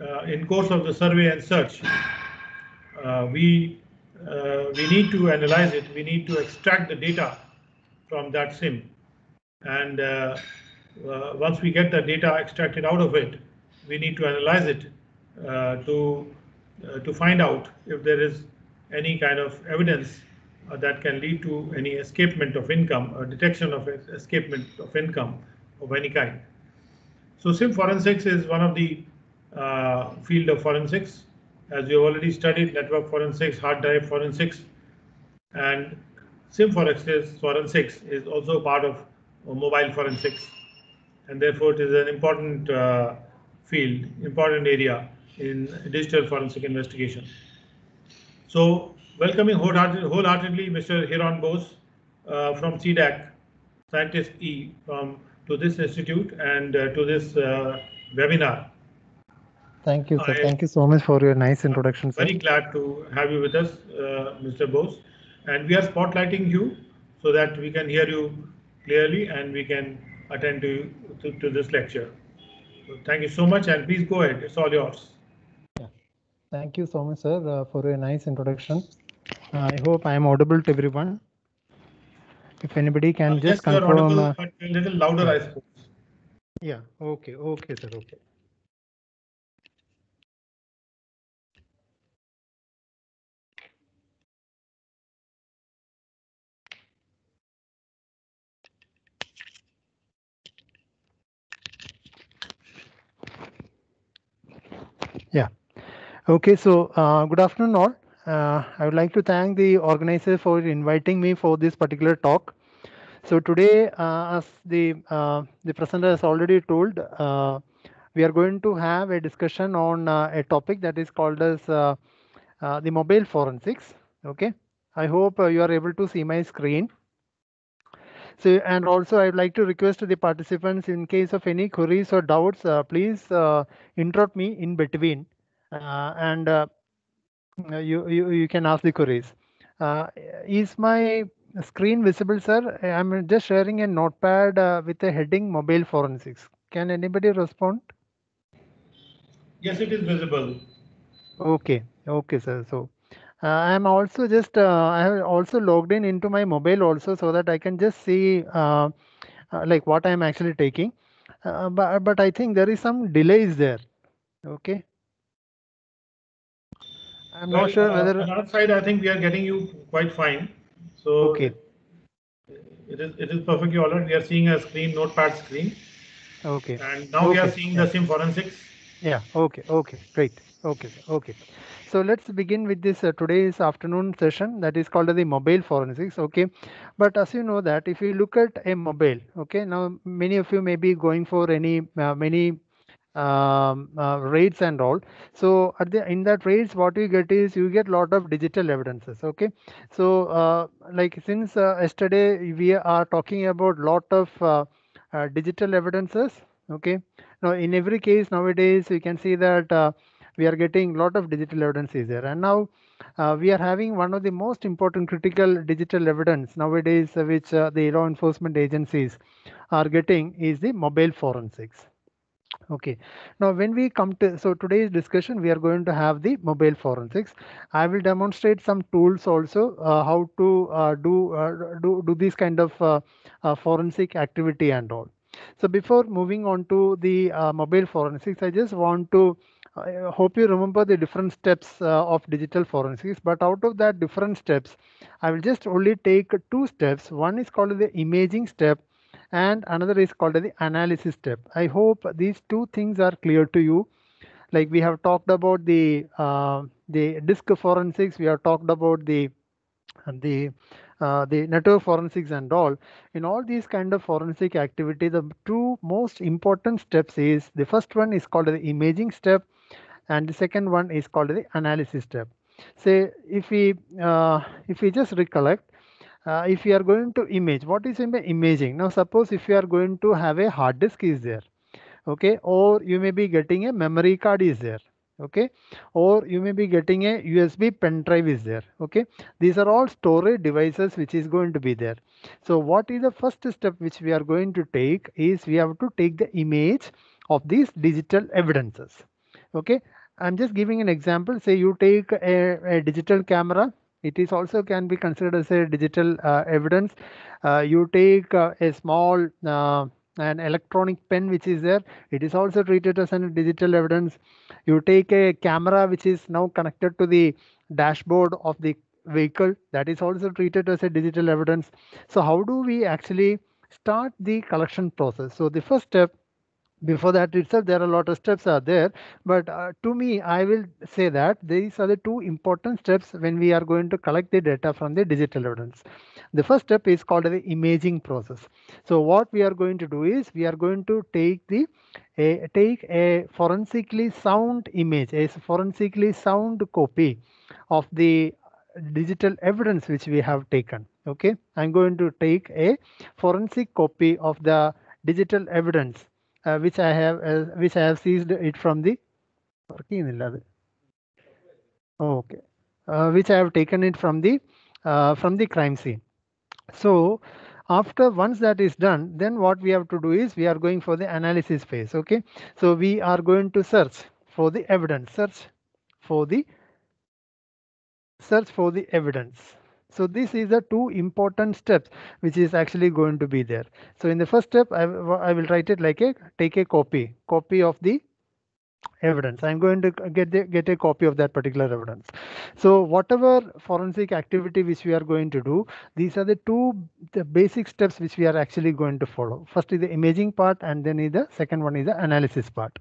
uh, in course of the survey and search, uh, we uh, we need to analyze it. We need to extract the data from that SIM, and uh, uh, once we get the data extracted out of it, we need to analyze it uh, to to find out if there is any kind of evidence that can lead to any escapement of income or detection of escapement of income of any kind. So SIM forensics is one of the uh, field of forensics. As you have already studied network forensics, hard drive forensics, and SIM forensics is also part of mobile forensics. And therefore, it is an important uh, field, important area in digital forensic investigation. So welcoming wholeheartedly Mr. Hiran Bose uh, from CDAC, Scientist E, from to this institute and uh, to this uh, webinar. Thank you, sir. I Thank you so much for your nice introduction. Sir. Very glad to have you with us, uh, Mr. Bose. And we are spotlighting you so that we can hear you clearly and we can attend to, to, to this lecture. So thank you so much and please go ahead. It's all yours. Yeah. Thank you so much, sir, uh, for a nice introduction. Uh, I hope I am audible to everyone. If anybody can uh, just yes, confirm. Audible, uh, a little louder, I suppose. Yeah. Okay. Okay, sir. Okay. Yeah. Okay, so uh, good afternoon all. Uh, I would like to thank the organizer for inviting me for this particular talk. So today, uh, as the uh, the presenter has already told, uh, we are going to have a discussion on uh, a topic that is called as the mobile forensics. Okay, I hope you are able to see my screen. So, and also I would like to request the participants in case of any queries or doubts, uh, please uh, interrupt me in between uh, and uh, you, you, you can ask the queries. Uh, is my screen visible, sir? I'm just sharing a notepad uh, with a heading mobile forensics. Can anybody respond? Yes, it is visible. Okay, okay, sir. So uh, I'm also just uh, I have also logged in into my mobile also so that I can just see uh, like what I'm actually taking. but but I think there is some delays there. Okay. I'm well, not sure whether. on our side, I think we are getting you quite fine. So okay. It is it is perfectly all right. We are seeing a screen, notepad screen. Okay. And now okay. we are seeing yeah. the SIM forensics. Yeah. Okay. Okay. Great. Okay. Okay. So let's begin with this uh, today's afternoon session that is called the mobile forensics. Okay, but as you know that if you look at a mobile, okay, now many of you may be going for any uh, many um, uh, raids and all. So at the in that raids, what you get is you get lot of digital evidences. Okay, so uh, like since uh, yesterday we are talking about lot of uh, uh, digital evidences. Okay, now in every case nowadays you can see that we are getting a lot of digital evidence is there. And now uh, we are having one of the most important critical digital evidence nowadays uh, which uh, the law enforcement agencies are getting is the mobile forensics. Okay. Now when we come to so today's discussion we are going to have the mobile forensics. I will demonstrate some tools also uh, how to uh, do, uh, do do this kind of forensic activity and all. So before moving on to the mobile forensics i just want to I hope you remember the different steps uh, of digital forensics, but out of that different steps, I will just only take two steps. One is called the imaging step and another is called the analysis step. I hope these two things are clear to you. Like we have talked about the uh, the disk forensics, we have talked about the the uh, the network forensics and all in all these kind of forensic activity the two most important steps is the first one is called the imaging step and the second one is called the analysis step. Say if we uh, if we just recollect, uh, if we are going to image, what is in the imaging? Now suppose if you are going to have a hard disk is there, okay, or you may be getting a memory card is there, okay, or you may be getting a USB pen drive is there, okay. These are all storage devices which is going to be there. So what is the first step which we are going to take is we have to take the image of these digital evidences Okay, I'm just giving an example. Say you take a, a digital camera. It is also can be considered as a digital uh, evidence. Uh, you take uh, a small uh, an electronic pen which is there. It is also treated as a digital evidence. You take a camera which is now connected to the dashboard of the vehicle. That is also treated as a digital evidence. So how do we actually start the collection process? So the first step before that itself there are a lot of steps are there. But uh, to me i will say that these are the two important steps when we are going to collect the data from the digital evidence. The first step is called the imaging process. So what we are going to do is we are going to take the a, take a forensically sound image a forensically sound copy of the digital evidence which we have taken okay? I'm going to take a forensic copy of the digital evidence uh, which I have uh, which I have seized it from the okay uh, which I have taken it from the uh, from the crime scene. So after once that is done, then what we have to do is we are going for the analysis phase. Okay, so we are going to search for the evidence, search for the search for the evidence. So this is the two important steps which is actually going to be there. So in the first step, I, I will write it like a take a copy, copy of the evidence. I'm going to get the, get a copy of that particular evidence. So whatever forensic activity which we are going to do, these are the two the basic steps which we are actually going to follow. First is the imaging part and then is the second one is the analysis part.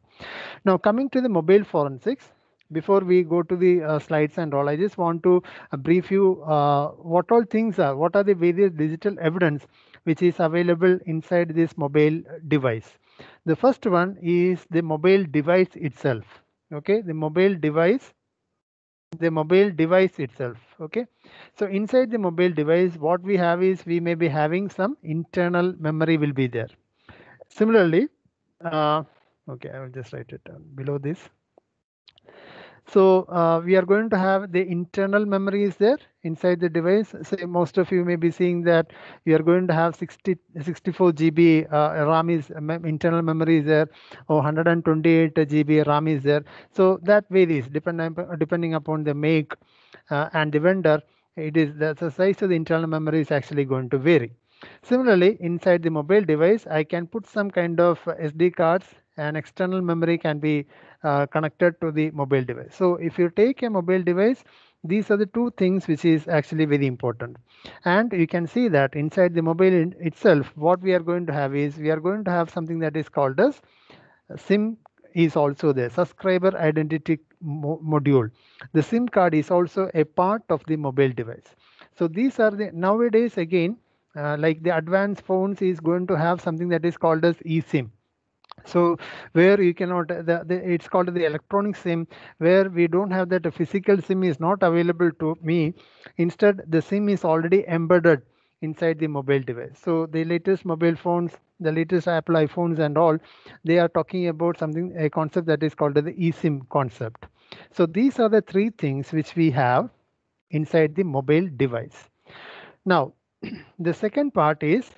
Now coming to the mobile forensics, before we go to the uh, slides and all, I just want to uh, brief you uh, what all things are, what are the various digital evidence which is available inside this mobile device. The first one is the mobile device itself. Okay, the mobile device, the mobile device itself. Okay, so inside the mobile device, what we have is we may be having some internal memory will be there. Similarly, uh, okay, I will just write it down below this. So uh, we are going to have the internal memory is there inside the device. Say most of you may be seeing that you are going to have 60, 64 GB uh, RAM is internal memory is there or 128 GB RAM is there. So that varies depending depending upon the make uh, and the vendor. It is the size of the internal memory is actually going to vary. Similarly, inside the mobile device, I can put some kind of SD cards and external memory can be uh, connected to the mobile device. So if you take a mobile device, these are the two things which is actually very important. And you can see that inside the mobile in itself, what we are going to have is we are going to have something that is called as SIM is also there, subscriber identity mo module. The SIM card is also a part of the mobile device. So these are the nowadays again, uh, like the advanced phones is going to have something that is called as eSIM so where you cannot the, the, it's called the electronic sim where we don't have that physical sim is not available to me. Instead the sim is already embedded inside the mobile device. So the latest mobile phones the latest apple iphones and all they are talking about something a concept that is called the esim concept. So these are the three things which we have inside the mobile device. Now the second part is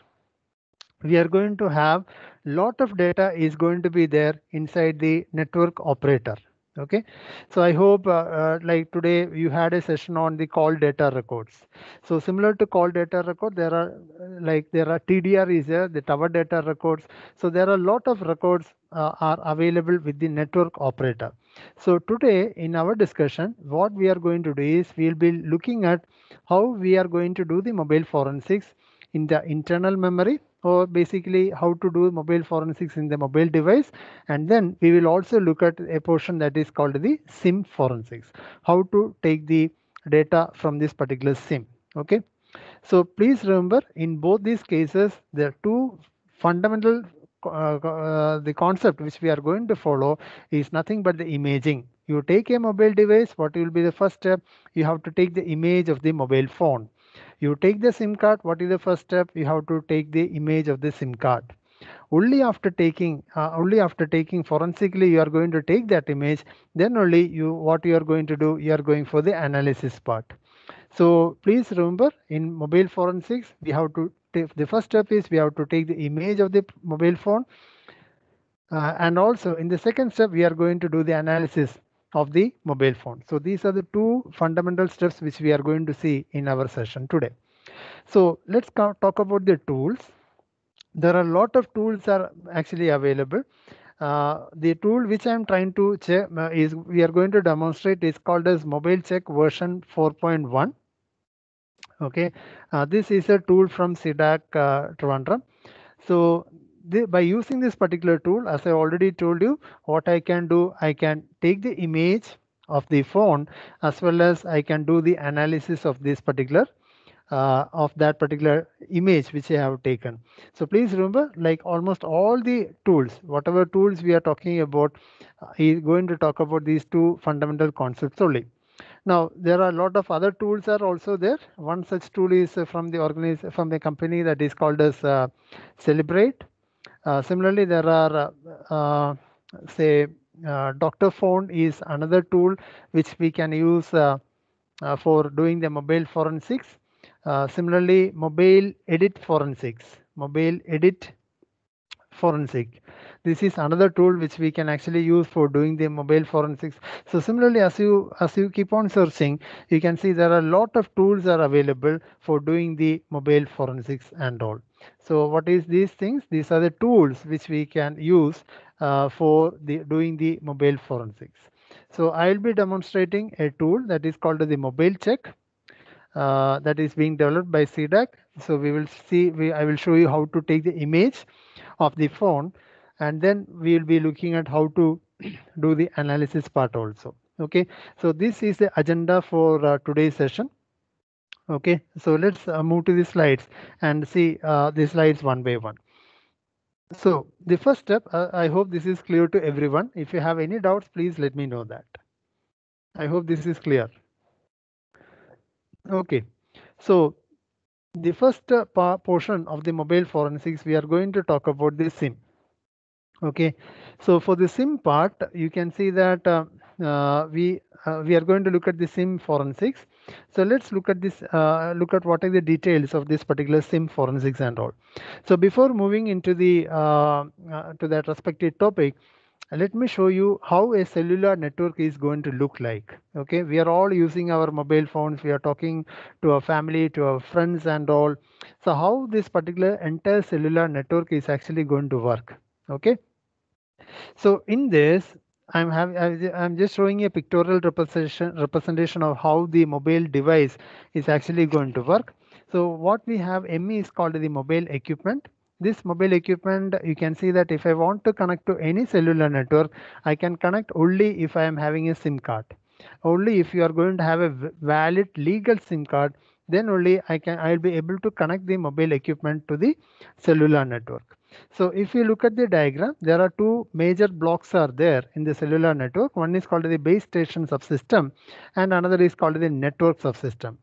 we are going to have lot of data is going to be there inside the network operator. Okay? So i hope uh, uh, like today you had a session on the call data records. So similar to call data record there are uh, like there are tdr is there the tower data records. So there are a lot of records uh, are available with the network operator. So today in our discussion what we are going to do is we'll be looking at how we are going to do the mobile forensics in the internal memory or basically how to do mobile forensics in the mobile device. And then we will also look at a portion that is called the sim forensics. How to take the data from this particular sim. Okay? So please remember in both these cases there are two fundamental uh, uh, the concept which we are going to follow is nothing but the imaging. You take a mobile device what will be the first step? You have to take the image of the mobile phone you take the SIM card. What is the first step? You have to take the image of the SIM card. Only after taking, uh, only after taking forensically, you are going to take that image. Then only you, what you are going to do, you are going for the analysis part. So please remember in mobile forensics, we have to take the first step is we have to take the image of the mobile phone. Uh, and also in the second step, we are going to do the analysis of the mobile phone. So these are the two fundamental steps which we are going to see in our session today. So let's talk about the tools. There are a lot of tools are actually available. Uh, the tool which I'm trying to check uh, is we are going to demonstrate is called as MobileCheck version 4.1. Okay, uh, this is a tool from CDAC uh, Trivandrum. So the, by using this particular tool, as I already told you, what I can do, I can take the image of the phone as well as I can do the analysis of this particular uh, of that particular image which I have taken. So please remember like almost all the tools, whatever tools we are talking about, uh, is going to talk about these two fundamental concepts only. Now there are a lot of other tools are also there. One such tool is from the organization from the company that is called as uh, Cellebrite. Uh, similarly, there are uh, uh, say Dr.Fone is another tool which we can use for doing the mobile forensics. similarly, mobile edit forensics, mobile edit forensic this is another tool which we can actually use for doing the mobile forensics. So similarly as you as you keep on searching you can see there are a lot of tools are available for doing the mobile forensics and all. So what is these things? These are the tools which we can use uh, for the doing the mobile forensics. So i'll be demonstrating a tool that is called the MobileCheck uh, that is being developed by CDAC. So we will see, we, I will show you how to take the image of the phone and then we will be looking at how to do the analysis part also. Okay. So this is the agenda for uh, today's session. Okay. So let's uh, move to the slides and see uh, the slides one by one. So the first step uh, i hope this is clear to everyone. If you have any doubts please let me know that. I hope this is clear. Okay. So the first uh, portion of the mobile forensics we are going to talk about the sim Okay, so for the SIM part, you can see that uh, uh, we uh, we are going to look at the SIM forensics. So let's look at this, uh, look at what are the details of this particular SIM forensics and all. So before moving into the uh, uh, to that respective topic, let me show you how a cellular network is going to look like. Okay, we are all using our mobile phones. We are talking to our family, to our friends and all. So how this particular entire cellular network is actually going to work. Okay. So in this, I'm having I'm just showing a pictorial representation representation of how the mobile device is actually going to work. So what we have ME is called the mobile equipment. This mobile equipment, you can see that if I want to connect to any cellular network, I can connect only if I am having a SIM card. Only if you are going to have a valid legal SIM card, then only I can I'll be able to connect the mobile equipment to the cellular network. So if you look at the diagram, there are two major blocks are there in the cellular network. One is called the base station subsystem and another is called the network subsystem.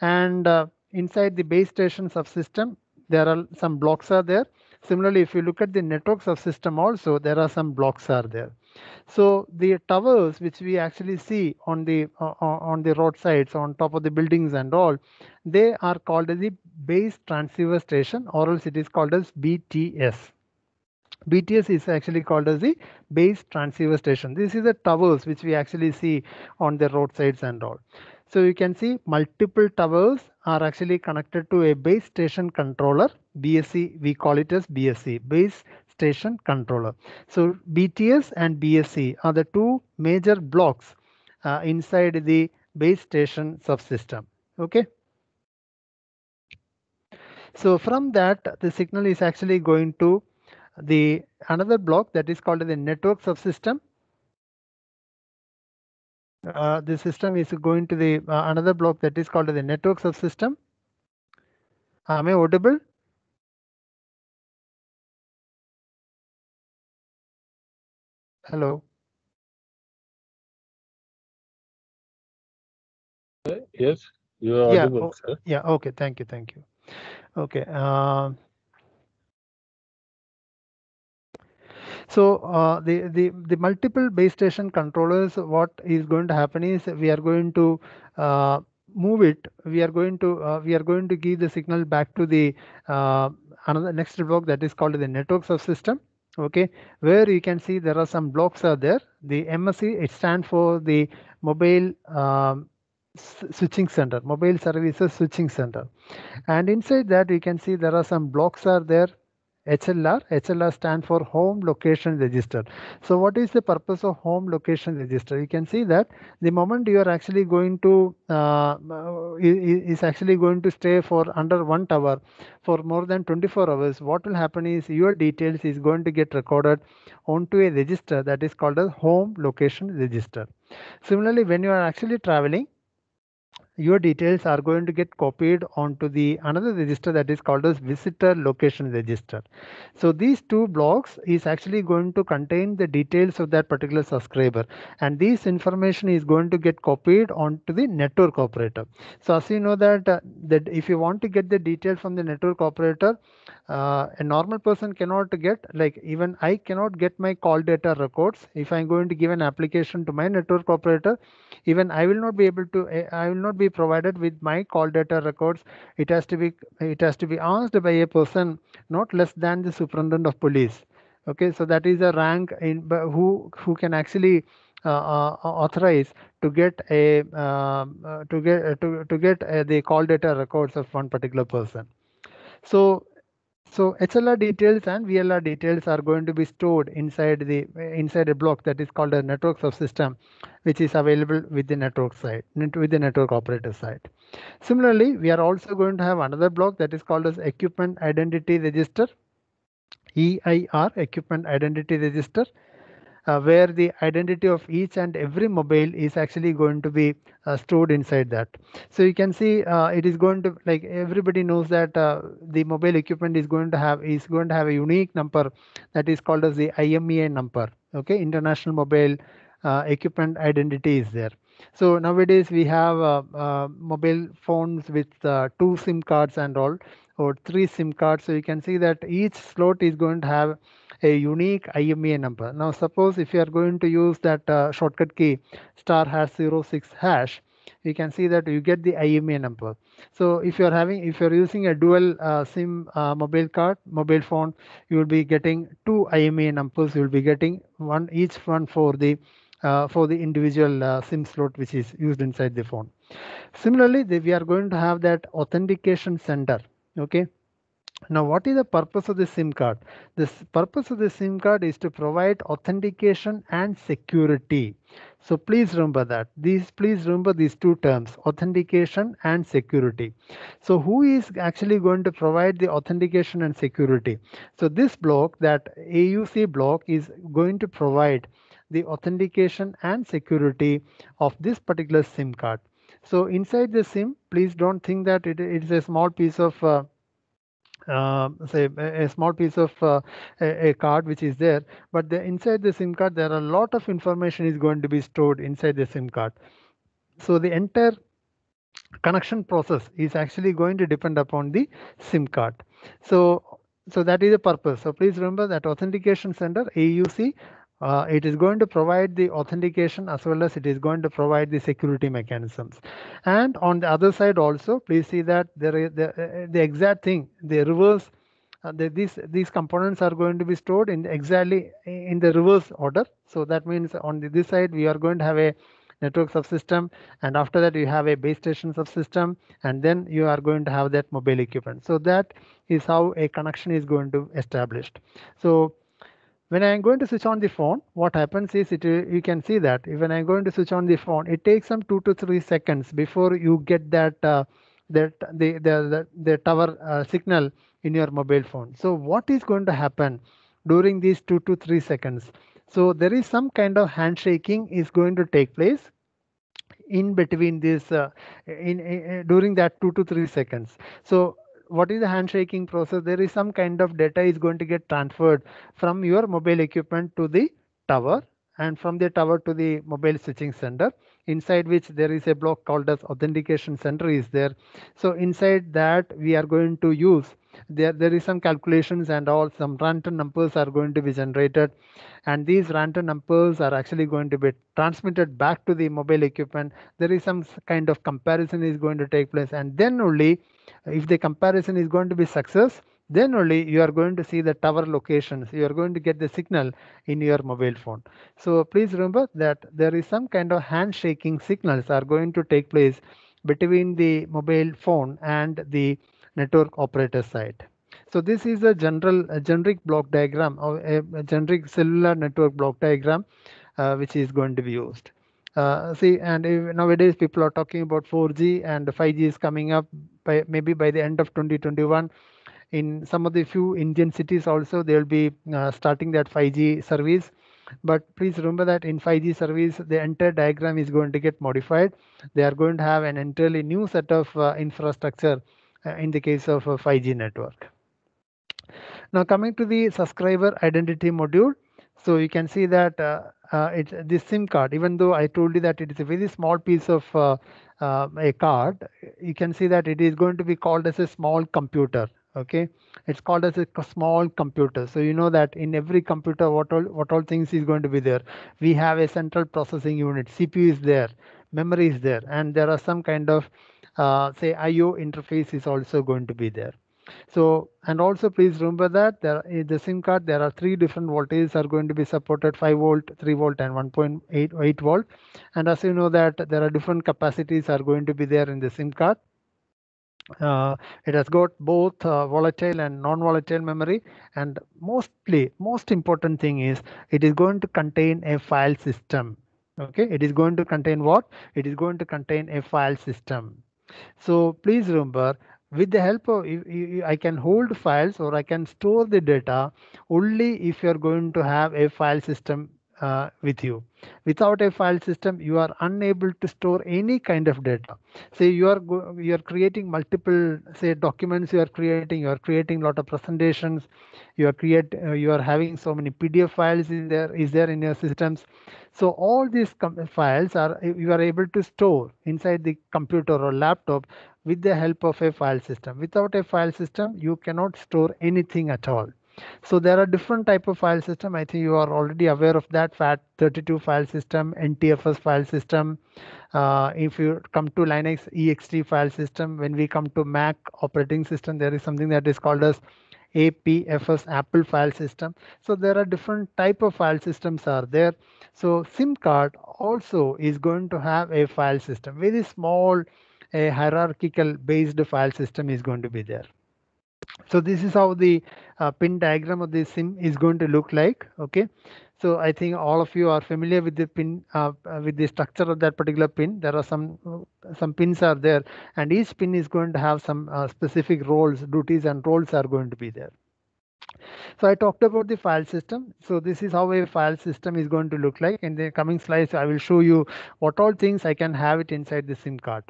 And uh, inside the base station subsystem, there are some blocks are there. Similarly, if you look at the network subsystem also, there are some blocks are there. So the towers which we actually see on the uh, on the roadsides, on top of the buildings and all, they are called as the base transceiver station or else it is called as BTS. BTS is actually called as the base transceiver station. This is the towers which we actually see on the roadsides and all. So you can see multiple towers are actually connected to a base station controller. BSC, we call it as BSC, base station controller. So BTS and BSC are the two major blocks uh, inside the base station subsystem. Okay. So from that, the signal is actually going to the another block that is called the network subsystem. Uh, the system is going to the uh, another block that is called the network subsystem. Am I audible? Hello. Yes, you are yeah, audible, oh, sir. Yeah, okay, thank you, thank you. Okay. Uh, so uh, the, the, the multiple base station controllers, what is going to happen is we are going to uh, move it. We are going to uh, we are going to give the signal back to the uh, another next block that is called the network subsystem okay where you can see there are some blocks are there. The msc it stands for the mobile um, switching center mobile services switching center. And inside that you can see there are some blocks are there HLR. HLR stands for Home Location Register. So what is the purpose of Home Location Register? You can see that the moment you are actually going to uh, is actually going to stay for under one tower for more than 24 hours. What will happen is your details is going to get recorded onto a register that is called as Home Location Register. Similarly, when you are actually traveling, your details are going to get copied onto the another register that is called as visitor location register. So these two blocks is actually going to contain the details of that particular subscriber. And this information is going to get copied onto the network operator. So as you know that uh, that if you want to get the detail from the network operator uh, a normal person cannot get like even i cannot get my call data records. If i'm going to give an application to my network operator even i will not be able to i will not be provided with my call data records. It has to be it has to be asked by a person not less than the superintendent of police. Okay so that is a rank in who who can actually uh, uh, authorize to get a um, uh, to get to, to get uh, the call data records of one particular person. So so HLR details and VLR details are going to be stored inside the inside a block that is called a network subsystem, which is available with the network side, with the network operator side. Similarly, we are also going to have another block that is called as equipment identity register, EIR, equipment identity register uh, where the identity of each and every mobile is actually going to be uh, stored inside that. So you can see uh, it is going to like everybody knows that uh, the mobile equipment is going to have is going to have a unique number that is called as the IMEI number. Okay, International Mobile uh, Equipment Identity is there. So nowadays we have uh, mobile phones with two SIM cards and all or three SIM cards. So you can see that each slot is going to have a unique IMEI number. Now, suppose if you are going to use that uh, shortcut key star hash 06 hash, you can see that you get the IMEI number. So if you're having, if you're using a dual uh, SIM uh, mobile card, mobile phone, you will be getting two IMEI numbers. You will be getting one each one for the uh, for the individual uh, SIM slot which is used inside the phone. Similarly, the, we are going to have that authentication center. Okay, now, what is the purpose of the SIM card? The purpose of the SIM card is to provide authentication and security. So please remember that. These please remember these two terms, authentication and security. So who is actually going to provide the authentication and security? So this block, that AUC block is going to provide the authentication and security of this particular SIM card. So inside the SIM, please don't think that it, is a small piece of uh, uh, say a small piece of uh, a, a, card which is there but the, inside the sim card there are a lot of information is going to be stored inside the sim card. So the entire connection process is actually going to depend upon the sim card. So so that is the purpose. So please remember that authentication center auc uh, it is going to provide the authentication as well as it is going to provide the security mechanisms. And on the other side also please see that there is the, uh, the exact thing the reverse uh, the, these these components are going to be stored in exactly in the reverse order. So that means on the, this side we are going to have a network subsystem and after that you have a base station subsystem and then you are going to have that mobile equipment. So that is how a connection is going to established. So when I'm going to switch on the phone, what happens is it you can see that when I'm going to switch on the phone, it takes some two to three seconds before you get that uh, that the the the, the tower uh, signal in your mobile phone. So what is going to happen during these two to three seconds? So there is some kind of handshaking is going to take place in between this uh, in, in, during that two to three seconds. So what is the handshaking process? There is some kind of data is going to get transferred from your mobile equipment to the tower and from the tower to the mobile switching center inside which there is a block called as authentication center is there. So inside that we are going to use there there is some calculations and all some random numbers are going to be generated. And these random numbers are actually going to be transmitted back to the mobile equipment. There is some kind of comparison is going to take place. And then only if the comparison is going to be success then only you are going to see the tower locations. You are going to get the signal in your mobile phone. So please remember that there is some kind of handshaking signals are going to take place between the mobile phone and the network operator side so this is a general a generic block diagram or a, a generic cellular network block diagram uh, which is going to be used. Uh, see and if, nowadays people are talking about 4g and 5g is coming up by maybe by the end of 2021 in some of the few indian cities also they will be uh, starting that 5g service. But please remember that in 5g service the entire diagram is going to get modified. They are going to have an entirely new set of uh, infrastructure in the case of a 5g network now coming to the subscriber identity module so you can see that uh, uh, it's this SIM card, even though I told you that it is a very small piece of uh, uh, a card, you can see that it is going to be called as a small computer. Okay, it's called as a small computer. So you know that in every computer, what all what all things is going to be there. We have a central processing unit, CPU is there, memory is there, and there are some kind of uh, say I/O interface is also going to be there. So, and also please remember that there in the SIM card, there are three different voltages are going to be supported 5 volt, 3 volt and 1.8 volt. And as you know that there are different capacities are going to be there in the SIM card. Uh, it has got both uh, volatile and non-volatile memory and mostly most important thing is it is going to contain a file system okay it is going to contain what it is going to contain a file system so please remember with the help of I can hold files or I can store the data only if you're going to have a file system uh, with you. Without a file system, you are unable to store any kind of data. Say you are you are creating multiple say documents. You are creating you are creating a lot of presentations. You are create uh, you are having so many PDF files in there is there in your systems. So all these files are you are able to store inside the computer or laptop with the help of a file system. Without a file system, you cannot store anything at all. So there are different type of file system. I think you are already aware of that FAT32 file system, NTFS file system. Uh, if you come to Linux ext file system, when we come to Mac operating system, there is something that is called as APFS Apple file system. So there are different type of file systems are there. So SIM card also is going to have a file system, very small a hierarchical based file system is going to be there. So this is how the uh, pin diagram of the SIM is going to look like. Okay. So I think all of you are familiar with the pin uh, with the structure of that particular pin. There are some some pins are there and each pin is going to have some uh, specific roles, duties and roles are going to be there. So I talked about the file system. So this is how a file system is going to look like. In the coming slides, I will show you what all things I can have it inside the SIM card.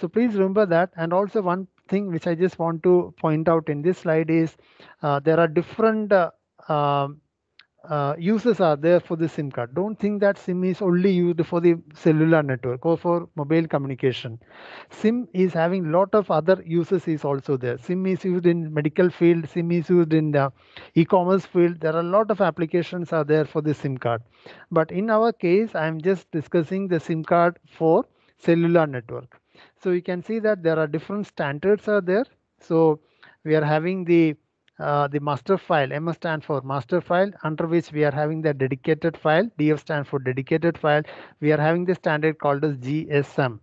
So please remember that. And also one thing which I just want to point out in this slide is uh, there are different uh, um, uh, uses are there for the SIM card. Don't think that SIM is only used for the cellular network or for mobile communication. SIM is having a lot of other uses is also there. SIM is used in medical field. SIM is used in the e-commerce field. There are a lot of applications are there for the SIM card. But in our case, I'm just discussing the SIM card for cellular network. So you can see that there are different standards are there. So we are having the uh, the master file mf stand for master file under which we are having the dedicated file df stand for dedicated file. We are having the standard called as gsm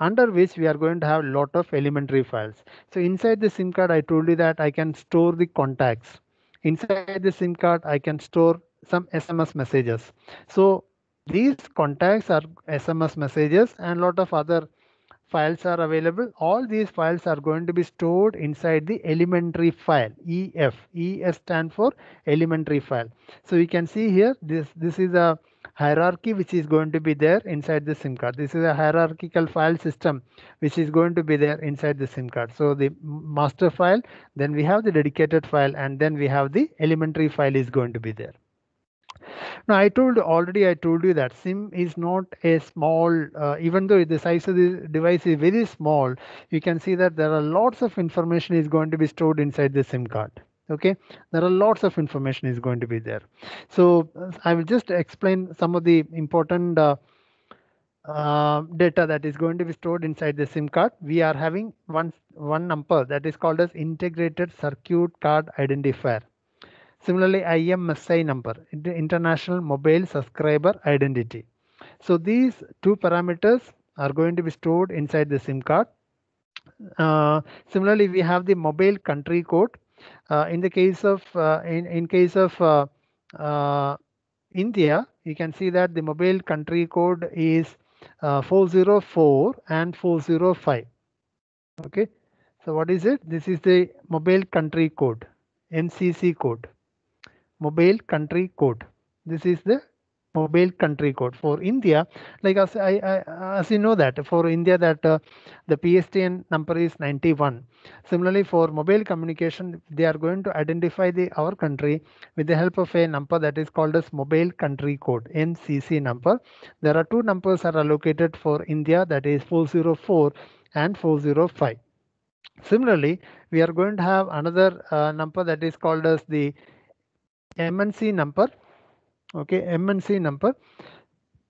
under which we are going to have a lot of elementary files. So inside the sim card i told you that i can store the contacts. Inside the sim card i can store some sms messages. So these contacts are sms messages and lot of other files are available. All these files are going to be stored inside the elementary file EF. EF stand for elementary file. So you can see here this this is a hierarchy which is going to be there inside the SIM card. This is a hierarchical file system which is going to be there inside the SIM card. So the master file, then we have the dedicated file and then we have the elementary file is going to be there. Now I told already I told you that SIM is not a small, uh, even though the size of the device is very small, you can see that there are lots of information is going to be stored inside the SIM card. Okay, there are lots of information is going to be there. So I will just explain some of the important uh, uh, data that is going to be stored inside the SIM card, we are having one, one number that is called as integrated circuit card identifier. Similarly, IMSI number, International Mobile Subscriber Identity. So these two parameters are going to be stored inside the SIM card. Uh, similarly, we have the mobile country code. Uh, in the case of uh, in in case of uh, uh, India, you can see that the mobile country code is uh, 404 and 405. Okay, so what is it? This is the mobile country code, MCC code, mobile country code. This is the mobile country code for India. Like as I, I as you know that for India that uh, the PSTN number is 91. Similarly, for mobile communication, they are going to identify the our country with the help of a number that is called as mobile country code MCC number. There are two numbers are allocated for India that is 404 and 405. Similarly, we are going to have another uh, number that is called as the MNC number okay MNC number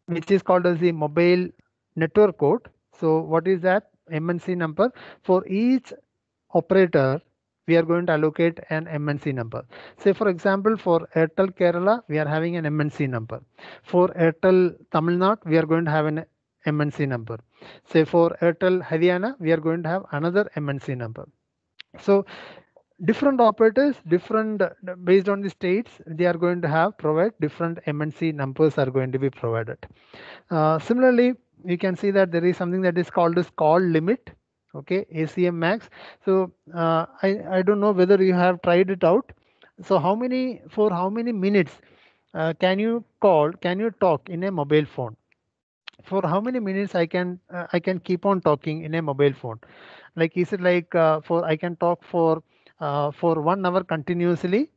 which is called as the mobile network code so what is that MNC number? For each operator we are going to allocate an MNC number. Say for example for Airtel Kerala we are having an MNC number. For Airtel Tamil Nadu we are going to have an MNC number. Say for Airtel Haryana we are going to have another MNC number. So different operators different based on the states they are going to have provide different mnc numbers are going to be provided. Uh, similarly you can see that there is something that is called as call limit okay acm max. So uh, i i don't know whether you have tried it out. So how many for how many minutes uh, can you call can you talk in a mobile phone? For how many minutes i can uh, i can keep on talking in a mobile phone? Like is it like uh, for i can talk for uh, for one hour continuously?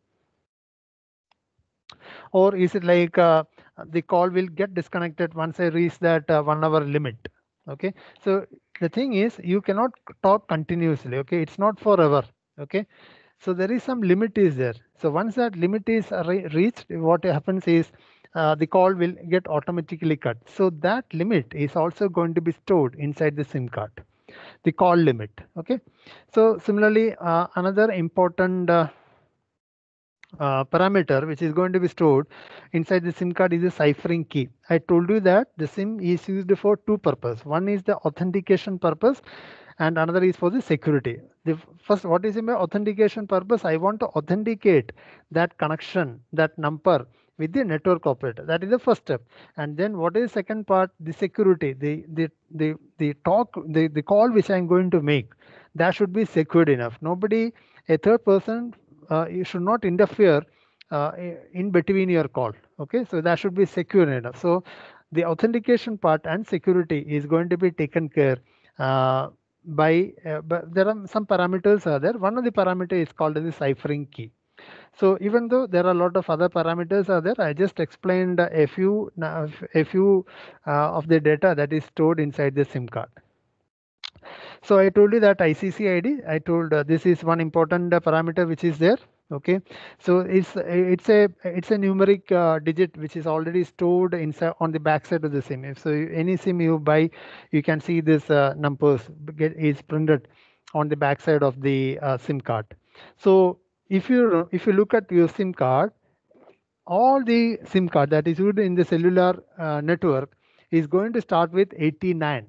Or is it like uh, the call will get disconnected once I reach that uh, one hour limit? Okay. So the thing is you cannot talk continuously okay? It's not forever okay? So there is some limit is there. So once that limit is re reached what happens is uh, the call will get automatically cut. So that limit is also going to be stored inside the sim card the call limit okay? So similarly uh, another important uh, uh, parameter which is going to be stored inside the sim card is a ciphering key. I told you that the sim is used for two purpose. One is the authentication purpose and another is for the security. The first what is my authentication purpose? I want to authenticate that connection that number with the network operator. That is the first step. And then what is the second part? The security the the the, the talk the, the call which i'm going to make that should be secured enough. Nobody a third person uh, you should not interfere uh, in between your call. Okay? So that should be secure enough. So the authentication part and security is going to be taken care uh, by, uh, but there are some parameters are there. One of the parameter is called the ciphering key so even though there are a lot of other parameters are there, I just explained a few a few uh, of the data that is stored inside the SIM card. So I told you that ICC ID. I told uh, this is one important uh, parameter which is there. Okay, so it's it's a it's a numeric uh, digit which is already stored inside on the backside of the SIM. If so, any SIM you buy, you can see this uh, numbers get is printed on the backside of the uh, SIM card. So if you if you look at your SIM card, all the SIM card that is used in the cellular uh, network is going to start with 89.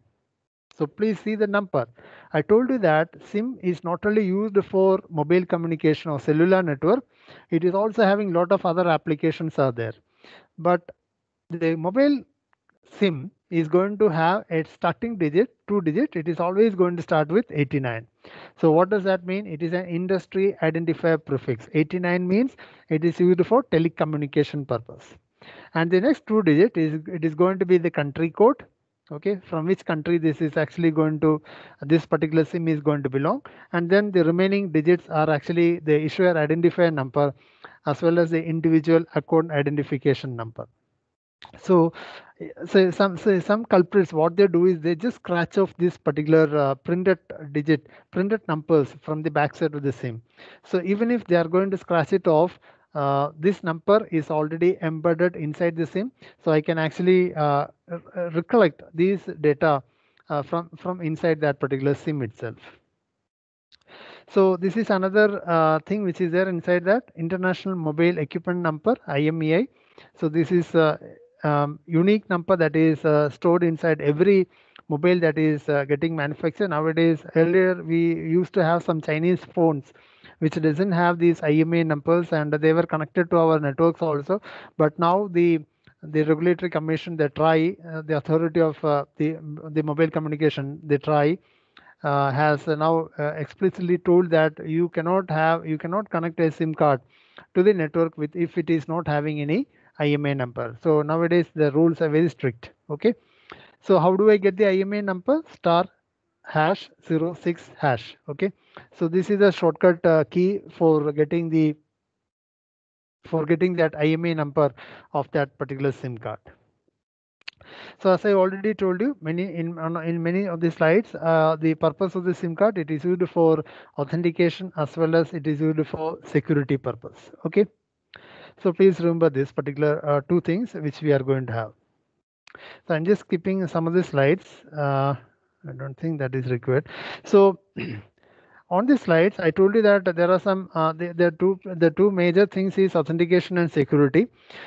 So please see the number. I told you that SIM is not only used for mobile communication or cellular network, it is also having lot of other applications are there. But the mobile SIM is going to have a starting digit, two digit. It is always going to start with 89. So what does that mean? It is an industry identifier prefix. 89 means it is used for telecommunication purpose. And the next two digit is it is going to be the country code. Okay, from which country this is actually going to this particular SIM is going to belong. And then the remaining digits are actually the issuer identifier number as well as the individual account identification number. So so some so some culprits what they do is they just scratch off this particular uh, printed digit printed numbers from the backside of the sim so even if they are going to scratch it off uh, this number is already embedded inside the SIM. So I can actually uh, recollect these data uh, from, from inside that particular SIM itself. So this is another uh, thing which is there inside that International Mobile Equipment Number IMEI. So this is a um, unique number that is uh, stored inside every mobile that is uh, getting manufactured nowadays. Earlier we used to have some Chinese phones which doesn't have these IMEI numbers and they were connected to our networks also. But now the the regulatory commission they try uh, the authority of uh, the the mobile communication they try uh, has now uh, explicitly told that you cannot have you cannot connect a sim card to the network with if it is not having any IMEI number. So nowadays the rules are very strict. Okay. So how do I get the IMEI number? Star hash 06 hash. Okay. So this is a shortcut uh, key for getting the for getting that IMEI number of that particular SIM card. So as I already told you, many in in many of the slides, uh, the purpose of the SIM card it is used for authentication as well as it is used for security purpose. Okay. So please remember this particular uh, two things which we are going to have. So I'm just skipping some of the slides. Uh, I don't think that is required. So on the slides, I told you that there are some uh, the, the two the two major things is authentication and security.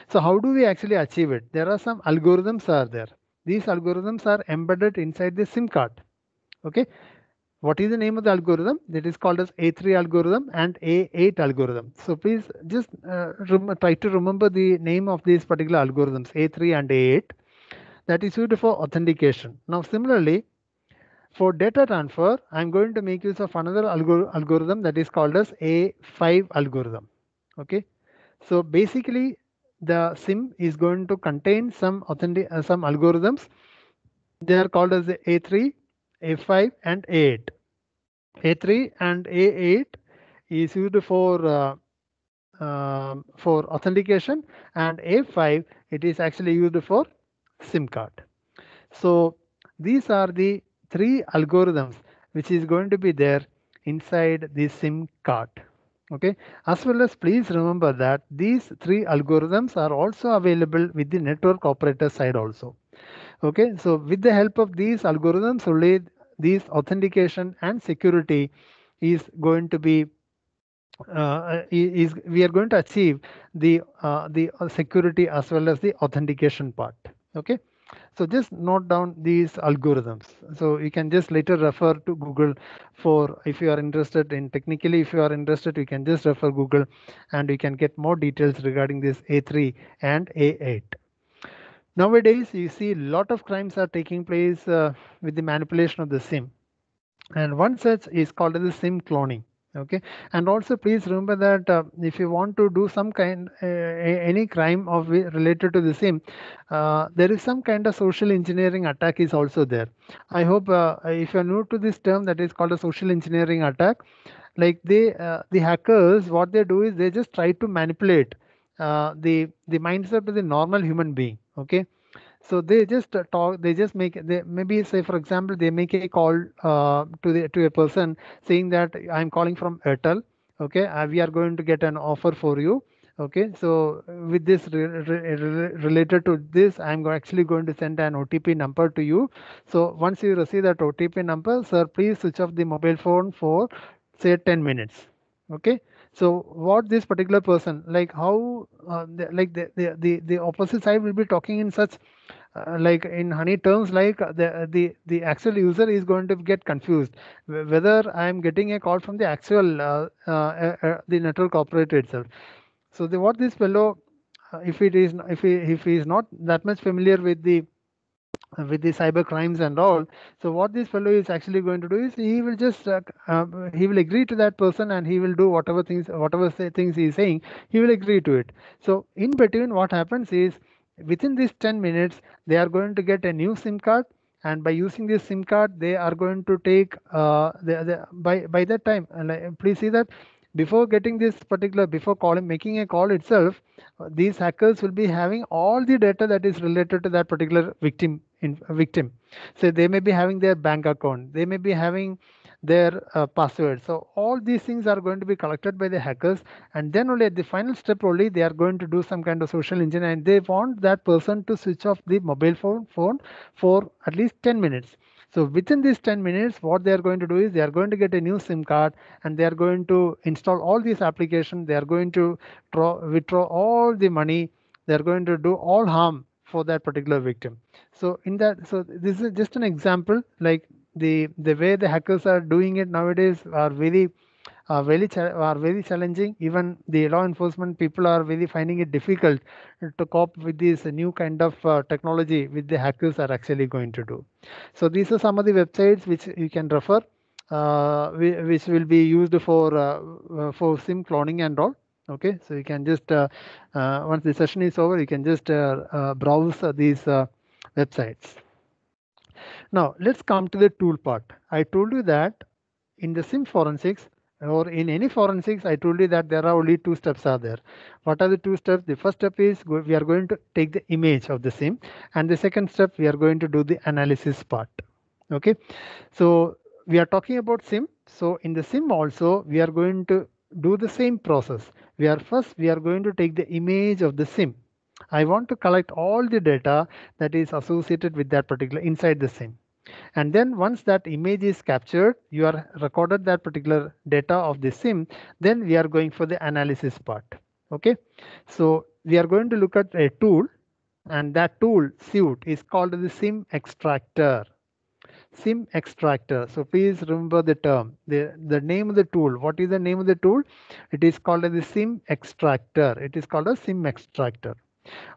So how do we actually achieve it? There are some algorithms are there. These algorithms are embedded inside the SIM card. Okay. What is the name of the algorithm? That is called as A3 algorithm and A8 algorithm. So please just uh, try to remember the name of these particular algorithms A3 and A8 that is used for authentication. Now similarly, for data transfer, I'm going to make use of another algor- algorithm that is called as A5 algorithm. Okay. So basically, the SIM is going to contain some authentic uh, some algorithms. They are called as A3, A5, and A8. A3 and A8 is used for uh, um, for authentication, and A5 it is actually used for SIM card. So these are the three algorithms which is going to be there inside the SIM card. Okay, as well as please remember that these three algorithms are also available with the network operator side also. Okay, so with the help of these algorithms, only these authentication and security is going to be uh, is we are going to achieve the uh, the uh, security as well as the authentication part. Okay. So just note down these algorithms. So you can just later refer to Google for if you are interested in technically, if you are interested, you can just refer Google and you can get more details regarding this A3 and A8. Nowadays, you see a lot of crimes are taking place uh, with the manipulation of the SIM. And one such is called the SIM cloning okay? And also please remember that uh, if you want to do some kind uh, any crime of related to the same uh, there is some kind of social engineering attack is also there. I hope uh, if you're new to this term that is called a social engineering attack like they uh, the hackers what they do is they just try to manipulate the the mindset of the normal human being okay? So they just talk they just make they maybe say for example they make a call uh, to the to a person saying that i'm calling from airtel. Okay? Uh, we are going to get an offer for you. Okay? So with this re re related to this i'm actually going to send an otp number to you. So once you receive that otp number sir please switch off the mobile phone for say 10 minutes. Okay so what this particular person like how uh, the, like the, the the the opposite side will be talking in such uh, like in honey terms like the the the actual user is going to get confused. Whether i am getting a call from the actual uh, uh, uh, the network operator itself. So the what this fellow if it is if he if he is not that much familiar with the with the cyber crimes and all. So what this fellow is actually going to do is he will just uh, uh, he will agree to that person and he will do whatever things whatever things he is saying he will agree to it. So in between what happens is within these 10 minutes they are going to get a new sim card. And by using this sim card they are going to take uh, the, the, by by that time uh, please see that before getting this particular before calling making a call itself uh, these hackers will be having all the data that is related to that particular victim in victim so they may be having their bank account they may be having their uh, password. So all these things are going to be collected by the hackers and then only at the final step only they are going to do some kind of social engineering and they want that person to switch off the mobile phone phone for at least 10 minutes. So within these 10 minutes, what they are going to do is they are going to get a new SIM card and they are going to install all these applications. They are going to draw, withdraw all the money. They are going to do all harm for that particular victim. So in that, so this is just an example, like the the way the hackers are doing it nowadays are very are very are very challenging. Even the law enforcement people are really finding it difficult to cope with this new kind of uh, technology which the hackers are actually going to do. So these are some of the websites which you can refer, uh, which will be used for uh, uh, for SIM cloning and all. Okay, so you can just uh, uh, once the session is over, you can just browse these websites. Now let's come to the tool part. I told you that in the SIM forensics, or in any forensics, I told you that there are only two steps are there. What are the two steps? The first step is we are going to take the image of the SIM and the second step we are going to do the analysis part. Okay, so we are talking about SIM. So in the SIM also we are going to do the same process. We are first we are going to take the image of the SIM. I want to collect all the data that is associated with that particular inside the SIM and then once that image is captured you are recorded that particular data of the sim then we are going for the analysis part okay? So we are going to look at a tool and that tool suite is called the sim extractor. Sim extractor. So please remember the term the the name of the tool. What is the name of the tool? It is called the sim extractor. It is called a sim extractor.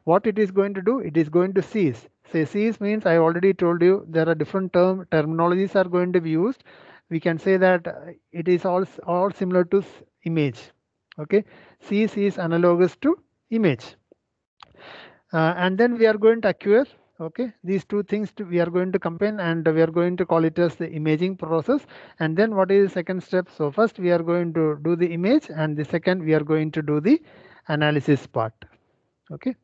What it is going to do? It is going to seize Say seize means I already told you there are different term terminologies are going to be used. We can say that uh, it is all, all similar to image. Okay, seize is analogous to image. Uh, and then we are going to acquire okay these two things to, we are going to combine and we are going to call it as the imaging process and then what is the second step so first we are going to do the image and the second we are going to do the analysis part okay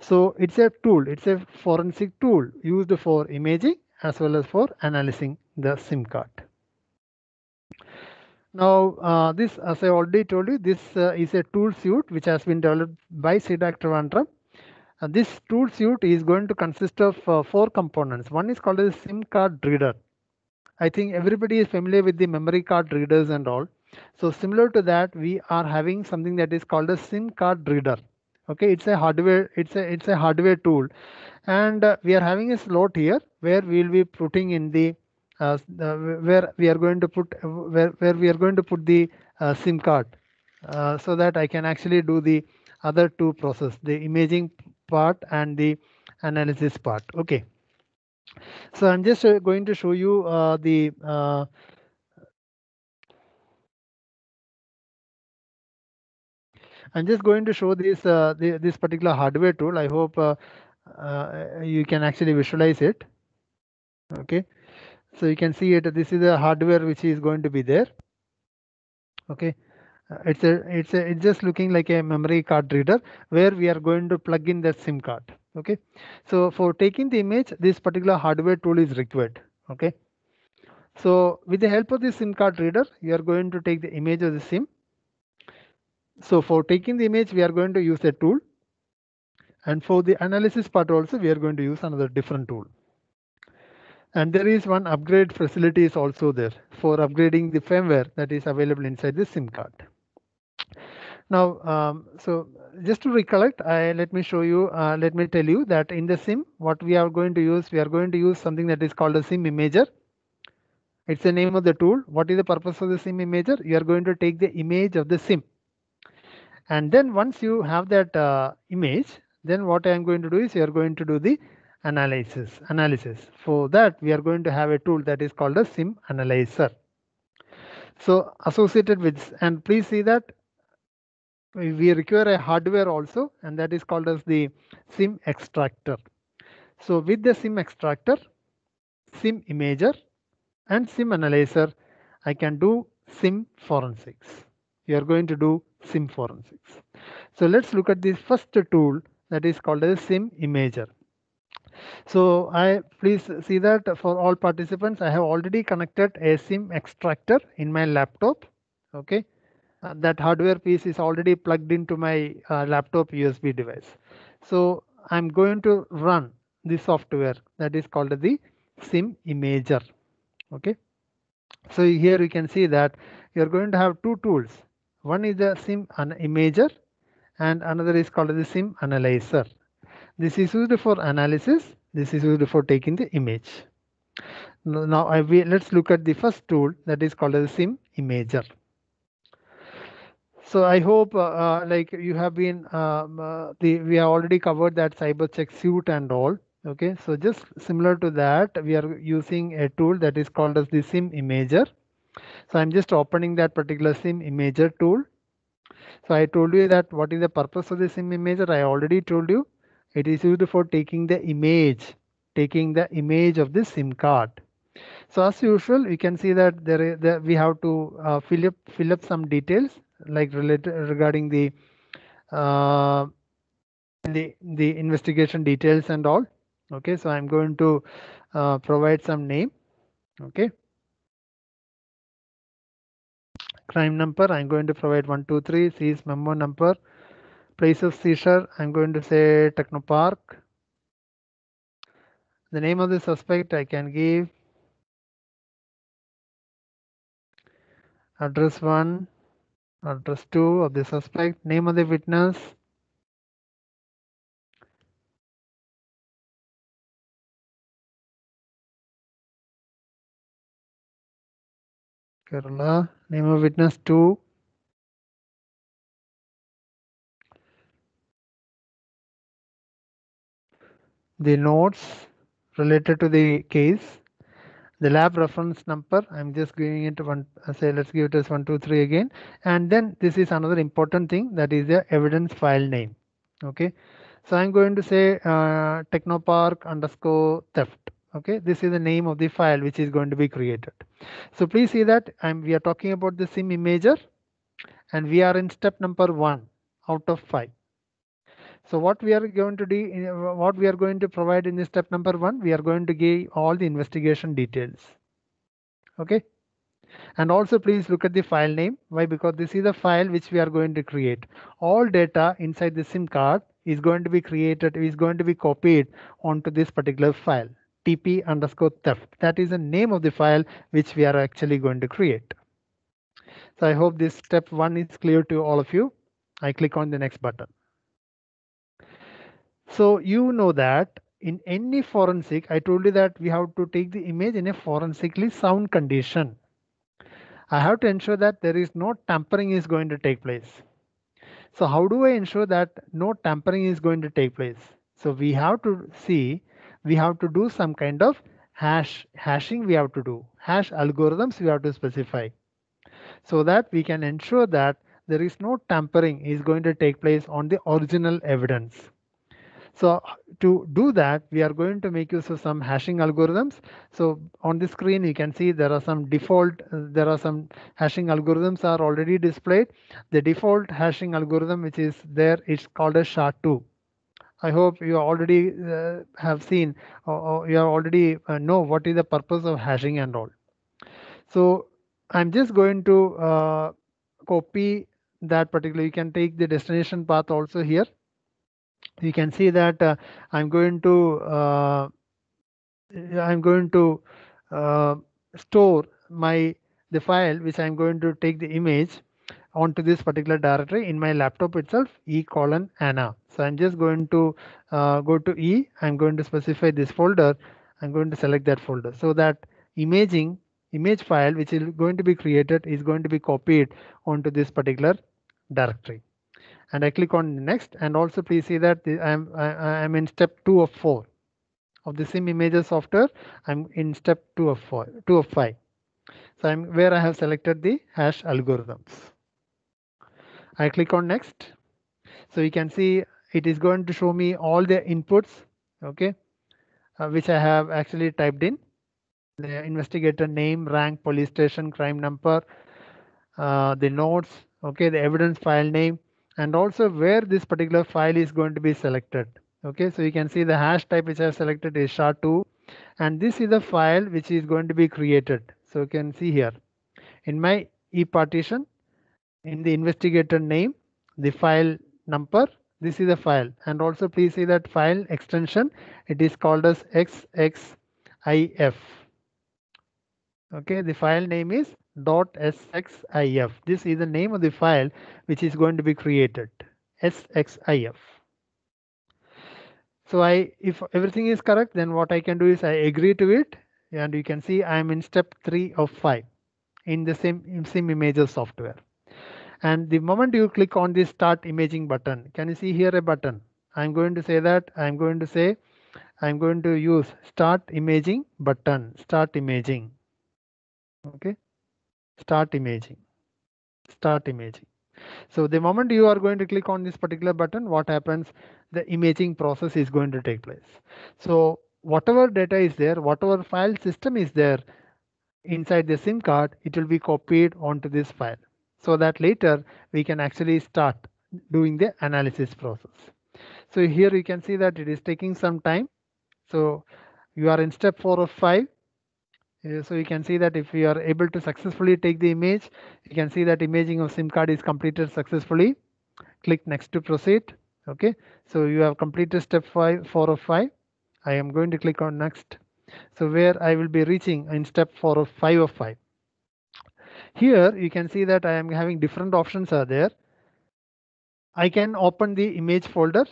so it's a tool, it's a forensic tool used for imaging as well as for analyzing the SIM card. Now, uh, this, as I already told you, this uh, is a tool suite which has been developed by C.DAC Trivandrum. Uh, this tool suite is going to consist of uh, four components. One is called a SIM card reader. I think everybody is familiar with the memory card readers and all. So similar to that, we are having something that is called a SIM card reader okay it's a hardware it's a it's a hardware tool. And uh, we are having a slot here where we will be putting in the uh, where we are going to put where, where we are going to put the uh, sim card. Uh, so that i can actually do the other two process the imaging part and the analysis part. Okay. So i'm just uh, going to show you uh, the I'm just going to show this uh, the, this particular hardware tool. I hope uh, uh, you can actually visualize it. Okay, so you can see it. This is the hardware which is going to be there. Okay, uh, it's a it's a it's just looking like a memory card reader where we are going to plug in that SIM card. Okay, so for taking the image, this particular hardware tool is required. Okay, so with the help of the SIM card reader, you are going to take the image of the SIM so for taking the image, we are going to use a tool. And for the analysis part also, we are going to use another different tool. And there is one upgrade facility is also there for upgrading the firmware that is available inside the SIM card. Now, um, so just to recollect, I, let me show you, uh, let me tell you that in the SIM, what we are going to use, we are going to use something that is called a SIM imager. It's the name of the tool. What is the purpose of the SIM imager? You are going to take the image of the SIM and then once you have that uh, image, then what I am going to do is you are going to do the analysis. Analysis. For that, we are going to have a tool that is called a SIM analyzer. So associated with, and please see that we require a hardware also, and that is called as the SIM extractor. So with the SIM extractor, SIM imager, and SIM analyzer, I can do SIM forensics. You are going to do SIM forensics. So let's look at this first tool that is called as SIM imager. So I please see that for all participants, I have already connected a SIM extractor in my laptop. Okay, uh, that hardware piece is already plugged into my uh, laptop USB device. So I'm going to run the software that is called the SIM imager. Okay, so here you can see that you're going to have two tools. One is the SIM imager and another is called the SIM analyzer. This is used for analysis. This is used for taking the image. Now I will, let's look at the first tool that is called the SIM imager. So I hope uh, uh, like you have been um, uh, the we have already covered that cyber check suit and all. Okay, so just similar to that, we are using a tool that is called as the SIM imager. So I'm just opening that particular SIM imager tool. So I told you that what is the purpose of the SIM imager? I already told you it is used for taking the image, taking the image of the SIM card. So as usual, we can see that there, is, there we have to uh, fill up fill up some details like related regarding the uh, the the investigation details and all. Okay, so I'm going to uh, provide some name. Okay. Crime number, I'm going to provide 123, seized memo number, place of seizure, I'm going to say Technopark. The name of the suspect I can give. Address 1, address 2 of the suspect, name of the witness, Kerala, name of witness 2, the notes related to the case, the lab reference number i'm just giving it one say let's give it as one two three again. And then this is another important thing that is the evidence file name. Okay. So i'm going to say uh, technopark underscore theft okay this is the name of the file which is going to be created so please see that i'm we are talking about the sim imager and we are in step number one out of five so what we are going to do, what we are going to provide in this step number one, we are going to give all the investigation details. Okay. And also please look at the file name. Why? Because this is the file which we are going to create. All data inside the SIM card is going to be created, is going to be copied onto this particular file, TP underscore theft. That is the name of the file which we are actually going to create. So I hope this step one is clear to all of you. I click on the next button. So you know that in any forensic, I told you that we have to take the image in a forensically sound condition. I have to ensure that there is no tampering is going to take place. So how do I ensure that no tampering is going to take place? So we have to see, we have to do some kind of hash hashing we have to do, hash algorithms we have to specify so that we can ensure that there is no tampering is going to take place on the original evidence. So to do that, we are going to make use of some hashing algorithms. So on the screen, you can see there are some default, uh, there are some hashing algorithms are already displayed. The default hashing algorithm, which is there, is called a SHA-2. I hope you already uh, have seen or, or you already uh, know what is the purpose of hashing and all. So I'm just going to uh, copy that particular. You can take the destination path also here you can see that uh, I'm going to uh, I'm going to uh, store my the file which I'm going to take the image onto this particular directory in my laptop itself e colon Anna. So I'm just going to uh, go to E. I'm going to specify this folder. I'm going to select that folder so that imaging image file which is going to be created is going to be copied onto this particular directory and I click on next and also please see that I'm I'm in step two of four of the sim imager software. I'm in step two of four, two of five. So I'm where I have selected the hash algorithms. I click on next. So you can see it is going to show me all the inputs, okay, uh, which I have actually typed in the investigator name, rank, police station, crime number, uh, the notes, okay, the evidence file name, and also where this particular file is going to be selected Okay, so you can see the hash type which I have selected is SHA2 and this is the file which is going to be created. So you can see here in my E partition in the investigator name, the file number, this is the file and also please see that file extension, it is called as SXIF. Okay, the file name is .sxif. This is the name of the file which is going to be created, SXIF. So I, if everything is correct, then what I can do is I agree to it and you can see I'm in step three of five in the same sim imager software. And the moment you click on this start imaging button, can you see here a button? I'm going to say that I'm going to say I'm going to use start imaging button, start imaging. Okay, start imaging, start imaging. So the moment you are going to click on this particular button, what happens? The imaging process is going to take place. So whatever data is there, whatever file system is there inside the SIM card, it will be copied onto this file so that later we can actually start doing the analysis process. So here you can see that it is taking some time. So you are in step four of five. Uh, so you can see that if you are able to successfully take the image, you can see that imaging of SIM card is completed successfully. Click next to proceed. Okay, so you have completed step five, four of five. I am going to click on next. So where I will be reaching in step four of five of five. Here you can see that I am having different options are there. I can open the image folder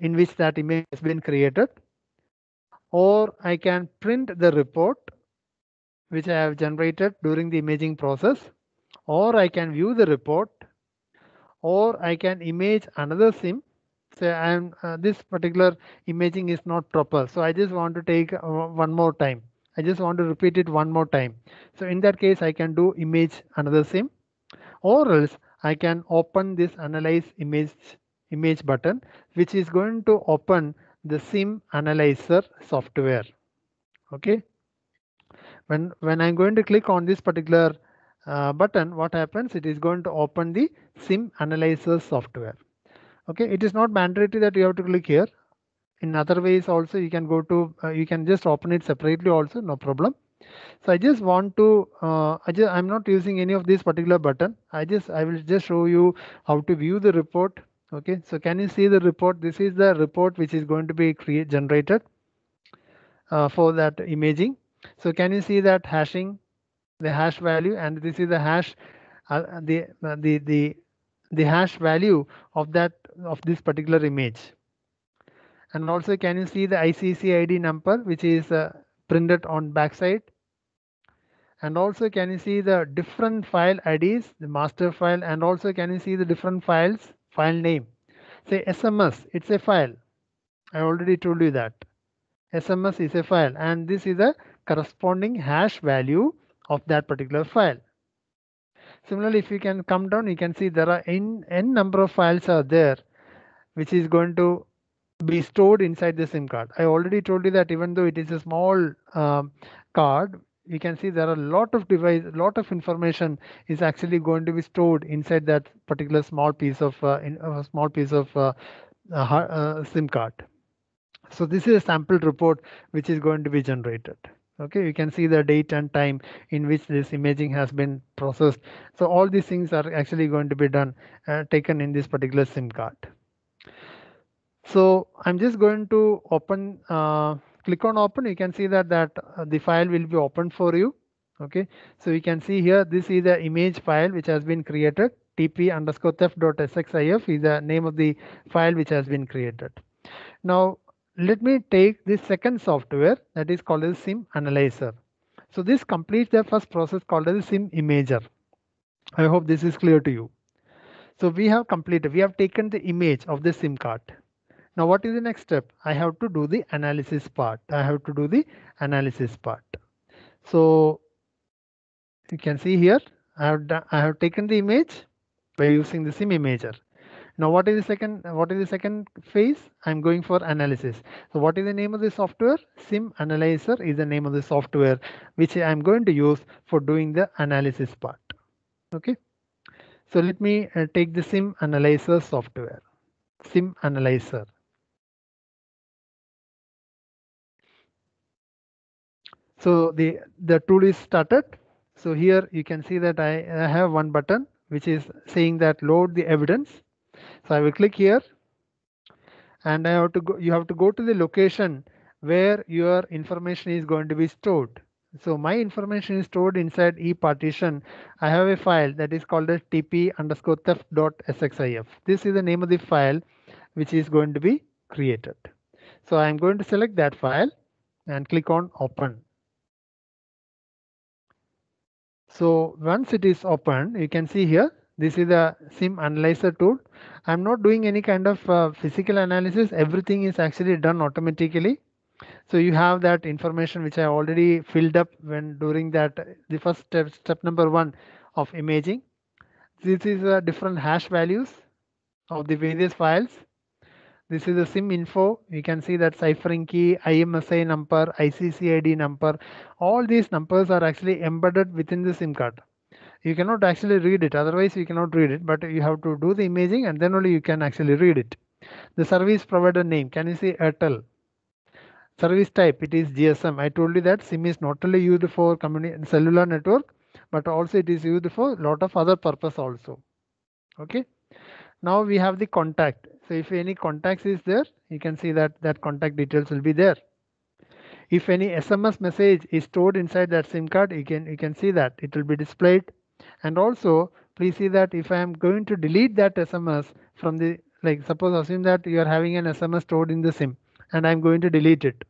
in which that image has been created or I can print the report which I have generated during the imaging process or I can view the report or I can image another sim. Say I'm uh, this particular imaging is not proper. So I just want to take uh, one more time I just want to repeat it one more time. So in that case I can do image another sim or else I can open this analyze image image button which is going to open the sim analyzer software. Okay? When when i'm going to click on this particular uh, button what happens? It is going to open the sim analyzer software. Okay? It is not mandatory that you have to click here in other ways also you can go to uh, you can just open it separately also no problem. So i just want to uh, i just i'm not using any of this particular button. I just i will just show you how to view the report. Okay so can you see the report? This is the report which is going to be create generated uh, for that imaging. So can you see that hashing the hash value? And this is the hash uh, the uh, the the the hash value of that of this particular image and also can you see the ICC ID number which is uh, printed on backside and also can you see the different file IDs the master file and also can you see the different files file name. Say SMS, it's a file. I already told you that. SMS is a file and this is a corresponding hash value of that particular file. Similarly, if you can come down, you can see there are n, n number of files are there, which is going to be stored inside the SIM card. I already told you that even though it is a small um, card, you can see there are a lot of device, lot of information is actually going to be stored inside that particular small piece of uh, in, a small piece of uh, uh, SIM card. So this is a sample report which is going to be generated. Okay, you can see the date and time in which this imaging has been processed. So all these things are actually going to be done, uh, taken in this particular SIM card. So I'm just going to open uh, click on open. You can see that that uh, the file will be opened for you. Okay? So you can see here this is the image file which has been created. Tp underscore theft.sxif is the name of the file which has been created. Now let me take this second software that is called as sim analyzer. So this completes the first process called as sim imager. I hope this is clear to you. So we have completed we have taken the image of the sim card now what is the next step? I have to do the analysis part. I have to do the analysis part. So you can see here, I have, I have taken the image by using the sim imager. Now what is the second what is the second phase? I'm going for analysis. So what is the name of the software? Sim Analyzer is the name of the software which I'm going to use for doing the analysis part. Okay. So let me uh, take the Sim Analyzer software. Sim Analyzer. So the, the tool is started. So here you can see that I, I have one button which is saying that load the evidence. So I will click here and I have to go, you have to go to the location where your information is going to be stored. So my information is stored inside e partition. I have a file that is called as tp underscore theft.sxif. This is the name of the file which is going to be created. So I'm going to select that file and click on open. So once it is opened, you can see here, this is the SIM analyzer tool. I'm not doing any kind of uh, physical analysis. Everything is actually done automatically. So you have that information which I already filled up when during that the first step, step number one of imaging. This is uh, different hash values of the various files. This is the SIM info. You can see that ciphering key, IMSI number, ICCID number. All these numbers are actually embedded within the SIM card. You cannot actually read it. Otherwise, you cannot read it. But you have to do the imaging and then only you can actually read it. The service provider name. Can you see Airtel? Service type. It is GSM. I told you that SIM is not only used for cellular network, but also it is used for lot of other purpose also. Okay. Now we have the contact. So if any contacts is there, you can see that that contact details will be there. If any SMS message is stored inside that SIM card, you can you can see that it will be displayed. And also, please see that if I am going to delete that SMS from the like suppose assume that you are having an SMS stored in the SIM and I'm going to delete it.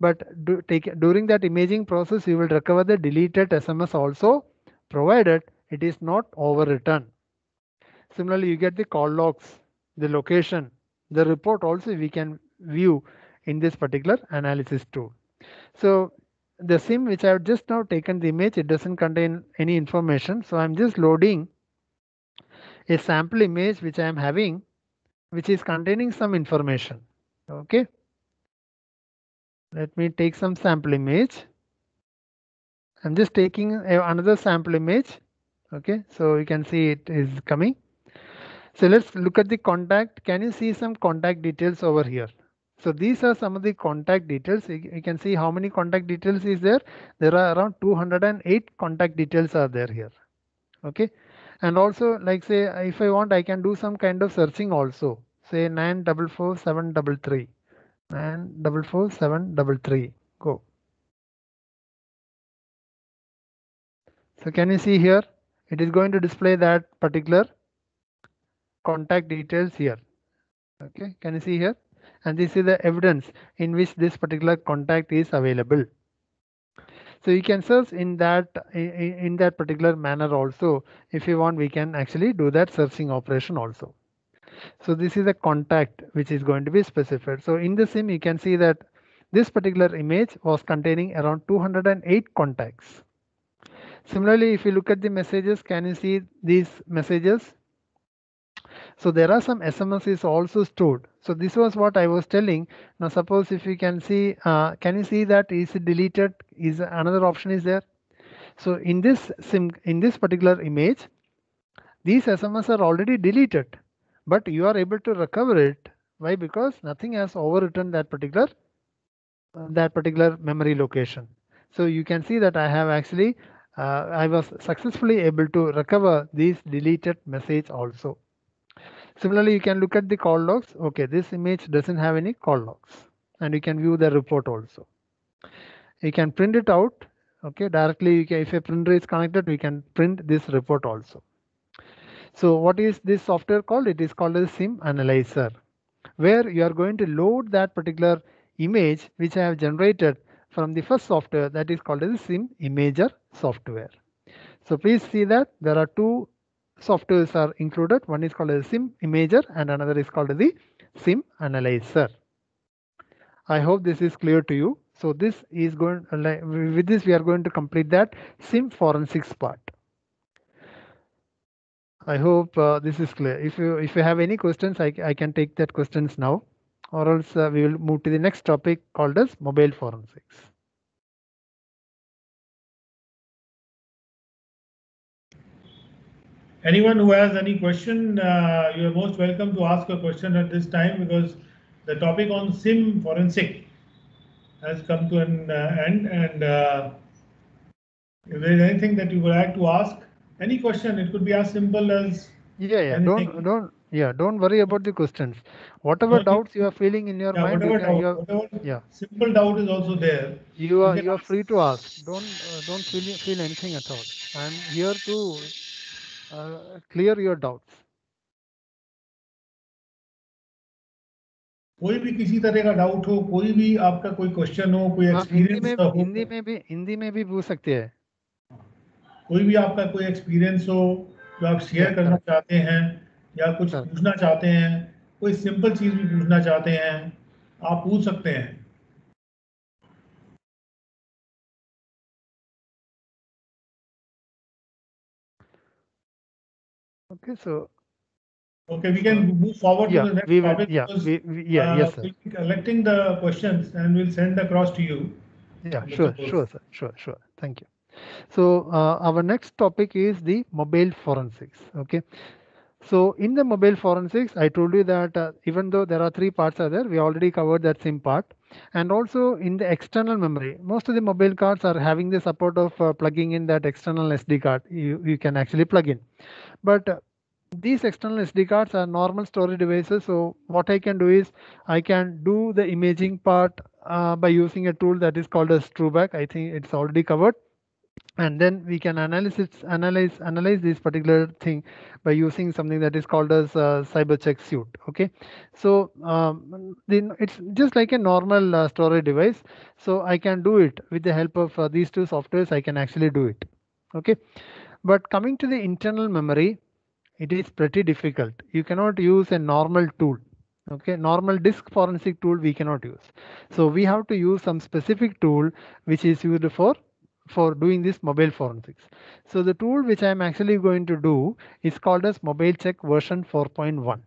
But do, take, during that imaging process, you will recover the deleted SMS also, provided it is not overwritten. Similarly, you get the call logs, the location, the report also we can view in this particular analysis tool. So the SIM which I have just now taken the image, it doesn't contain any information. So I'm just loading a sample image which I am having, which is containing some information. Okay. Let me take some sample image. I'm just taking another sample image. Okay, so you can see it is coming. So let's look at the contact. Can you see some contact details over here? So these are some of the contact details. You can see how many contact details is there. There are around 208 contact details are there here. Okay. And also like say if I want I can do some kind of searching also. Say 944733 and double four seven double three go so can you see here it is going to display that particular contact details here. Okay can you see here? And this is the evidence in which this particular contact is available. So you can search in that in, that particular manner also. If you want we can actually do that searching operation also. So this is a contact which is going to be specified. So in the sim you can see that this particular image was containing around 208 contacts. Similarly if you look at the messages can you see these messages so there are some SMS is also stored. So this was what I was telling. Now suppose if you can see, uh, can you see that is deleted? Is another option is there? So in this sim, in this particular image, these SMS are already deleted, but you are able to recover it. Why? Because nothing has overwritten that particular uh, that particular memory location. So you can see that I have actually uh, I was successfully able to recover these deleted message also. Similarly, you can look at the call logs. Okay, this image doesn't have any call logs and you can view the report also. You can print it out. Okay, directly you can, if a printer is connected, we can print this report also. So what is this software called? It is called a SIM analyzer where you are going to load that particular image which I have generated from the first software that is called as SIM Imager software. So please see that there are two softwares are included. One is called a SIM Imager and another is called the SIM Analyzer. I hope this is clear to you. So this is going with this we are going to complete that SIM forensics part. I hope uh, this is clear. If you if you have any questions, I, I can take that questions now, or else uh, we will move to the next topic called as mobile forensics. Anyone who has any question, uh, you are most welcome to ask a question at this time because the topic on SIM forensic has come to an uh, end and uh, if there is anything that you would like to ask, any question, it could be as simple as Yeah, yeah. Anything. Don't don't yeah. Don't worry about the questions. Whatever doubts you are feeling in your yeah, mind, whatever you doubt, whatever yeah. simple doubt is also there. you are can you are free to ask. Don't uh, don't feel feel anything at all. I'm here to uh, clear your doubts. कोई भी किसी तरह का doubt हो कोई भी आपका कोई क्वेश्चन हो कोई हाँ, हिंदी में एक्सपीरियंस हो हिंदी में भी हिंदी में भी पूछ सकते हैं। कोई भी आपका कोई एक्सपीरियंस हो जो आप शेयर करना चाहते हैं या कुछ पूछना चाहते हैं कोई सिंपल चीज़ भी पूछना चाहते हैं आप पूछ सकते हैं। Okay, so Okay, we can move forward yeah, to the next we will topic. yeah because, we, we yeah uh, yes sir We'll collecting the questions and we'll send across to you. yeah sure sure sir sure sure thank you. So uh, our next topic is the mobile forensics. Okay. So in the mobile forensics, I told you that uh, even though there are three parts are there, we already covered that same part. And also in the external memory, most of the mobile cards are having the support of uh, plugging in that external SD card. You, you can actually plug in. But uh, these external SD cards are normal storage devices. So what I can do is I can do the imaging part uh, by using a tool that is called as TrueBack. I think it's already covered and then we can analyze it, analyze analyze this particular thing by using something that is called as uh, cybercheck suit okay? So um, then it's just like a normal uh, storage device. So i can do it. With the help of uh, these two softwares i can actually do it okay? But coming to the internal memory it is pretty difficult. You cannot use a normal tool okay? Normal disk forensic tool we cannot use. So we have to use some specific tool which is used for for doing this mobile forensics. So the tool which I'm actually going to do is called as MobileCheck version 4.1.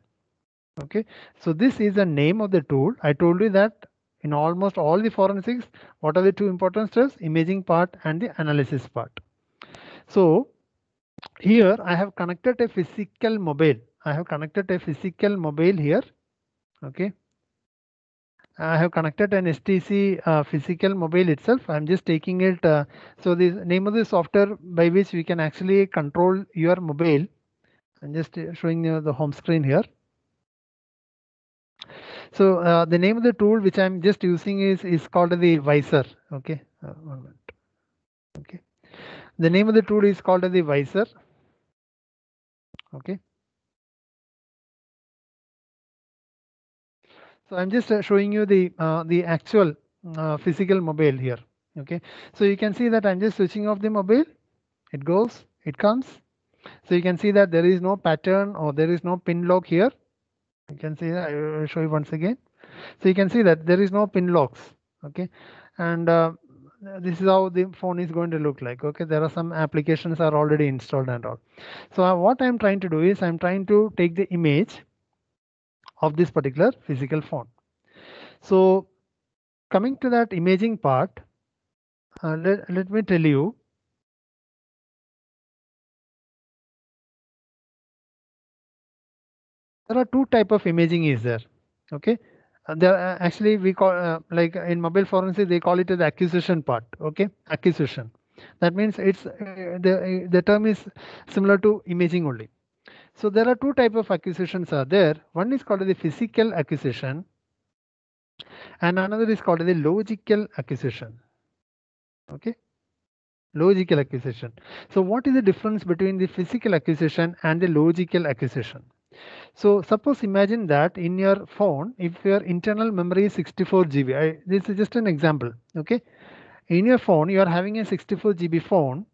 Okay, so this is the name of the tool. I told you that in almost all the forensics, what are the two important steps? Imaging part and the analysis part. So here I have connected a physical mobile. I have connected a physical mobile here. Okay. I have connected an STC uh, physical mobile itself. I'm just taking it. Uh, so the name of the software by which we can actually control your mobile. I'm just uh, showing you the home screen here. So uh, the name of the tool which I'm just using is is called the Vysor. Okay, uh. Okay, the name of the tool is called the Vysor. Okay. So I'm just uh, showing you the uh, the actual uh, physical mobile here. Okay, so you can see that I'm just switching off the mobile. It goes, it comes. So you can see that there is no pattern or there is no pin lock here. You can see that I will show you once again. So you can see that there is no pin locks. Okay, and this is how the phone is going to look like. Okay, there are some applications are already installed and all. So what I'm trying to do is I'm trying to take the image of this particular physical phone. So coming to that imaging part, uh, let, let me tell you. There are two type of imaging is there. Okay. Uh, there uh, actually we call uh, like in mobile forensic they call it as acquisition part. Okay, acquisition. That means it's uh, the uh, the term is similar to imaging only. So there are two type of acquisitions are there. One is called the physical acquisition and another is called the logical acquisition. Okay. Logical acquisition. So what is the difference between the physical acquisition and the logical acquisition? So suppose imagine that in your phone, if your internal memory is 64 GB, I, this is just an example. Okay. In your phone, you are having a 64 GB phone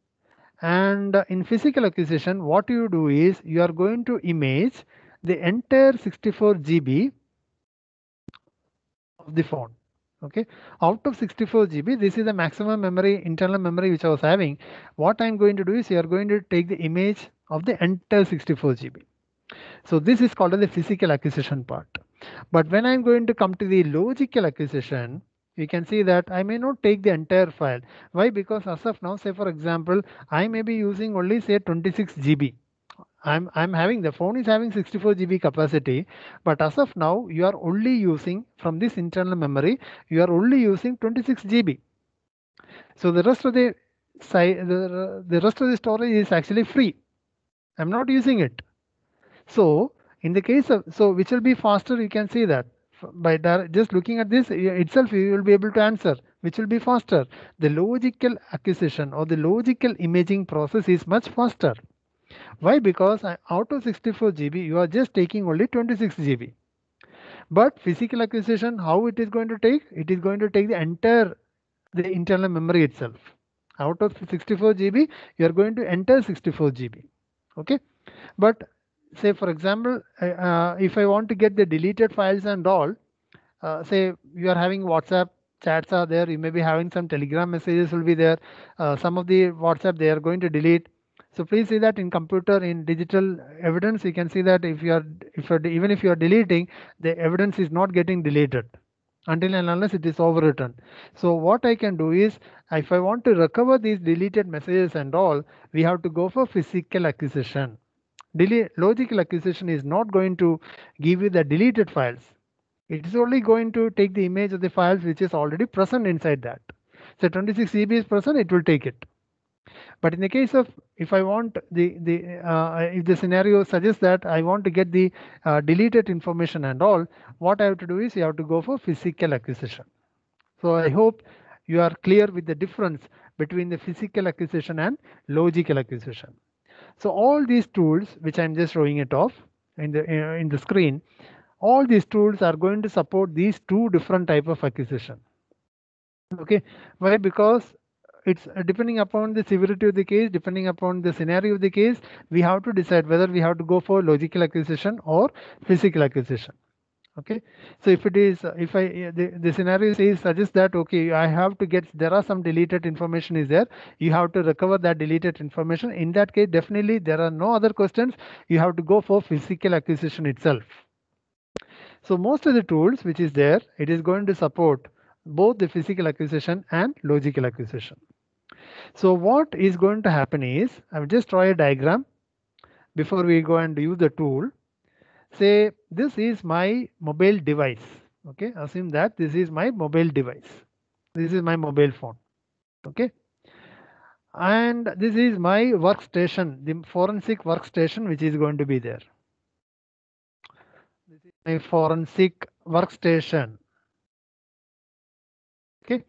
and in physical acquisition what you do is you are going to image the entire 64 GB of the phone okay? Out of 64 GB this is the maximum memory internal memory which I was having. What I'm going to do is you are going to take the image of the entire 64 GB so this is called the physical acquisition part. But when I'm going to come to the logical acquisition you can see that I may not take the entire file. Why? Because as of now, say for example, I may be using only say 26 GB. I'm I'm having the phone is having 64 GB capacity, but as of now you are only using from this internal memory you are only using 26 GB. So the rest of the side the, the rest of the storage is actually free. I'm not using it. So in the case of so which will be faster you can see that by just looking at this itself you will be able to answer which will be faster. The logical acquisition or the logical imaging process is much faster. Why? Because uh, out of 64 GB, you are just taking only 26 GB. But physical acquisition, how it is going to take? It is going to take the entire the internal memory itself. Out of 64 GB, you are going to enter 64 GB. Okay. But say for example, uh, if I want to get the deleted files and all, uh, say you are having WhatsApp chats are there, you may be having some Telegram messages will be there. Uh, some of the WhatsApp they are going to delete so please see that in computer in digital evidence, you can see that if you are if you're, even if you are deleting, the evidence is not getting deleted until and unless it is overwritten. So what I can do is if I want to recover these deleted messages and all, we have to go for physical acquisition. Delete, logical acquisition is not going to give you the deleted files. It is only going to take the image of the files which is already present inside that. So 26 GB is present, it will take it. But in the case of if I want the the uh, if the scenario suggests that I want to get the uh, deleted information and all, what I have to do is you have to go for physical acquisition. So I hope you are clear with the difference between the physical acquisition and logical acquisition. So all these tools, which I'm just showing it off in the in the screen, all these tools are going to support these two different type of acquisition. Okay, why? Because it's uh, depending upon the severity of the case, depending upon the scenario of the case, we have to decide whether we have to go for logical acquisition or physical acquisition. Okay, so if it is, if I uh, the, the scenario says suggests that okay, I have to get there are some deleted information is there, you have to recover that deleted information. In that case, definitely there are no other questions. You have to go for physical acquisition itself. So most of the tools which is there, it is going to support both the physical acquisition and logical acquisition. So what is going to happen is, I will just draw a diagram before we go and use the tool. Say this is my mobile device. Okay, assume that this is my mobile device. This is my mobile phone. Okay. And this is my workstation, the forensic workstation, which is going to be there. This is my forensic workstation okay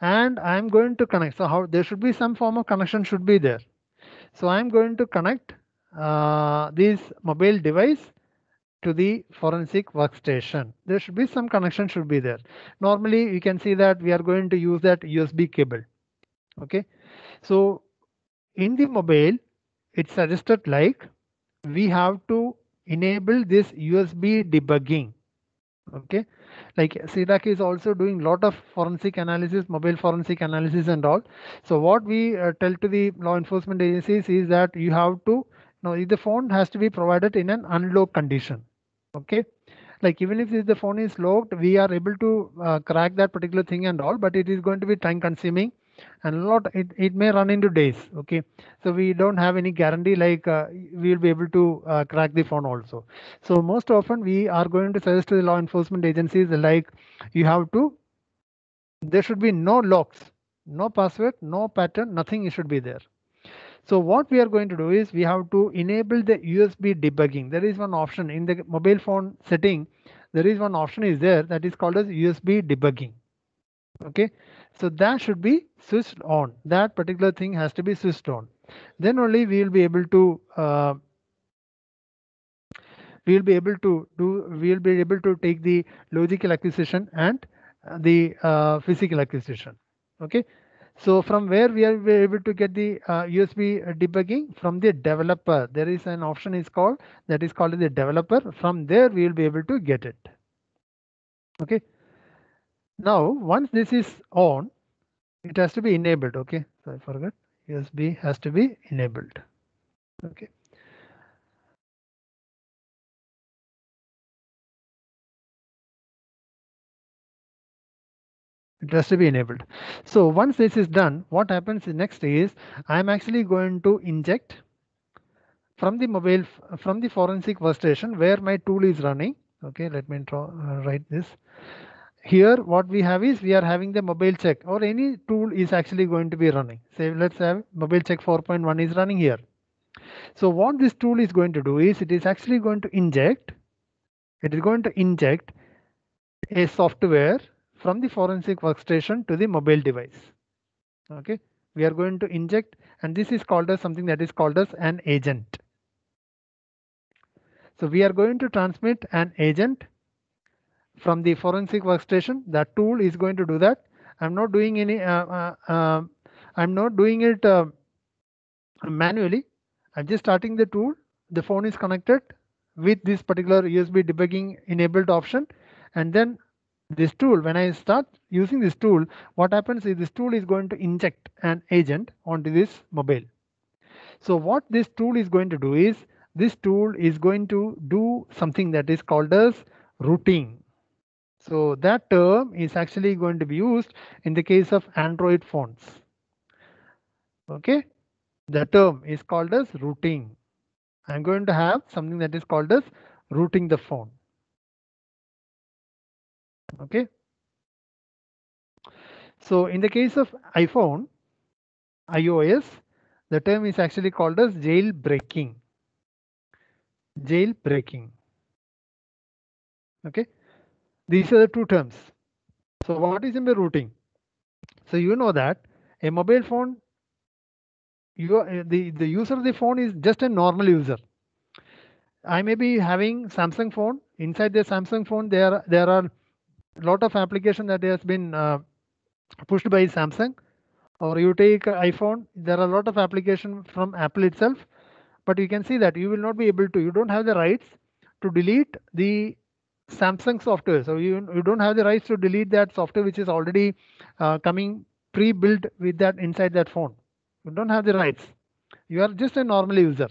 and i'm going to connect so how there should be some form of connection should be there so i'm going to connect uh, this mobile device to the forensic workstation. There should be some connection should be there. Normally you can see that we are going to use that usb cable. Okay? So in the mobile it's suggested like we have to enable this usb debugging. Okay? Like CDAC is also doing a lot of forensic analysis, mobile forensic analysis and all. So what we uh, tell to the law enforcement agencies is that you have to, now if the phone has to be provided in an unlocked condition. Okay. Like even if the phone is locked, we are able to uh, crack that particular thing and all, but it is going to be time consuming and a lot it, it may run into days okay? So we don't have any guarantee like uh, we'll be able to uh, crack the phone also. So most often we are going to suggest to the law enforcement agencies like you have to there should be no locks no password no pattern nothing should be there so what we are going to do is we have to enable the usb debugging there is one option in the mobile phone setting there is one option is there that is called as usb debugging okay so that should be switched on. That particular thing has to be switched on. Then only we will be able to uh, we will be able to do we will be able to take the logical acquisition and the uh, physical acquisition. Okay. So from where we are able to get the uh, USB debugging from the developer. There is an option is called that is called the developer. From there we will be able to get it. Okay. Now, once this is on, it has to be enabled. Okay, so I forgot USB has to be enabled. Okay. It has to be enabled. So once this is done, what happens next is I'm actually going to inject from the mobile from the forensic workstation where my tool is running. Okay, let me draw, uh, write this. Here, what we have is we are having the MobileCheck or any tool is actually going to be running. Say, let's have MobileCheck 4.1 is running here. So what this tool is going to do is it is actually going to inject, it is going to inject a software from the forensic workstation to the mobile device. Okay, we are going to inject and this is called as something that is called as an agent. So we are going to transmit an agent from the forensic workstation. That tool is going to do that. I'm not doing any, uh, uh, uh, I'm not doing it uh, manually. I'm just starting the tool. The phone is connected with this particular USB debugging enabled option. And then this tool, when I start using this tool, what happens is this tool is going to inject an agent onto this mobile. So what this tool is going to do is this tool is going to do something that is called as rooting. So that term is actually going to be used in the case of Android phones. Okay, the term is called as rooting. I'm going to have something that is called as rooting the phone. Okay. So in the case of iPhone, iOS, the term is actually called as jailbreaking. Jailbreaking. Okay. These are the two terms. So what is in the rooting? So you know that a mobile phone, you eh, the, the user of the phone is just a normal user. I may be having Samsung phone. Inside the Samsung phone, there there are lot of application that has been uh, pushed by Samsung. Or you take iPhone, there are a lot of application from Apple itself. But you can see that you will not be able to. You don't have the rights to delete the Samsung software. So you, you don't have the rights to delete that software which is already uh, coming pre-built with that inside that phone. You don't have the rights. You are just a normal user.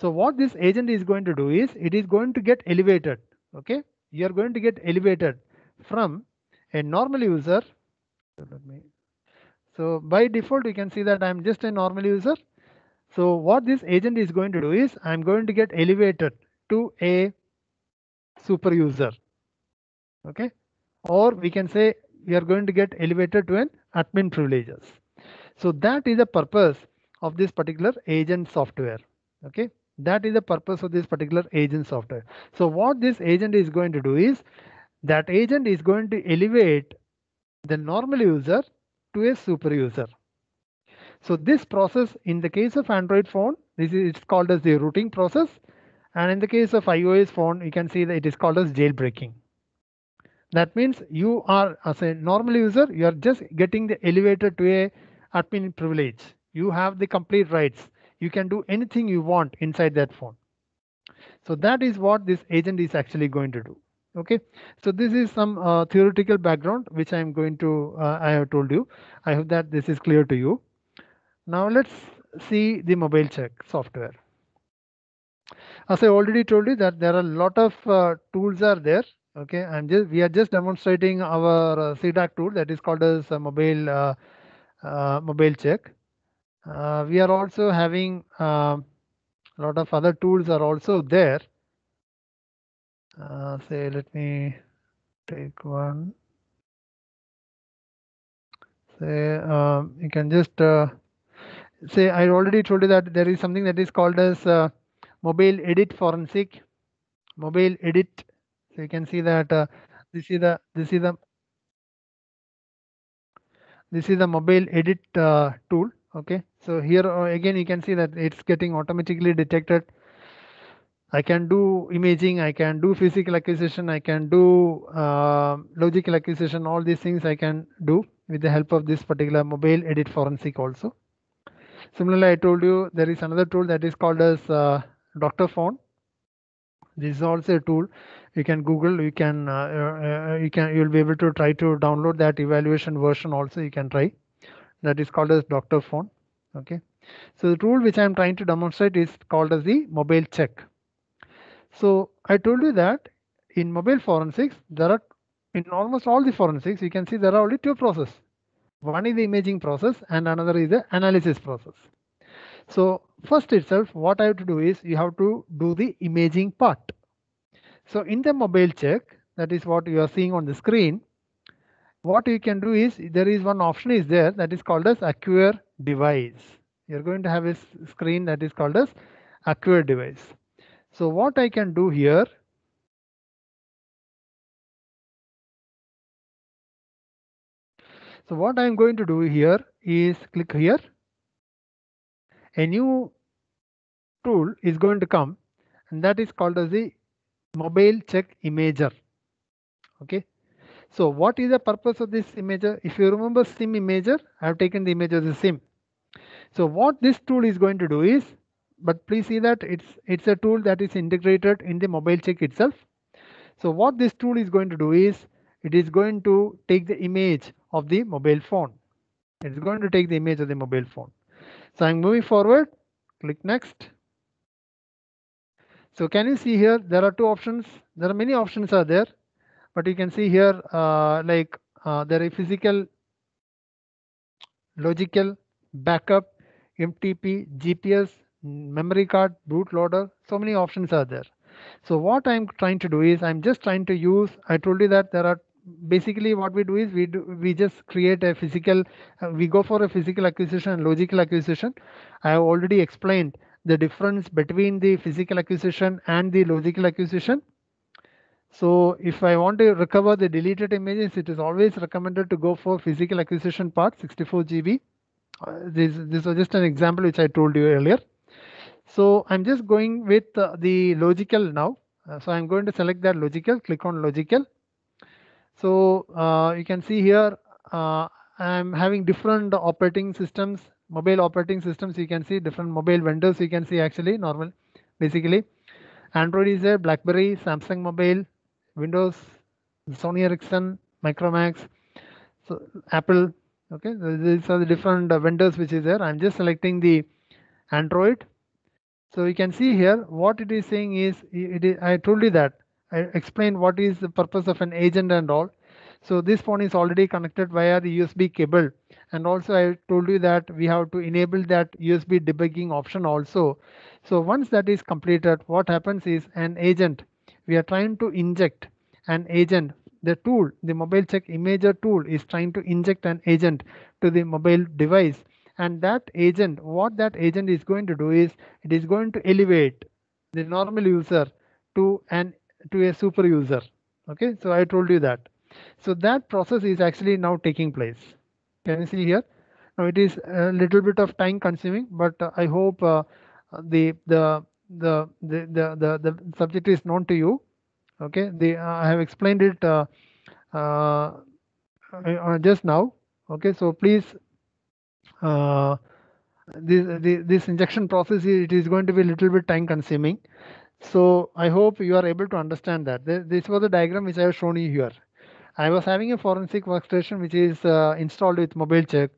So what this agent is going to do is it is going to get elevated. Okay, you are going to get elevated from a normal user. So let me. So by default, you can see that I'm just a normal user. So what this agent is going to do is I'm going to get elevated to a super user. Okay, or we can say we are going to get elevated to an admin privileges. So that is the purpose of this particular agent software. Okay, that is the purpose of this particular agent software. So what this agent is going to do is that agent is going to elevate the normal user to a super user. So this process in the case of Android phone, this is it's called as the rooting process. And in the case of iOS phone, you can see that it is called as jailbreaking. That means you are as a normal user, you are just getting the elevator to a admin privilege. You have the complete rights. You can do anything you want inside that phone. So that is what this agent is actually going to do. Okay, so this is some uh, theoretical background which I am going to uh, I have told you. I hope that this is clear to you. Now let's see the MobileCheck software. As I already told you that there are a lot of uh, tools are there. Okay, I'm just we are just demonstrating our uh, CDAC tool that is called as mobile uh, uh, MobileCheck. Uh, we are also having a lot of other tools are also there. Uh, say, let me take one. Say, um, you can just uh, say, I already told you that there is something that is called as uh, MOBILedit forensic, MOBILedit. So you can see that uh, this is the this is the this is the MOBILedit uh, tool. Okay, so here uh, again you can see that it's getting automatically detected I can do imaging, I can do physical acquisition, I can do uh, logical acquisition, all these things I can do with the help of this particular MOBILedit forensic also. Similarly, I told you there is another tool that is called as uh, Dr.Fone. This is also a tool you can Google, you can, uh, uh, you can, you'll be able to try to download that evaluation version also you can try. That is called as Dr.Fone. Okay. So the tool which I'm trying to demonstrate is called as the MobileCheck. So I told you that in mobile forensics, there are in almost all the forensics, you can see there are only two processes. One is the imaging process and another is the analysis process. So first itself, what I have to do is you have to do the imaging part. So in the MobileCheck, that is what you are seeing on the screen. What you can do is there is one option is there that is called as acquire device. You're going to have a screen that is called as acquire device. So what I can do here So what I'm going to do here is click here. A new tool is going to come and that is called as the MobileCheck imager. Okay. So what is the purpose of this imager? If you remember SIM imager, I have taken the image of the SIM. So what this tool is going to do is, but please see that it's it's a tool that is integrated in the MobileCheck itself. So what this tool is going to do is it is going to take the image of the mobile phone. It's going to take the image of the mobile phone. So I'm moving forward, click next. So can you see here, there are two options. There are many options are there, but you can see here uh, like uh, there is physical, logical, backup, MTP, GPS, memory card, bootloader. So many options are there. So what I'm trying to do is I'm just trying to use, I told you that there are basically what we do is we do we just create a physical uh, we go for a physical acquisition and logical acquisition i have already explained the difference between the physical acquisition and the logical acquisition so if i want to recover the deleted images it is always recommended to go for physical acquisition part 64 gb uh, this this was just an example which i told you earlier so i'm just going with uh, the logical now uh, so i'm going to select that logical click on logical so uh, you can see here, uh, I'm having different operating systems, mobile operating systems. You can see different mobile vendors. You can see actually normal, basically. Android is there, BlackBerry, Samsung Mobile, Windows, Sony Ericsson, Micromax, so Apple. Okay, these are the different uh, vendors which is there. I'm just selecting the Android. So you can see here what it is saying is, it is I told you that I explained what is the purpose of an agent and all. So this phone is already connected via the USB cable. And also I told you that we have to enable that USB debugging option also. So once that is completed, what happens is an agent, we are trying to inject an agent the tool, the MobileCheck imager tool is trying to inject an agent to the mobile device. And that agent, what that agent is going to do is it is going to elevate the normal user to an to a super user. Okay, so I told you that. So that process is actually now taking place. Can you see here? Now it is a little bit of time consuming, but uh, I hope uh, the, the, the, the, the, the, the subject is known to you. Okay, the, uh, I have explained it uh, uh, uh, just now. Okay, so please this, this injection process it is going to be a little bit time consuming so I hope you are able to understand that. This was the diagram which I have shown you here. I was having a forensic workstation which is uh, installed with MobileCheck.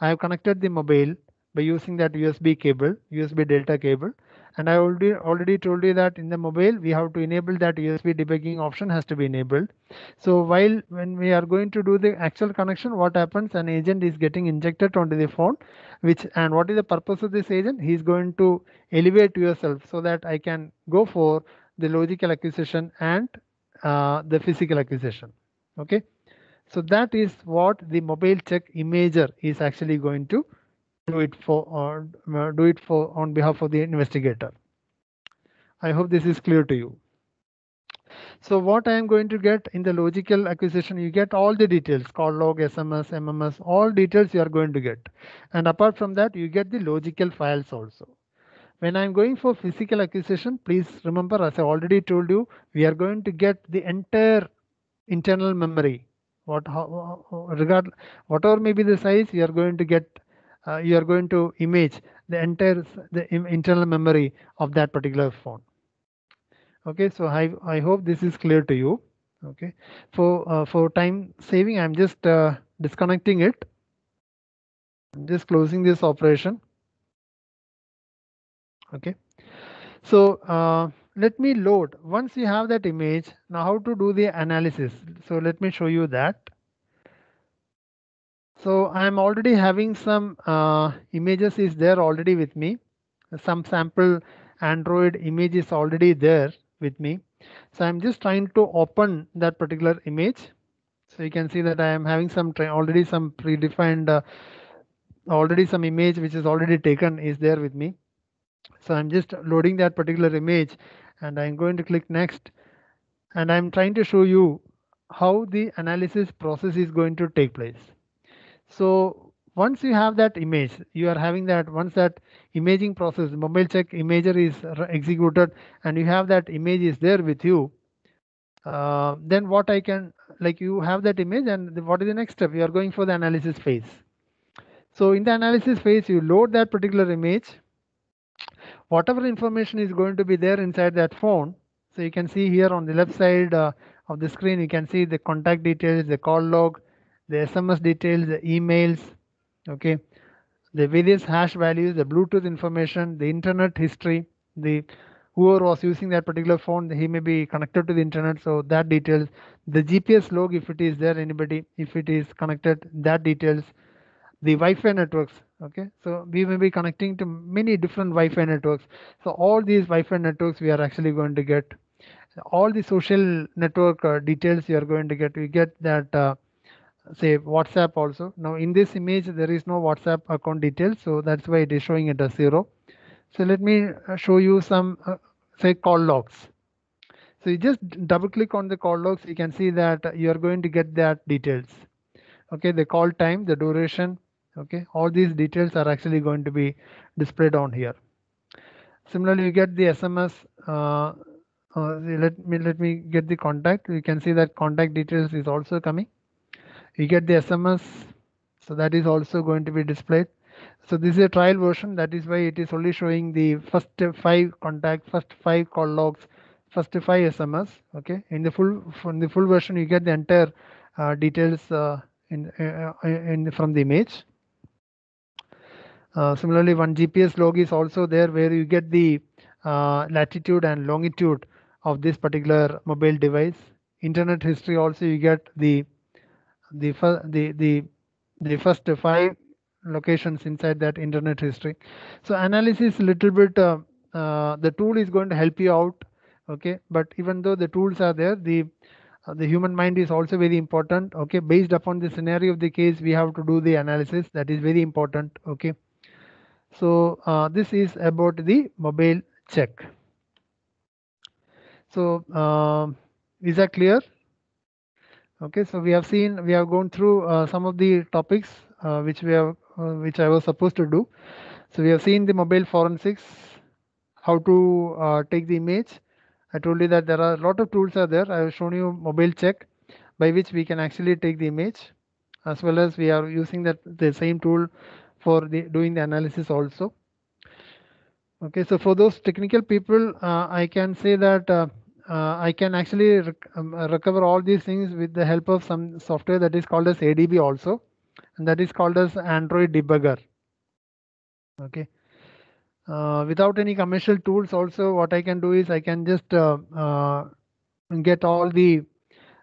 I have connected the mobile by using that USB cable, USB Delta cable. And I already already told you that in the mobile we have to enable that USB debugging option has to be enabled. So while when we are going to do the actual connection, what happens? An agent is getting injected onto the phone, which and what is the purpose of this agent? He's going to elevate yourself so that I can go for the logical acquisition and uh, the physical acquisition. Okay, so that is what the mobile check imager is actually going to do it for or uh, do it for on behalf of the investigator. I hope this is clear to you. So what I am going to get in the logical acquisition, you get all the details, call log, SMS, MMS, all details you are going to get. And apart from that, you get the logical files also. When I'm going for physical acquisition, please remember, as I already told you, we are going to get the entire internal memory. What how, regard whatever may be the size, you are going to get uh, you are going to image the entire the internal memory of that particular phone. Okay so i i hope this is clear to you. Okay for uh, for time saving i'm just uh, disconnecting it. I'm just closing this operation. Okay so uh, let me load. Once you have that image now how to do the analysis? So let me show you that so I'm already having some uh, images is there already with me. some sample Android image is already there with me. So I'm just trying to open that particular image. So you can see that I am having some already some predefined uh, already some image which is already taken is there with me. So I'm just loading that particular image and I'm going to click next and I'm trying to show you how the analysis process is going to take place. So once you have that image, you are having that once that imaging process, MobileCheck imager is executed and you have that image is there with you, uh, then what I can like you have that image and the, what is the next step? You are going for the analysis phase. So in the analysis phase, you load that particular image. Whatever information is going to be there inside that phone. So you can see here on the left side uh, of the screen, you can see the contact details, the call log, the SMS details, the emails, okay, the various hash values, the Bluetooth information, the internet history, the whoever was using that particular phone, he may be connected to the internet. So that details, the GPS log, if it is there, anybody, if it is connected, that details, the Wi-Fi networks. Okay, so we may be connecting to many different Wi-Fi networks. So all these Wi-Fi networks we are actually going to get all the social network uh, details you are going to get. We get that uh, say WhatsApp also. Now in this image there is no WhatsApp account details, so that's why it is showing it as zero. So let me uh, show you some uh, say call logs. So you just double click on the call logs. You can see that you are going to get that details. Okay, the call time, the duration, okay all these details are actually going to be displayed on here similarly you get the sms uh, uh, let me let me get the contact you can see that contact details is also coming you get the sms so that is also going to be displayed. So this is a trial version that is why it is only showing the first five contact first five call logs first five sms okay? In the full from the full version you get the entire uh, details uh, in, uh, in from the image. Uh, similarly, one GPS log is also there where you get the uh, latitude and longitude of this particular mobile device. Internet history also you get the the first the the the first five locations inside that internet history. So analysis little bit uh, uh, the tool is going to help you out. Okay, but even though the tools are there, the uh, the human mind is also very important. Okay, based upon the scenario of the case, we have to do the analysis. That is very important. Okay. So uh, this is about the mobile check. So uh, is that clear? Okay, so we have seen we have gone through uh, some of the topics uh, which we have uh, which I was supposed to do. So we have seen the mobile forensics, how to uh, take the image. I told you that there are a lot of tools are there. I have shown you MobileCheck by which we can actually take the image as well as we are using that the same tool for the doing the analysis also. Okay, so for those technical people, uh, I can say that uh, uh, I can actually rec um, recover all these things with the help of some software that is called as ADB also, and that is called as Android Debugger. Okay. Uh, without any commercial tools also what I can do is I can just uh, uh, get all the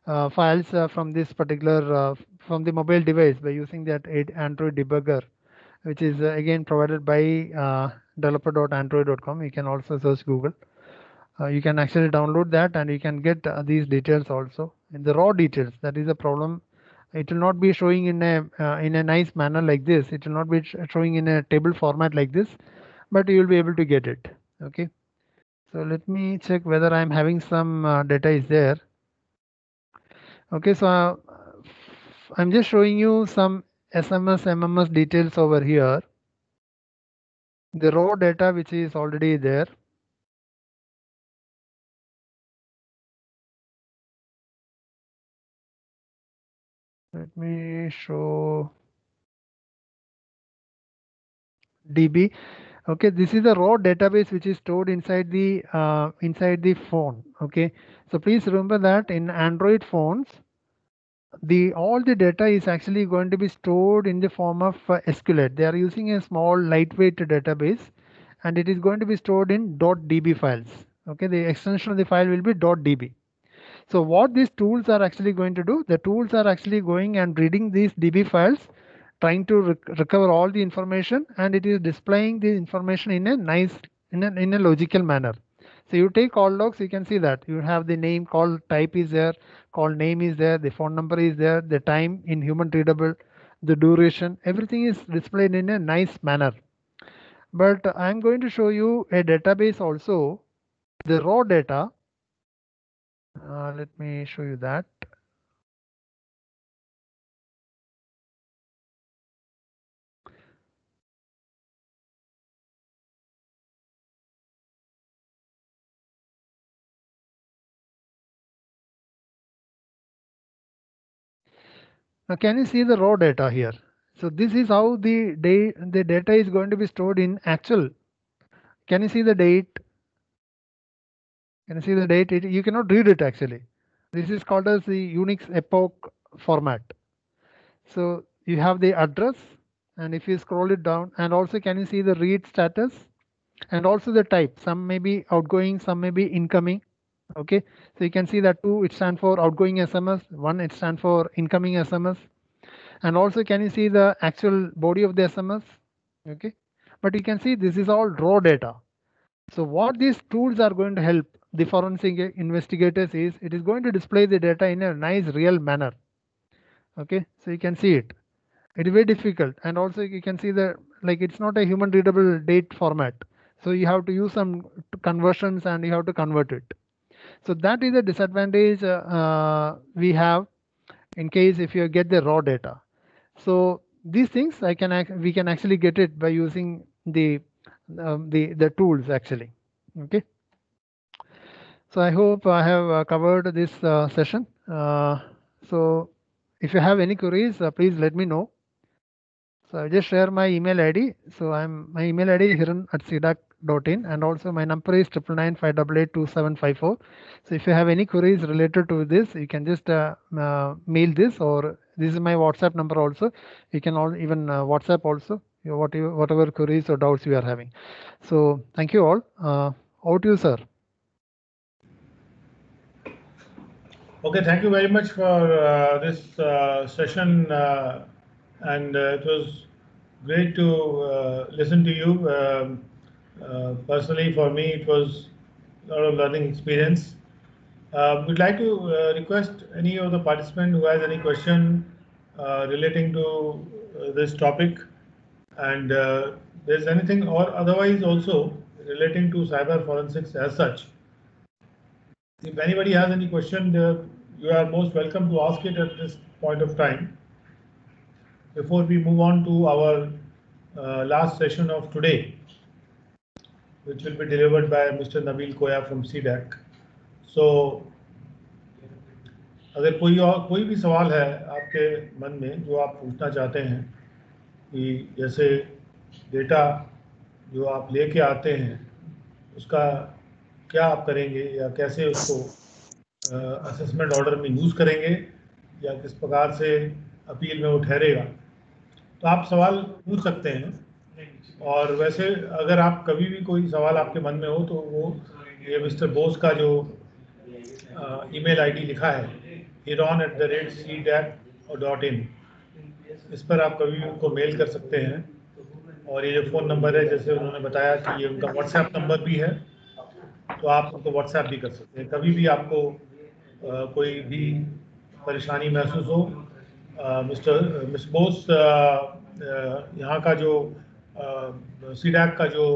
files from this particular from the mobile device by using that Android debugger which is uh, again provided by uh, developer.android.com. You can also search Google. Uh, you can actually download that and you can get uh, these details also in the raw details. That is a problem. It will not be showing in a uh, in a nice manner like this. It will not be showing in a table format like this, but you will be able to get it. Okay. So let me check whether I'm having some uh, data is there. Okay, so I'm just showing you some SMS MMS details over here. The raw data which is already there. Let me show DB. Okay, this is a raw database which is stored inside the uh, inside the phone. Okay, so please remember that in Android phones, the all the data is actually going to be stored in the form of uh, SQLite. They are using a small lightweight database and it is going to be stored in .db files. Okay, the extension of the file will be .db. So what these tools are actually going to do, the tools are actually going and reading these DB files trying to rec recover all the information and it is displaying the information in a nice in a, in a logical manner. So you take call logs, you can see that you have the name, call type is there, call name is there, the phone number is there, the time in human readable, the duration, everything is displayed in a nice manner. But I'm going to show you a database also, the raw data. Uh, let me show you that. Now can you see the raw data here? So this is how the day the data is going to be stored in actual. Can you see the date? Can you see the date? It, you cannot read it actually. This is called as the Unix epoch format. So you have the address and if you scroll it down and also can you see the read status? And also the type. Some may be outgoing some may be incoming. Okay? So you can see that two it stands for outgoing sms one it stands for incoming sms and also can you see the actual body of the sms okay? But you can see this is all raw data. So what these tools are going to help the forensic investigators is it is going to display the data in a nice real manner. Okay so you can see it. It is very difficult and also you can see the like it's not a human readable date format. So you have to use some conversions and you have to convert it. So that is a disadvantage uh, uh, we have in case if you get the raw data. So these things i can we can actually get it by using the um, the the tools actually. Okay so i hope i have uh, covered this uh, session. Uh, so if you have any queries please let me know. So i just share my email id so i'm my email id is hiran at cdac.in and also my number is triple nine five double eight two seven five four. So if you have any queries related to this you can just uh, uh, mail this or this is my whatsapp number also. You can all even uh, whatsapp also you know, whatever whatever queries or doubts you are having. So thank you all. Uh, over to you sir Okay, thank you very much for uh, this uh, session, uh, and uh, it was great to uh, listen to you. Um, uh, personally, for me, it was a lot of learning experience. We'd like to request any of the participant who has any question relating to this topic, and there's anything or otherwise also relating to cyber forensics as such. If anybody has any question, you are most welcome to ask it at this point of time. Before we move on to our uh, last session of today, which will be delivered by Mr. Nabil Koya from CDAC. So, अगर कोई और कोई भी सवाल है आपके मन में जो आप पूछना चाहते हैं कि जैसे डेटा जो आप लेके आते हैं उसका क्या आप करेंगे या कैसे उसको असेसमेंट ऑर्डर में यूज़ करेंगे या किस प्रकार से अपील में वो ठहरेगा। तो आप सवाल पूछ सकते हैं। और वैसे अगर आप कभी भी कोई सवाल आपके मन में हो तो वो ये मिस्टर बोस का जो ईमेल आईडी लिखा है heron at the rate C dat dot in इस पर आप कभी भी उनको मेल कर सकते हैं। और ये जो फ़ोन नंबर है, जैसे उन्होंने बताया कि ये उनका व्हाट्सएप नंबर भी है तो आप उनको व्हाट्सएप भी कर सकते हैं। कभी भी आपको कोई भी परेशानी महसूस हो मिस्टर मिस बोस यहाँ का जो सी का जो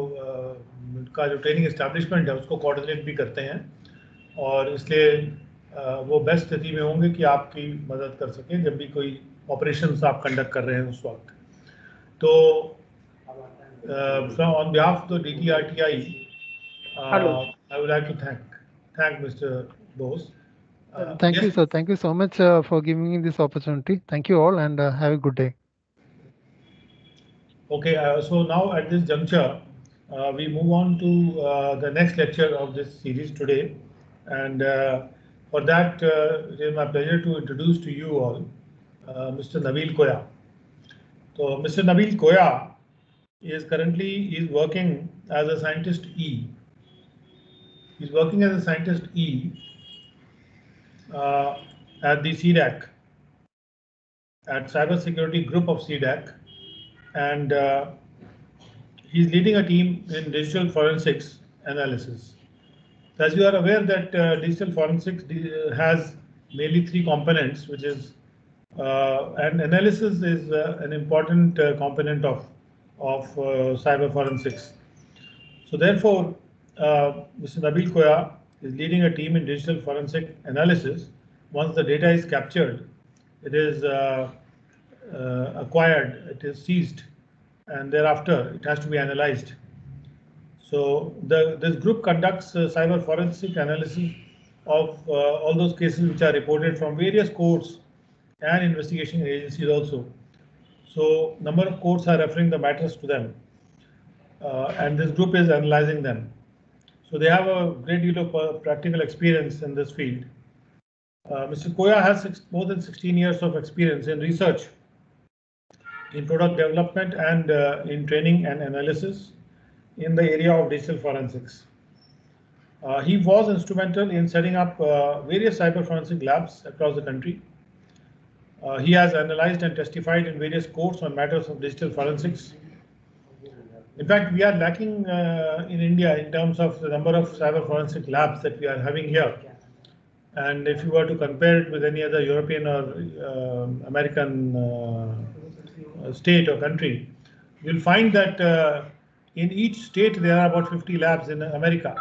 का जो ट्रेनिंग इस्टेब्लिशमेंट है उसको कोऑर्डिनेट भी करते हैं और इसलिए वो बेस्ट स्थिति में होंगे कि आपकी मदद कर सकें जब भी कोई ऑपरेशन आप कंडक्ट कर रहे हैं उस वक्त तो on behalf of the D T R T I. I would like to thank thank Mr. Bose. Uh, thank you sir thank you so much uh, for giving me this opportunity thank you all and uh, have a good day Okay, uh, so now at this juncture, uh, we move on to uh, the next lecture of this series today. And uh, for that, uh, it is my pleasure to introduce to you all uh, Mr. Nabil Koya. So Mr. Nabil Koya is currently is working as a scientist E. He's working as a scientist E uh, at the CDAC. at Cybersecurity Group of CDAC, and uh, he's leading a team in digital forensics analysis. As you are aware that uh, digital forensics has mainly three components, which is uh, and analysis is uh, an important uh, component of of uh, cyber forensics. So therefore, Mr. Nabil Koya is leading a team in digital forensic analysis. Once the data is captured, it is acquired, it is seized, and thereafter it has to be analyzed. So the, this group conducts uh, cyber forensic analysis of uh, all those cases which are reported from various courts and investigation agencies also. So number of courts are referring the matters to them. Uh, and this group is analyzing them. So they have a great deal of uh, practical experience in this field. Uh, Mr. Koya has six, more than 16 years of experience in research, in product development and uh, in training and analysis in the area of digital forensics. Uh, he was instrumental in setting up uh, various cyber forensic labs across the country. Uh, he has analyzed and testified in various courts on matters of digital forensics. In fact, we are lacking uh, in India in terms of the number of cyber forensic labs that we are having here. And if you were to compare it with any other European or uh, American uh, state or country, you'll find that in each state, there are about 50 labs in America.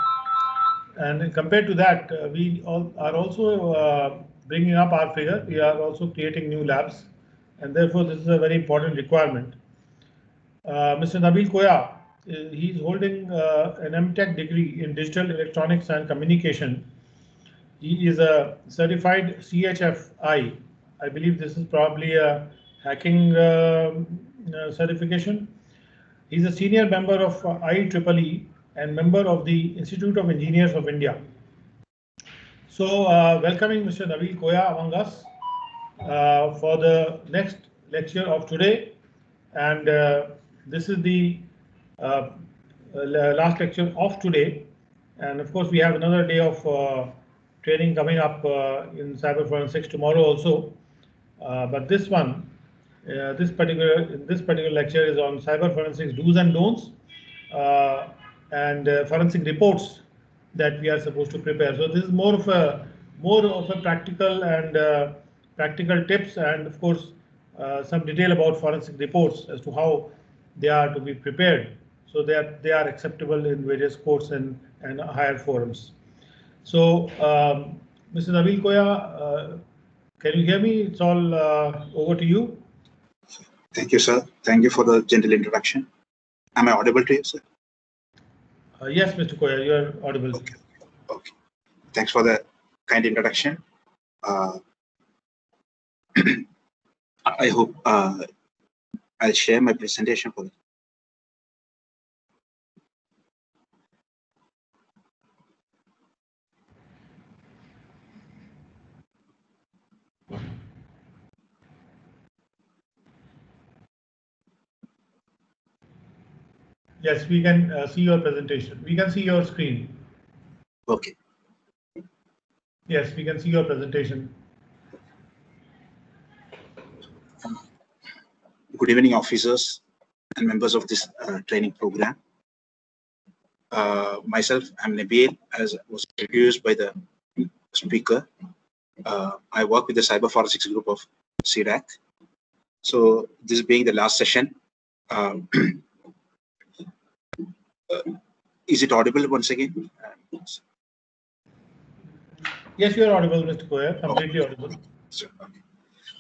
And compared to that, uh, we are also uh, bringing up our figure. We are also creating new labs. And therefore, this is a very important requirement. Uh, Mr. Nabil Koya, uh, he's holding uh, an MTech degree in digital electronics and communication. He is a certified CHFI. I believe this is probably a hacking uh, certification. He's a senior member of IEEE and member of the Institute of Engineers of India. So uh, welcoming Mr. Nabil Koya among us uh, for the next lecture of today. And uh, this is the uh, last lecture of today. And of course, we have another day of uh, training coming up uh, in cyber forensics tomorrow also. but this one uh, this particular this particular lecture is on cyber forensics do's and don'ts uh, and uh, forensic reports that we are supposed to prepare. So this is more of a more of a practical and uh, practical tips and of course uh, some detail about forensic reports as to how they are to be prepared so that they are acceptable in various courts and, and higher forums. So um, Mr. Nabil Koya, uh, can you hear me? It's all over to you. Thank you, sir. Thank you for the gentle introduction. Am I audible to you, sir? Uh, yes, Mr. Koya, you are audible. Okay. okay. Thanks for the kind introduction. Uh, I hope uh, I'll share my presentation for you. Yes, we can uh, see your presentation. We can see your screen. Okay. Yes, we can see your presentation. Good evening, officers and members of this uh, training program. Uh, myself, I'm Nabil, as was introduced by the speaker. Uh, I work with the Cyber Forensics Group of CDAC. So this being the last session, um, uh, is it audible once again? Yes, you are audible, Mr. Koya, completely okay. audible. So, okay.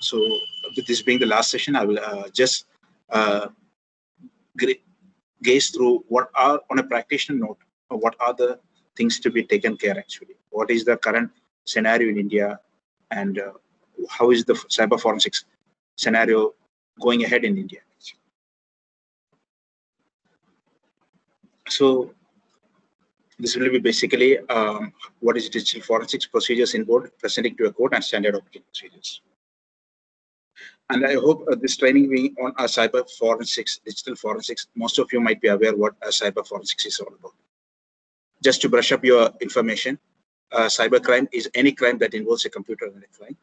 So, with this being the last session, I will uh, just uh, gaze through what are, on a practitioner note, what are the things to be taken care actually? What is the current scenario in India and uh, how is the cyber forensics scenario going ahead in India? So this will be basically um, what is digital forensics procedures in board presenting to a court and standard operating procedures. And I hope uh, this training being on a cyber forensics, digital forensics, most of you might be aware what a cyber forensics is all about. Just to brush up your information, uh, cyber crime is any crime that involves a computer-related crime.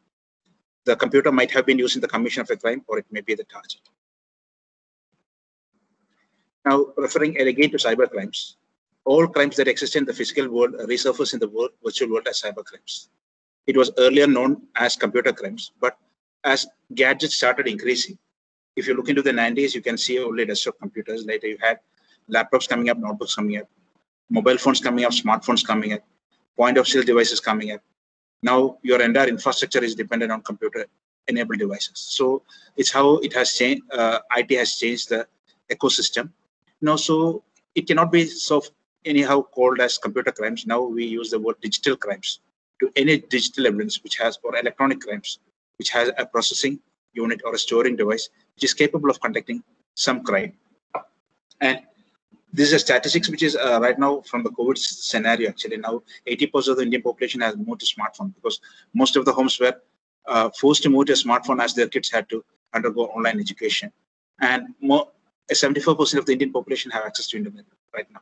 the computer might have been used in the commission of a crime or it may be the target. Now, referring again to cyber crimes, all crimes that exist in the physical world resurface in the world, virtual world as cyber crimes. It was earlier known as computer crimes, but as gadgets started increasing, if you look into the 90s, you can see only desktop computers. Later, you had laptops coming up, notebooks coming up, mobile phones coming up, smartphones coming up, point of sale devices coming up. Now, your entire infrastructure is dependent on computer enabled devices. So it's how it has changed, uh, IT has changed the ecosystem. Now, so it cannot be so anyhow called as computer crimes. Now we use the word digital crimes to any digital evidence which has or electronic crimes which has a processing unit or a storing device which is capable of conducting some crime. And this is a statistics which is uh, right now from the COVID scenario. Actually, now 80% of the Indian population has moved to smartphone because most of the homes were uh, forced to move to a smartphone as their kids had to undergo online education. And more, 74% of the Indian population have access to internet right now.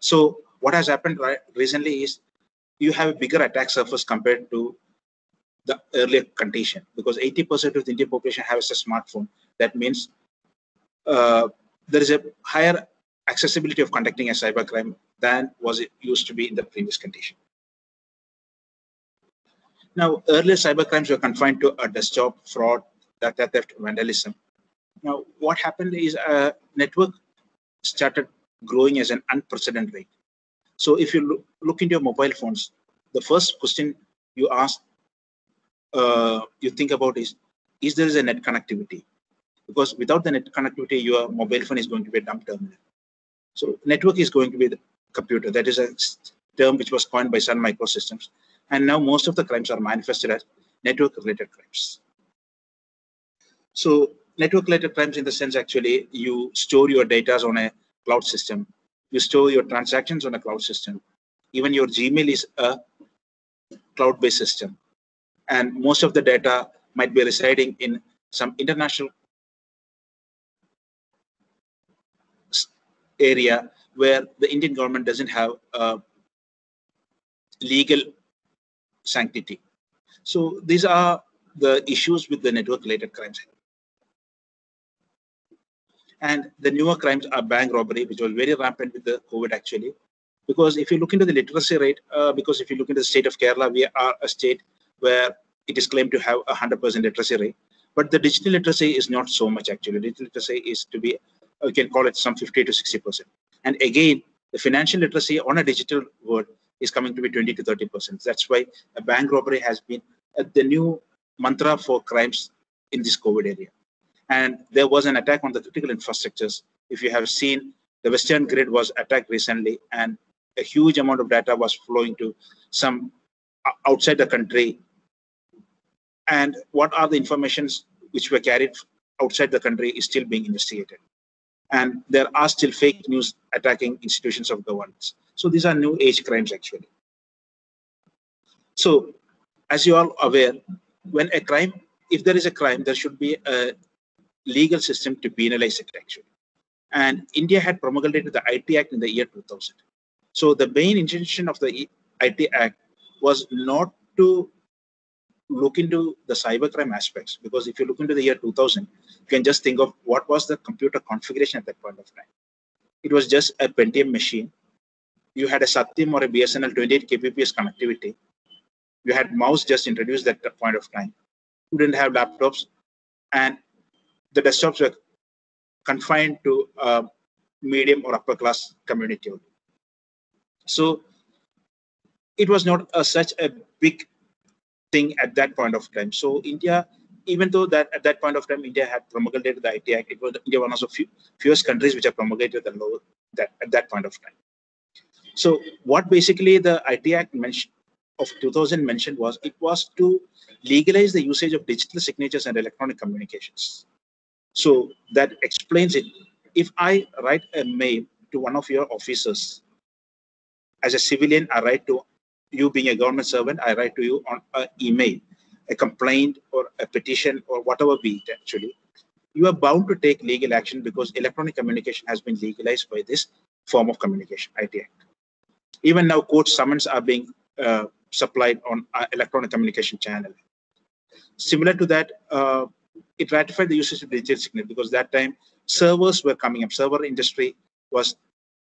So what has happened right recently is you have a bigger attack surface compared to the earlier condition because 80% of the Indian population has a smartphone. That means uh, there is a higher accessibility of conducting a cybercrime than was it used to be in the previous condition. Now, earlier cybercrimes were confined to a desktop fraud, data theft, vandalism. Now, what happened is a network started growing as an unprecedented rate. So if you look, look into your mobile phones, the first question you ask, uh, you think about is, is there is a net connectivity? Because without the net connectivity, your mobile phone is going to be a dumb terminal. So network is going to be the computer. That is a term which was coined by Sun Microsystems. And now most of the crimes are manifested as network-related crimes. So network-related crimes in the sense actually you store your data on a cloud system. You store your transactions on a cloud system. Even your Gmail is a cloud-based system. And most of the data might be residing in some international area where the Indian government doesn't have a legal sanctity. So these are the issues with the network-related crimes. And the newer crimes are bank robbery, which was very rampant with the COVID actually. Because if you look into the literacy rate, uh, because if you look into the state of Kerala, we are a state where it is claimed to have a 100% literacy rate. But the digital literacy is not so much actually. Digital literacy is to be, uh, you can call it some 50 to 60%. And again, the financial literacy on a digital world is coming to be 20 to 30%. That's why a bank robbery has been uh, the new mantra for crimes in this COVID area and there was an attack on the critical infrastructures. If you have seen, the Western grid was attacked recently, and a huge amount of data was flowing to some outside the country. And what are the informations which were carried outside the country is still being investigated. And there are still fake news attacking institutions of governance. So these are new age crimes actually. So as you are aware, when a crime, if there is a crime, there should be a legal system to penalize it actually. And India had promulgated the IT Act in the year 2000. So the main intention of the IT Act was not to look into the cybercrime aspects because if you look into the year 2000, you can just think of what was the computer configuration at that point of time. It was just a Pentium machine. You had a Satyam or a BSNL 28 kbps connectivity. You had mouse just introduced at that point of time. You didn't have laptops, and the desktops were confined to a medium or upper class community only. So it was not a, such a big thing at that point of time. So India, even though that at that point of time India had promulgated the IT Act, it was India one of the few, fewest countries which have promulgated the law that at that point of time. So what basically the IT Act mentioned of 2000 mentioned was it was to legalize the usage of digital signatures and electronic communications. So that explains it. If I write a mail to one of your officers, as a civilian, I write to you being a government servant, I write to you on an email, a complaint or a petition or whatever be it actually. You are bound to take legal action because electronic communication has been legalized by this form of communication, IT Act. Even now, court summons are being uh, supplied on electronic communication channel. Similar to that, uh, it ratified the usage of digital signature because that time servers were coming up. Server industry was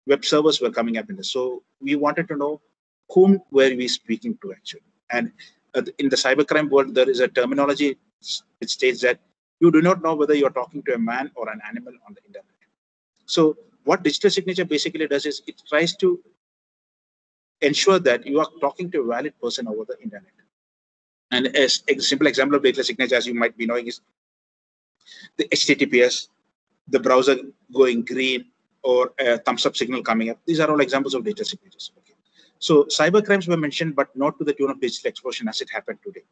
web servers were coming up in this. So we wanted to know whom were we speaking to actually. And in the cybercrime world, there is a terminology which states that you do not know whether you're talking to a man or an animal on the internet. So what digital signature basically does is it tries to ensure that you are talking to a valid person over the internet. And a, a simple example of digital signature, as you might be knowing, is the HTTPS, the browser going green, or a thumbs up signal coming up. These are all examples of digital signatures. So cyber crimes were mentioned, but not to the tune of digital explosion as it happened today.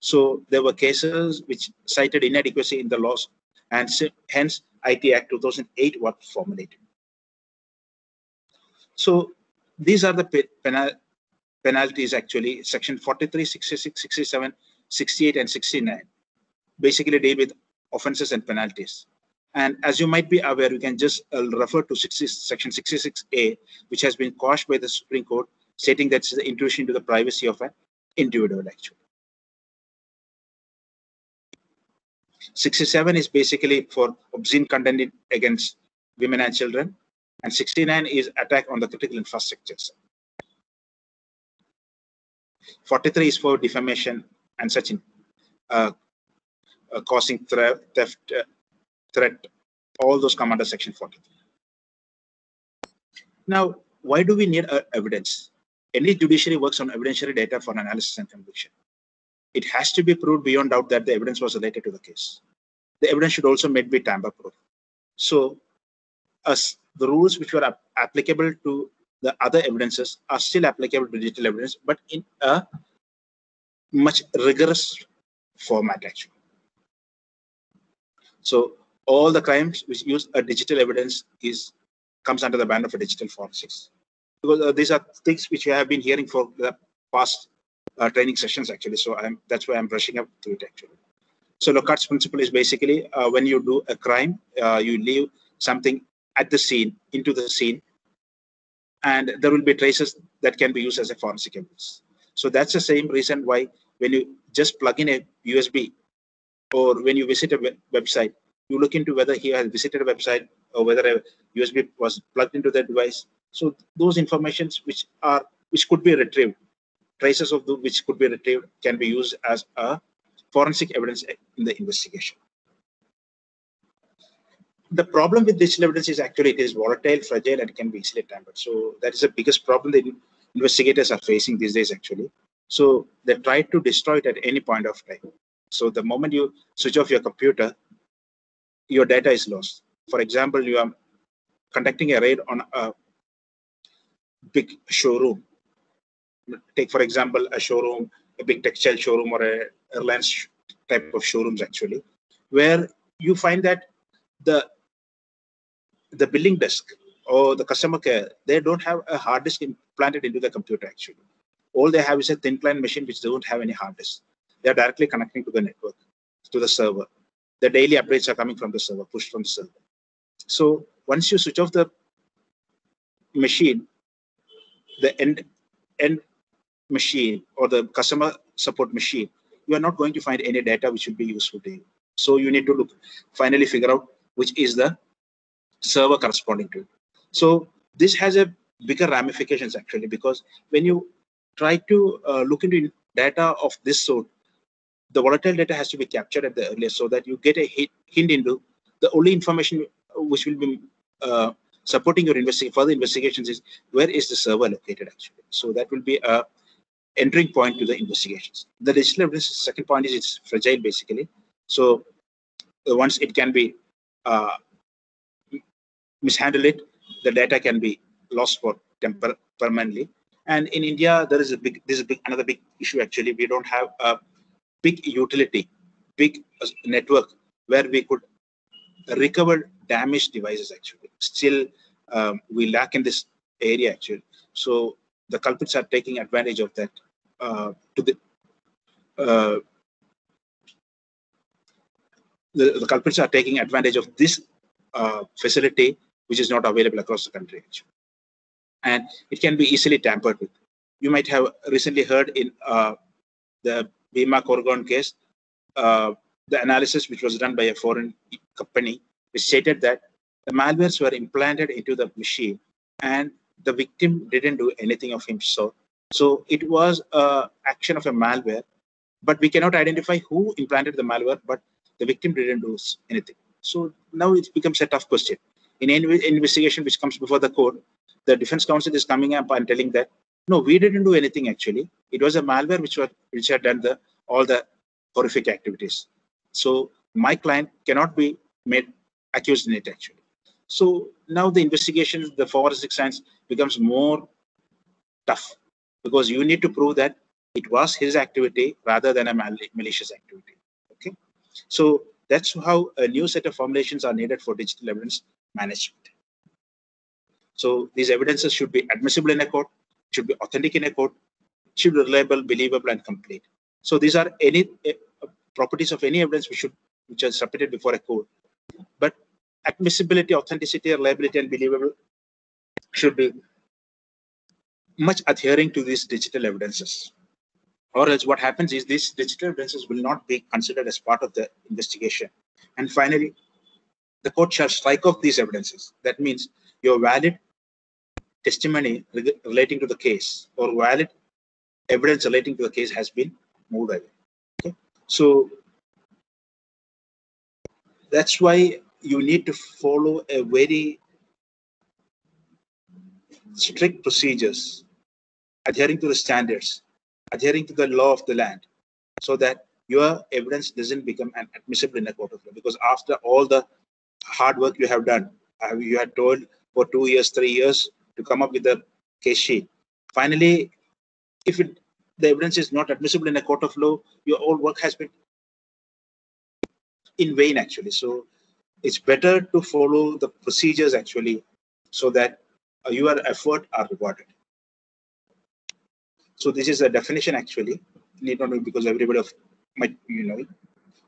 So there were cases which cited inadequacy in the laws, and hence IT Act 2008 was formulated. So these are the penal penalties actually, section 43, 66, 67, 68, and 69 basically deal with offenses and penalties. And as you might be aware, you can just uh, refer to 60, section 66A, which has been quashed by the Supreme Court, stating that it's the intrusion into the privacy of an individual, actually. 67 is basically for obscene content against women and children, and 69 is attack on the critical infrastructures. 43 is for defamation and such in, uh, uh, causing theft, uh, threat, all those come under section 43. Now, why do we need uh, evidence? Any judiciary works on evidentiary data for analysis and conviction. It has to be proved beyond doubt that the evidence was related to the case. The evidence should also be tamper-proof. So, as the rules which were applicable to the other evidences are still applicable to digital evidence, but in a much rigorous format, actually. So all the crimes which use a digital evidence is comes under the ban of a digital forensics because uh, these are things which I have been hearing for the past uh, training sessions actually so i'm that's why i'm brushing up to it actually so Locard's principle is basically uh, when you do a crime you leave something at the scene into the scene and there will be traces that can be used as a forensic evidence so that's the same reason why when you just plug in a usb or when you visit a website you look into whether he has visited a website or whether a USB was plugged into that device. So those informations which are which could be retrieved, traces of the, which could be retrieved can be used as a forensic evidence in the investigation. The problem with digital evidence is actually it is volatile, fragile, and can be easily tampered. So that is the biggest problem that investigators are facing these days actually. So they try to destroy it at any point of time. So the moment you switch off your computer, your data is lost. For example, you are conducting a raid on a big showroom. Take, for example, a showroom, a big textile showroom or a airlines type of showrooms actually, where you find that the the billing desk or the customer care, they don't have a hard disk implanted into the computer actually. All they have is a thin client machine which don't have any hard disk. They are directly connecting to the network, to the server the daily updates are coming from the server, pushed from the server. So once you switch off the machine, the end end machine or the customer support machine, you are not going to find any data which will be useful to you. So you need to look, finally figure out which is the server corresponding to. So this has a bigger ramifications actually because when you try to uh, look into data of this sort, the volatile data has to be captured at the earliest so that you get a hint into the only information which will be uh, supporting your investigation further investigations is where is the server located actually? So that will be a entering point to the investigations. The digital evidence second point is it's fragile basically. So uh, once it can be uh, mishandle it the data can be lost for temper permanently. And in india there is a big this is big another big issue actually. We don't have a big utility, big uh, network where we could recover damaged devices actually. Still, um, we lack in this area actually. So the culprits are taking advantage of that uh, to the, uh, the, the culprits are taking advantage of this uh, facility which is not available across the country actually. and it can be easily tampered with you might have recently heard in uh, the Bhima Koregaon case, uh, the analysis which was done by a foreign company, stated that the malwares were implanted into the machine and the victim didn't do anything of himself. So it was a action of a malware, but we cannot identify who implanted the malware, but the victim didn't do anything. So now it becomes a tough question. In any investigation which comes before the court, the defense counsel is coming up and telling that no, we didn't do anything actually. It was a malware which was which had done the all the horrific activities. So my client cannot be made accused in it actually. So now the investigation, the forensic science becomes more tough because you need to prove that it was his activity rather than a mal malicious activity. Okay, so that's how a new set of formulations are needed for digital evidence management. So these evidences should be admissible in a court, should be authentic in a court, should be reliable, believable, and complete. So these are any properties of any evidence which should which are submitted before a court. But admissibility, authenticity, reliability, and believable should be much adhering to these digital evidences. Or else what happens is these digital evidences will not be considered as part of the investigation. And finally, the court shall strike off these evidences. That means your valid testimony relating to the case or valid evidence relating to the case has been moved away. So that's why you need to follow a very strict procedures, adhering to the standards, adhering to the law of the land, so that your evidence doesn't become an admissible in a court of law. Because after all the hard work you have done, you had told for two years, three years to come up with a case sheet. Finally, if it, the evidence is not admissible in a court of law, your whole work has been in vain actually. So it's better to follow the procedures actually so that uh, your effort are rewarded. So this is a definition actually, need not because everybody of might you know.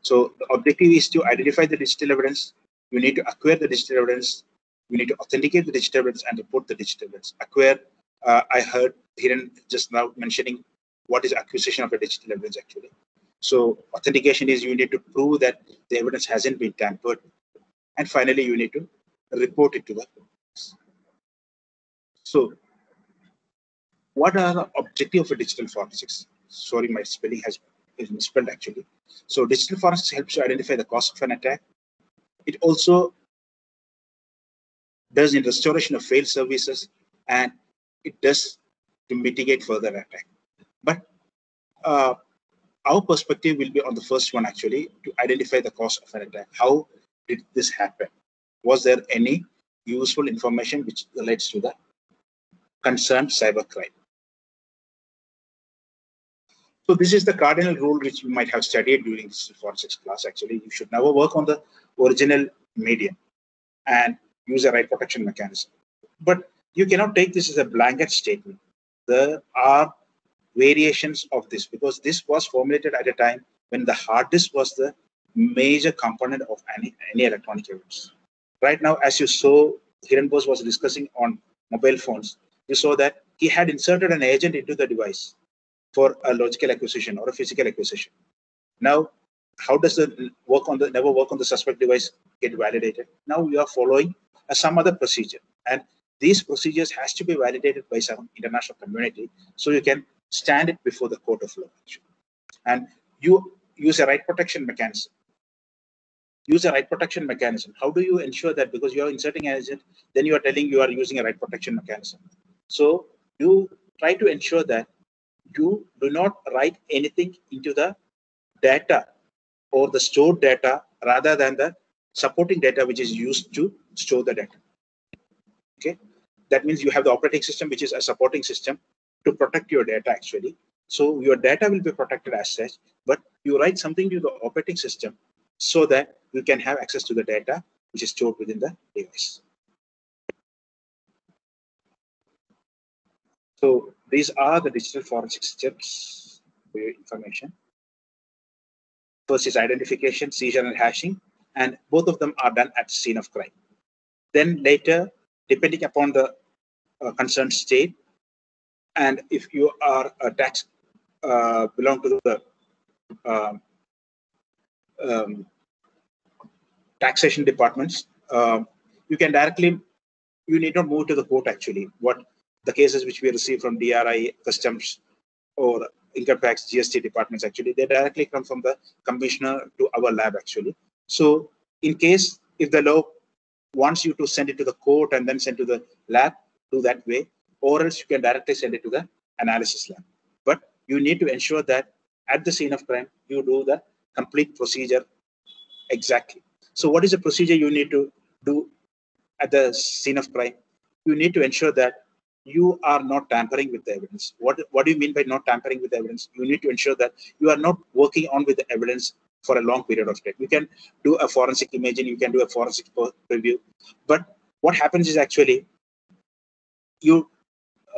So the objective is to identify the digital evidence. You need to acquire the digital evidence. You need to authenticate the digital evidence and report the digital evidence. Acquire. Uh, I heard Hiren just now mentioning what is acquisition of a digital evidence actually. So authentication is you need to prove that the evidence hasn't been tampered. And finally, you need to report it to the police. So what are the objective of a digital forensics? Sorry, my spelling has been misspelled actually. So digital forensics helps to identify the cause of an attack. It also does in restoration of failed services and it does to mitigate further attack. But uh, our perspective will be on the first one actually to identify the cause of an attack. How did this happen? Was there any useful information which relates to the concerned cybercrime? So this is the cardinal rule which you might have studied during this forensics class. Actually, you should never work on the original medium and use a write protection mechanism. But you cannot take this as a blanket statement. There are variations of this because this was formulated at a time when the hard disk was the major component of any, any electronic evidence. Right now, as you saw, Hiren Bose was discussing on mobile phones, you saw that he had inserted an agent into the device for a logical acquisition or a physical acquisition. Now, how does the work on the never work on the suspect device get validated? Now we are following a, some other procedure, and these procedures has to be validated by some international community so you can stand it before the court of law. And you use a write protection mechanism. Use a write protection mechanism. How do you ensure that because you are inserting an agent, then you are telling you are using a write protection mechanism. So you try to ensure that you do not write anything into the data or the stored data rather than the supporting data which is used to store the data. Okay, that means you have the operating system which is a supporting system to protect your data actually. So your data will be protected as such, but you write something to the operating system so that you can have access to the data which is stored within the device. So these are the digital forensic steps for your information. First is identification, seizure, and hashing, and both of them are done at scene of crime. Then later, depending upon the uh, concerned state, and if you are a uh, belong to the uh, um, taxation departments, uh, you can directly, you need not move to the court actually. What the cases which we receive from DRI, customs, or income tax, GST departments actually, they directly come from the commissioner to our lab actually. So in case if the law wants you to send it to the court and then send to the lab, do that way, or else you can directly send it to the analysis lab. But you need to ensure that at the scene of crime, you do the complete procedure exactly. So what is the procedure you need to do at the scene of crime? You need to ensure that you are not tampering with the evidence. What, what do you mean by not tampering with the evidence? You need to ensure that you are not working on with the evidence for a long period of time. You can do a forensic imaging, you can do a forensic review, but what happens is actually you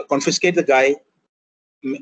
confiscate the guy,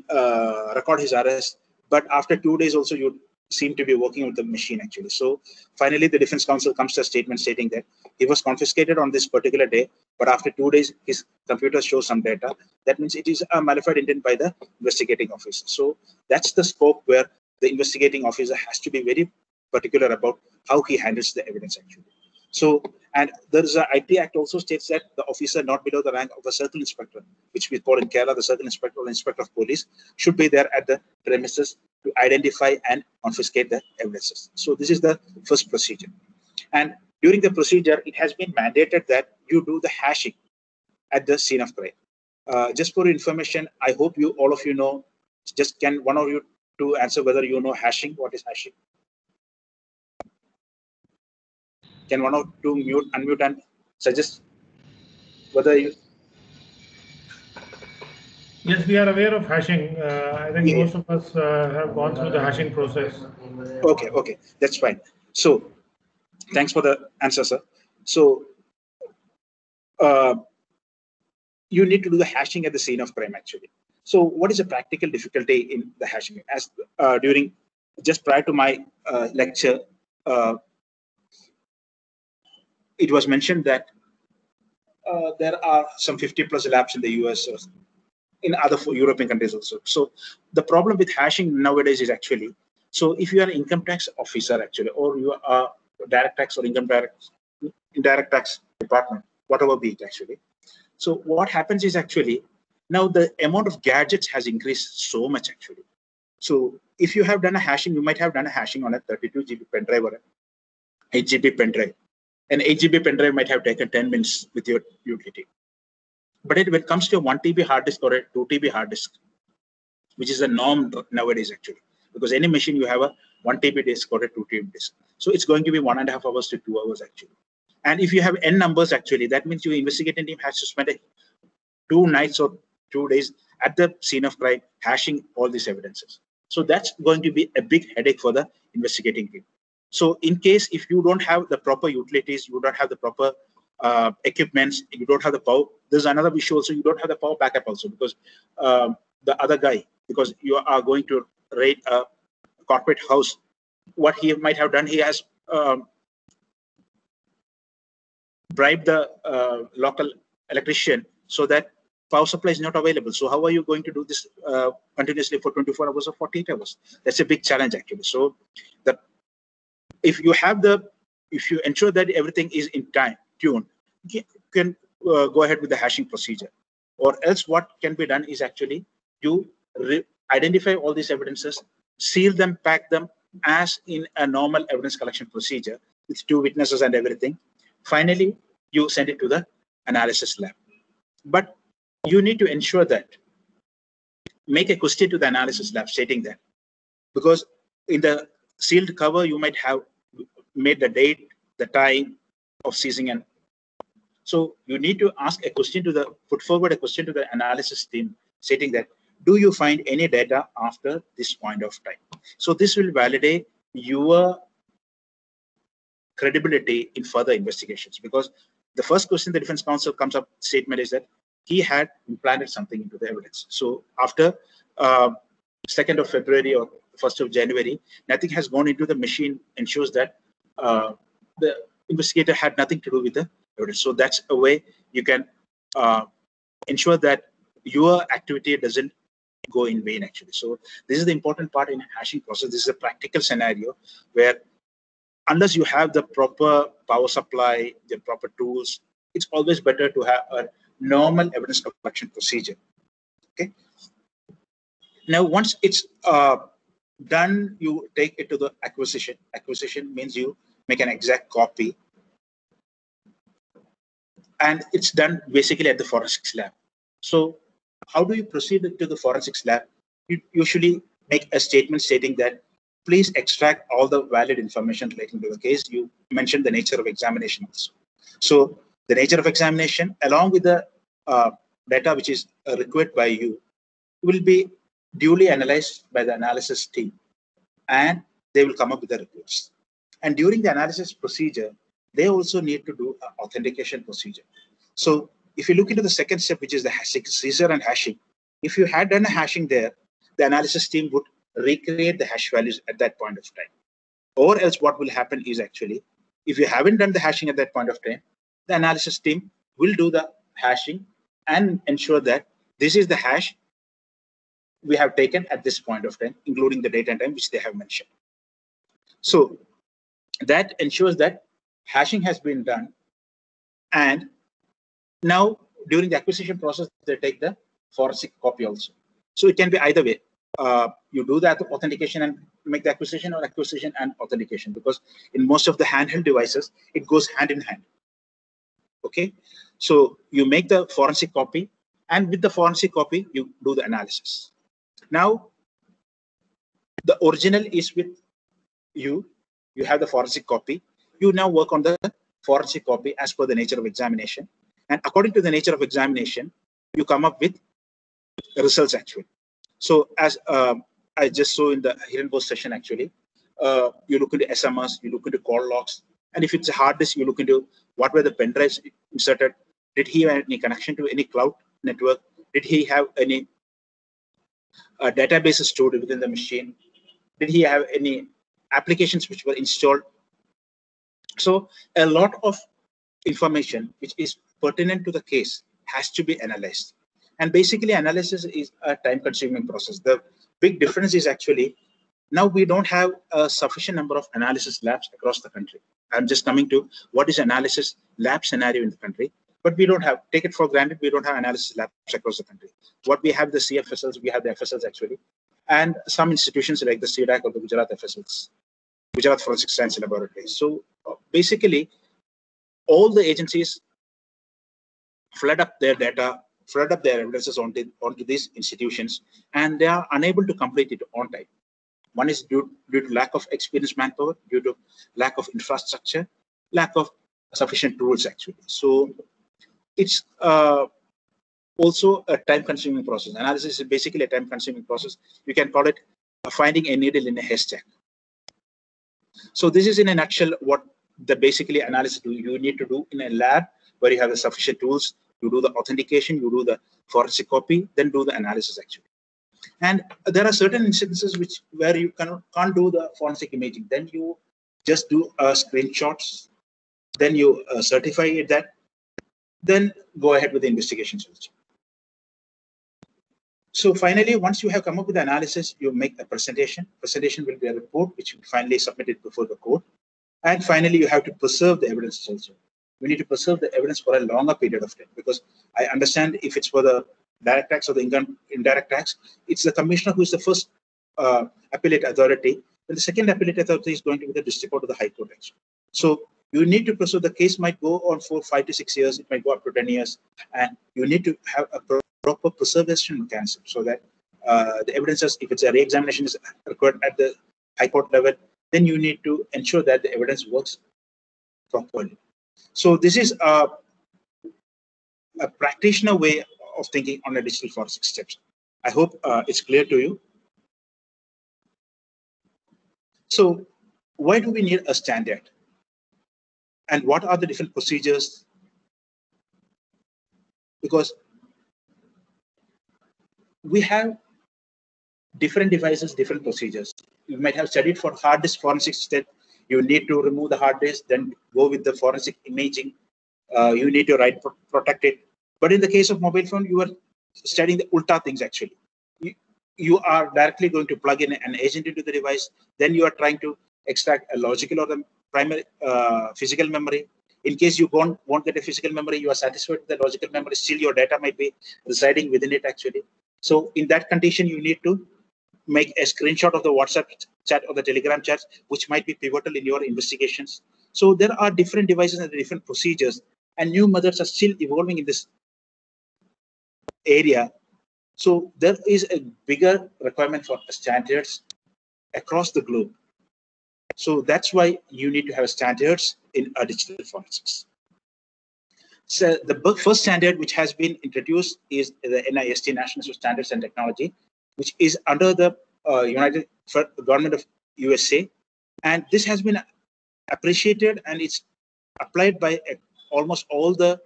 uh, record his arrest, but after two days also you seem to be working with the machine actually. So finally the defense counsel comes to a statement stating that he was confiscated on this particular day, but after two days his computer shows some data. That means it is a malified intent by the investigating officer. So that's the scope where the investigating officer has to be very particular about how he handles the evidence actually. So, and there is a IT Act also states that the officer not below the rank of a circle inspector, which we call in Kerala the circle inspector or inspector of police, should be there at the premises to identify and confiscate the evidences. So this is the first procedure. And during the procedure, it has been mandated that you do the hashing at the scene of crime. Uh, just for information, I hope you all of you know. Just can one of you to answer whether you know hashing. What is hashing? Can one or two mute, unmute and suggest whether you. Yes, we are aware of hashing. Uh, I think Yeah. most of us uh, have gone through the hashing process. Okay, okay, that's fine. So, thanks for the answer, sir. So, uh, you need to do the hashing at the scene of crime, actually. So, what is the practical difficulty in the hashing? As uh, during just prior to my uh, lecture, uh, it was mentioned that uh, there are some 50 plus labs in the US or in other European countries also. So, the problem with hashing nowadays is actually so if you are an income tax officer actually, or you are direct tax or income tax, indirect tax department, whatever be it actually. So what happens is actually now the amount of gadgets has increased so much actually. So if you have done a hashing, you might have done a hashing on a 32 GB pen drive or a 8 GB pen drive. An 8 GB pen drive might have taken 10 minutes with your utility. But it, when it comes to a 1 TB hard disk or a 2 TB hard disk, which is the norm nowadays actually, because any machine you have a 1 TB disk or a 2 TB disk. So it's going to be one and a half hours to two hours actually. And if you have n numbers actually, that means your investigating team has to spend a, two nights or two days at the scene of crime hashing all these evidences. So that's going to be a big headache for the investigating team. So in case if you don't have the proper utilities, you don't have the proper uh, equipments, you don't have the power. There's another issue also. You don't have the power backup also because um, the other guy, because you are going to raid a corporate house, what he might have done, he has um, bribed the uh, local electrician so that power supply is not available. So how are you going to do this uh, continuously for 24 hours or 48 hours? That's a big challenge actually. So that if you have the, if you ensure that everything is in time, tune, you can uh, go ahead with the hashing procedure. Or else what can be done is actually you identify all these evidences, seal them, pack them as in a normal evidence collection procedure with two witnesses and everything. Finally, you send it to the analysis lab. But you need to ensure that make a question to the analysis lab stating that because in the sealed cover you might have made the date the time of seizing and so you need to ask a question to the put forward a question to the analysis team stating that do you find any data after this point of time so this will validate your credibility in further investigations because the first question the defense counsel comes up statement is that he had implanted something into the evidence. So after uh, 2nd of February or 1st of January, nothing has gone into the machine ensures that uh, the investigator had nothing to do with the evidence. So that's a way you can uh, ensure that your activity doesn't go in vain actually. So this is the important part in hashing process. This is a practical scenario where unless you have the proper power supply, the proper tools, it's always better to have a normal evidence collection procedure. Okay. Now, once it's uh, done, you take it to the acquisition. Acquisition means you make an exact copy. And it's done basically at the forensics lab. So how do you proceed to the forensics lab? You usually make a statement stating that please extract all the valid information relating to the case. You mentioned the nature of examination also. So the nature of examination along with the uh, data which is uh, required by you will be duly analyzed by the analysis team and they will come up with the reports. And during the analysis procedure, they also need to do an authentication procedure. So if you look into the second step, which is the seizure and hashing, if you had done a hashing there, the analysis team would recreate the hash values at that point of time. Or else what will happen is actually, if you haven't done the hashing at that point of time, the analysis team will do the hashing and ensure that this is the hash we have taken at this point of time, including the date and time which they have mentioned. So that ensures that hashing has been done. And now during the acquisition process, they take the forensic copy also. So it can be either way. Uh, you do that authentication and make the acquisition or acquisition and authentication because in most of the handheld devices, it goes hand in hand. Okay, so you make the forensic copy and with the forensic copy, you do the analysis. Now, the original is with you. You have the forensic copy. You now work on the forensic copy as per the nature of examination. And according to the nature of examination, you come up with results actually. So as uh, I just saw in the Hiren Bose session actually, uh, you look into SMS, you look into call logs, and if it's a hard disk, you look into what were the pen drives inserted. Did he have any connection to any cloud network? Did he have any uh, databases stored within the machine? Did he have any applications which were installed? So a lot of information which is pertinent to the case has to be analyzed. And basically analysis is a time consuming process. The big difference is actually now we don't have a sufficient number of analysis labs across the country. I'm just coming to what is analysis lab scenario in the country but we don't have take it for granted we don't have analysis labs across the country. What we have the cfsls we have the fsls actually and some institutions like the cdac or the gujarat fsls gujarat forensic science laboratory so uh, basically all the agencies flood up their data flood up their evidences onto, onto these institutions and they are unable to complete it on time. One is due, due to lack of experienced manpower due to lack of infrastructure lack of sufficient tools actually. So it's uh, also a time-consuming process. Analysis is basically a time-consuming process. You can call it finding a needle in a haystack. So this is in a nutshell what the basically analysis do. You need to do in a lab where you have the sufficient tools. You do the authentication, you do the forensic copy, then do the analysis actually. And there are certain instances which where you can't do the forensic imaging. Then you just do uh, screenshots. Then you uh, certify it that then go ahead with the investigation search. So finally, once you have come up with the analysis, you make a presentation. Presentation will be a report which you finally submitted before the court. And finally, you have to preserve the evidence also. We need to preserve the evidence for a longer period of time because I understand if it's for the direct tax or the indirect tax, it's the commissioner who is the first uh, appellate authority. And the second appellate authority is going to be the district court or the high court. Actually. So you need to pursue the case might go on for five to six years it might go up to 10 years and you need to have a proper preservation mechanism so that uh, the evidences if it's a re-examination is required at the high court level then you need to ensure that the evidence works properly. So this is a, a practitioner way of thinking on a digital forensic steps. I hope uh, it's clear to you. So why do we need a standard and what are the different procedures? Because we have different devices different procedures. You might have studied for hard disk forensics that you need to remove the hard disk then go with the forensic imaging. Uh, you need to write protect it. But in the case of mobile phone you are studying the ulta things actually. You, you are directly going to plug in an agent into the device then you are trying to extract a logical or the primary uh, physical memory. In case you won't, won't get a physical memory, you are satisfied with the logical memory, still your data might be residing within it actually. So in that condition, you need to make a screenshot of the WhatsApp chat or the Telegram chat, which might be pivotal in your investigations. So there are different devices and different procedures, and new methods are still evolving in this area. So there is a bigger requirement for standards across the globe. So that's why you need to have standards in a digital forensics. So the first standard which has been introduced is the NIST National Institute Standards and Technology, which is under the uh, United Government of USA, and this has been appreciated and it's applied by uh, almost all the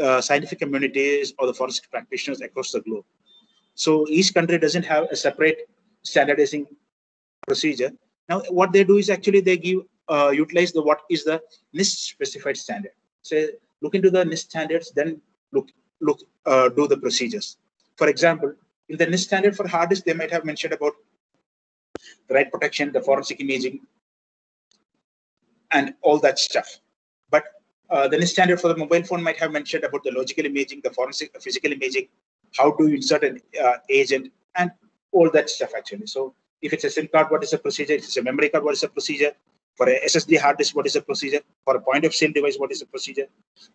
uh, scientific communities or the forensic practitioners across the globe. So each country doesn't have a separate standardizing procedure. Now, what they do is actually they give uh, utilize the what is the NIST specified standard. So look into the NIST standards, then look look uh, do the procedures. For example, in the NIST standard for hard disk, they might have mentioned about the write protection, the forensic imaging, and all that stuff. But uh, the NIST standard for the mobile phone might have mentioned about the logical imaging, the forensic, physical imaging, how to insert an uh, agent, and all that stuff actually. So if it's a SIM card, what is the procedure? If it's a memory card, what is the procedure? For a SSD hard disk, what is the procedure? For a point of sale device, what is the procedure?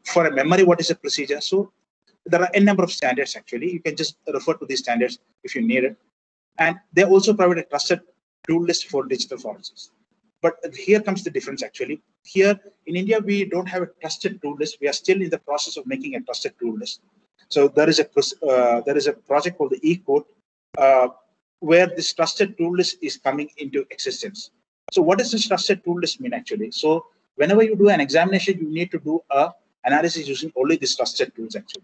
For a memory, what is the procedure? So there are a number of standards actually. You can just refer to these standards if you need it. And they also provide a trusted tool list for digital forensics. But here comes the difference actually. Here in India, we don't have a trusted tool list. We are still in the process of making a trusted tool list. So there is a uh, there is a project called the E-Code uh, where this trusted tool list is coming into existence. So what does this trusted tool list mean actually? So whenever you do an examination, you need to do a analysis using only these trusted tools actually.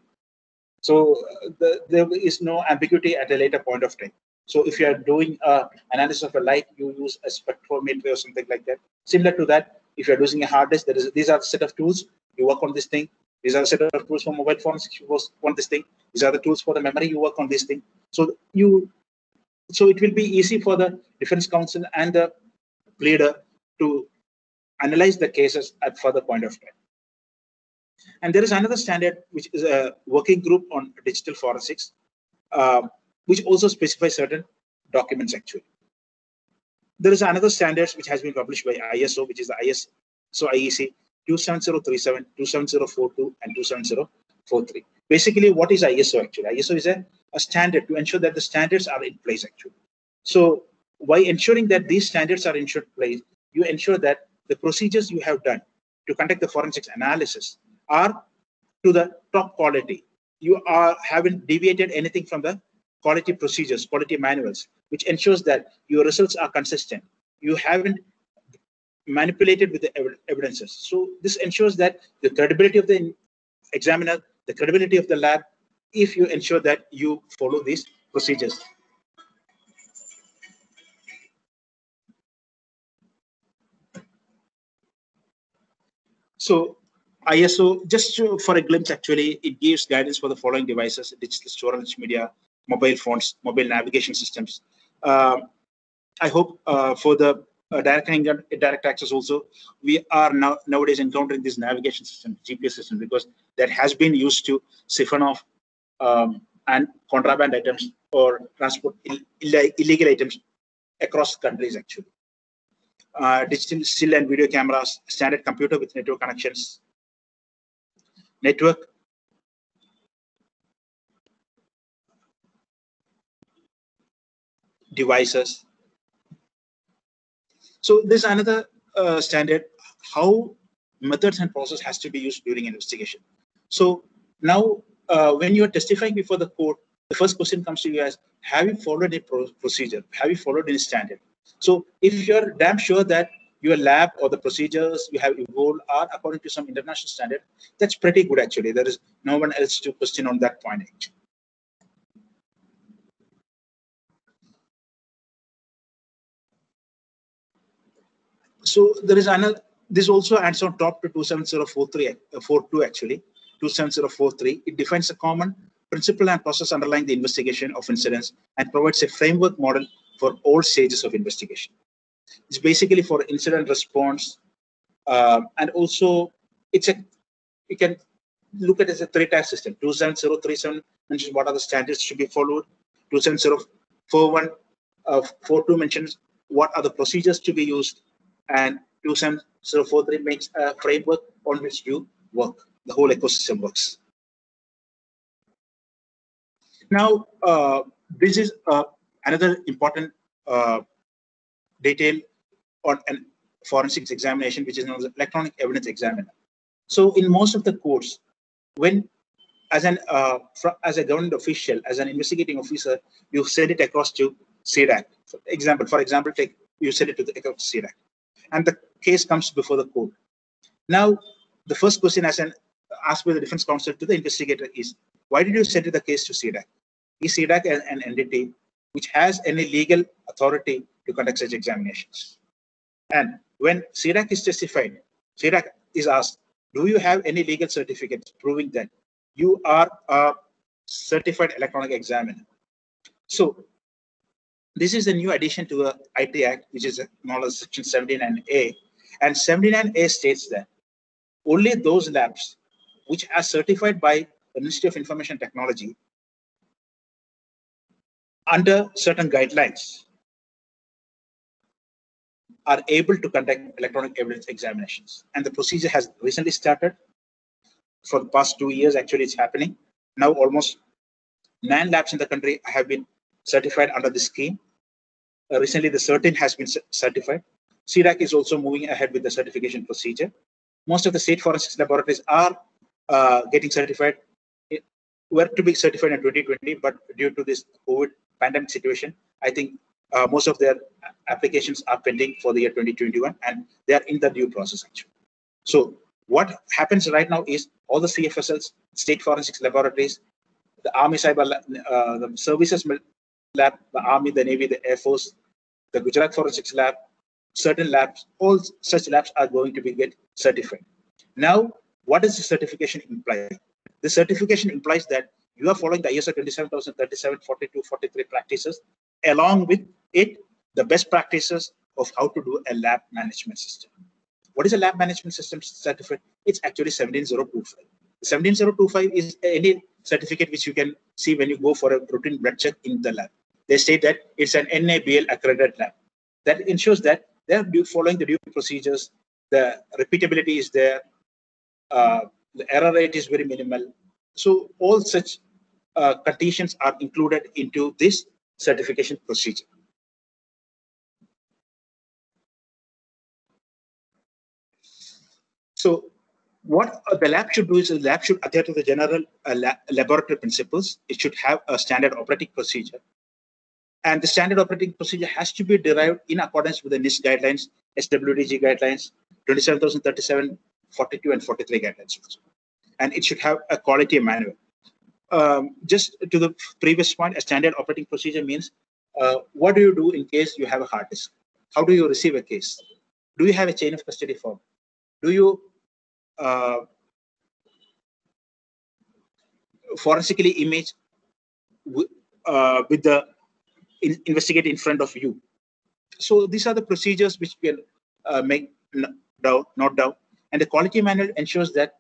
So uh, the, there is no ambiguity at a later point of time. So if you are doing a analysis of a light, you use a spectrometer or something like that. Similar to that, if you're using a hard disk, there is these are the set of tools. You work on this thing. These are the set of tools for mobile phones. You work on this thing. These are the tools for the memory. You work on this thing. So you, so it will be easy for the defense counsel and the pleader to analyze the cases at further point of time. And there is another standard, which is a working group on digital forensics, uh, which also specifies certain documents actually. There is another standards which has been published by ISO, which is the ISO so IEC 27037, 27042, and 27043. Basically, what is ISO actually? ISO is a, a standard to ensure that the standards are in place actually. So by ensuring that these standards are in place, you ensure that the procedures you have done to conduct the forensics analysis are to the top quality. You are haven't deviated anything from the quality procedures, quality manuals, which ensures that your results are consistent. You haven't manipulated with the ev evidences. So this ensures that the credibility of the examiner, the credibility of the lab, if you ensure that you follow these procedures. So ISO, just to, for a glimpse, actually, it gives guidance for the following devices, digital storage media, mobile phones, mobile navigation systems. Uh, I hope uh, for the uh, direct, direct access also, we are now nowadays encountering this navigation system, GPS system, because that has been used to siphon off um, and contraband items or transport Ill illegal items across countries actually. Uh, digital still and video cameras, standard computer with network connections, network devices. So there's another uh, standard how methods and process has to be used during investigation. So now uh, when you're testifying before the court, the first question comes to you as, have you followed a pro procedure? Have you followed any standard? So if you're damn sure that your lab or the procedures you have evolved are according to some international standard, that's pretty good actually. There is no one else to question on that point. Actually. So there is another, this also adds on top to 27043, uh, 42 actually, 27043. It defines a common principle and process underlying the investigation of incidents and provides a framework model for all stages of investigation. It's basically for incident response, Um, and also, it's a you can look at it as a three-tier system. 27037 mentions what are the standards should be followed. 27041 uh, 42 mentions what are the procedures to be used, and 27043 makes a framework on which you work. The whole ecosystem works. Now, uh, this is uh, another important uh, detail on an forensics examination, which is known as electronic evidence examiner. So in most of the courts, when as an uh, as a government official, as an investigating officer, you send it across to CDAC. For example, for example, take you send it to the CDAC, and the case comes before the court. Now, the first question as an asked by the defense counsel to the investigator is, why did you send the case to CDAC? Is CDAC an, an entity which has any legal authority to conduct such examinations? And when CDAC is testified, CDAC is asked, do you have any legal certificates proving that you are a certified electronic examiner? So this is a new addition to the IT Act, which is known as Section 79A. And 79A states that only those labs which are certified by the Ministry of Information Technology under certain guidelines are able to conduct electronic evidence examinations. And the procedure has recently started. For the past two years, actually, it's happening. Now, almost nine labs in the country have been certified under this scheme. Uh, recently, the CERT-In has been certified. CDAC is also moving ahead with the certification procedure. Most of the state forensics laboratories are uh, getting certified. Were to be certified in 2020, but due to this COVID pandemic situation, I think uh, most of their applications are pending for the year 2021 and they are in the due process actually. So what happens right now is all the CFSLs, state forensics laboratories, the Army Cyber, uh, the services lab, the Army, the Navy, the Air Force, the Gujarat Forensics Lab, certain labs, all such labs are going to be get certified. Now, what does the certification imply? The certification implies that you are following the ISO 27037, 42, 43 practices along with it the best practices of how to do a lab management system. What is a lab management system certificate? It's actually 17025. 17025 is any certificate which you can see when you go for a routine blood check in the lab. They say that it's an NABL accredited lab. That ensures that they're following the due procedures, the repeatability is there, uh, the error rate is very minimal. So all such uh, conditions are included into this certification procedure. So what the lab should do is the lab should adhere to the general uh, lab, laboratory principles. It should have a standard operating procedure. And the standard operating procedure has to be derived in accordance with the NIST guidelines, SWDG guidelines, 27037, 42, and 43 guidelines. And it should have a quality manual um, just to the previous point, a standard operating procedure means uh, what do you do in case you have a hard disk? How do you receive a case? Do you have a chain of custody form? Do you uh, forensically image uh, with the in, investigate in front of you? So these are the procedures which will uh, make down, not down, and the quality manual ensures that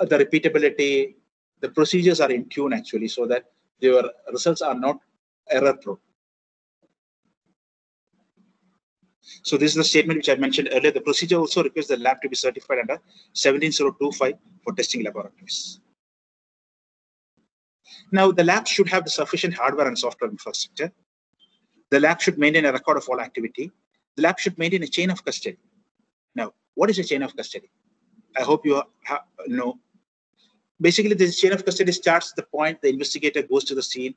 uh, the repeatability, the procedures are in tune actually so that your results are not error prone. So this is the statement which I mentioned earlier. The procedure also requires the lab to be certified under 17025 for testing laboratories. Now, the lab should have the sufficient hardware and software infrastructure. The lab should maintain a record of all activity. The lab should maintain a chain of custody. Now, what is a chain of custody? I hope you know. Basically this chain of custody starts the point the investigator goes to the scene.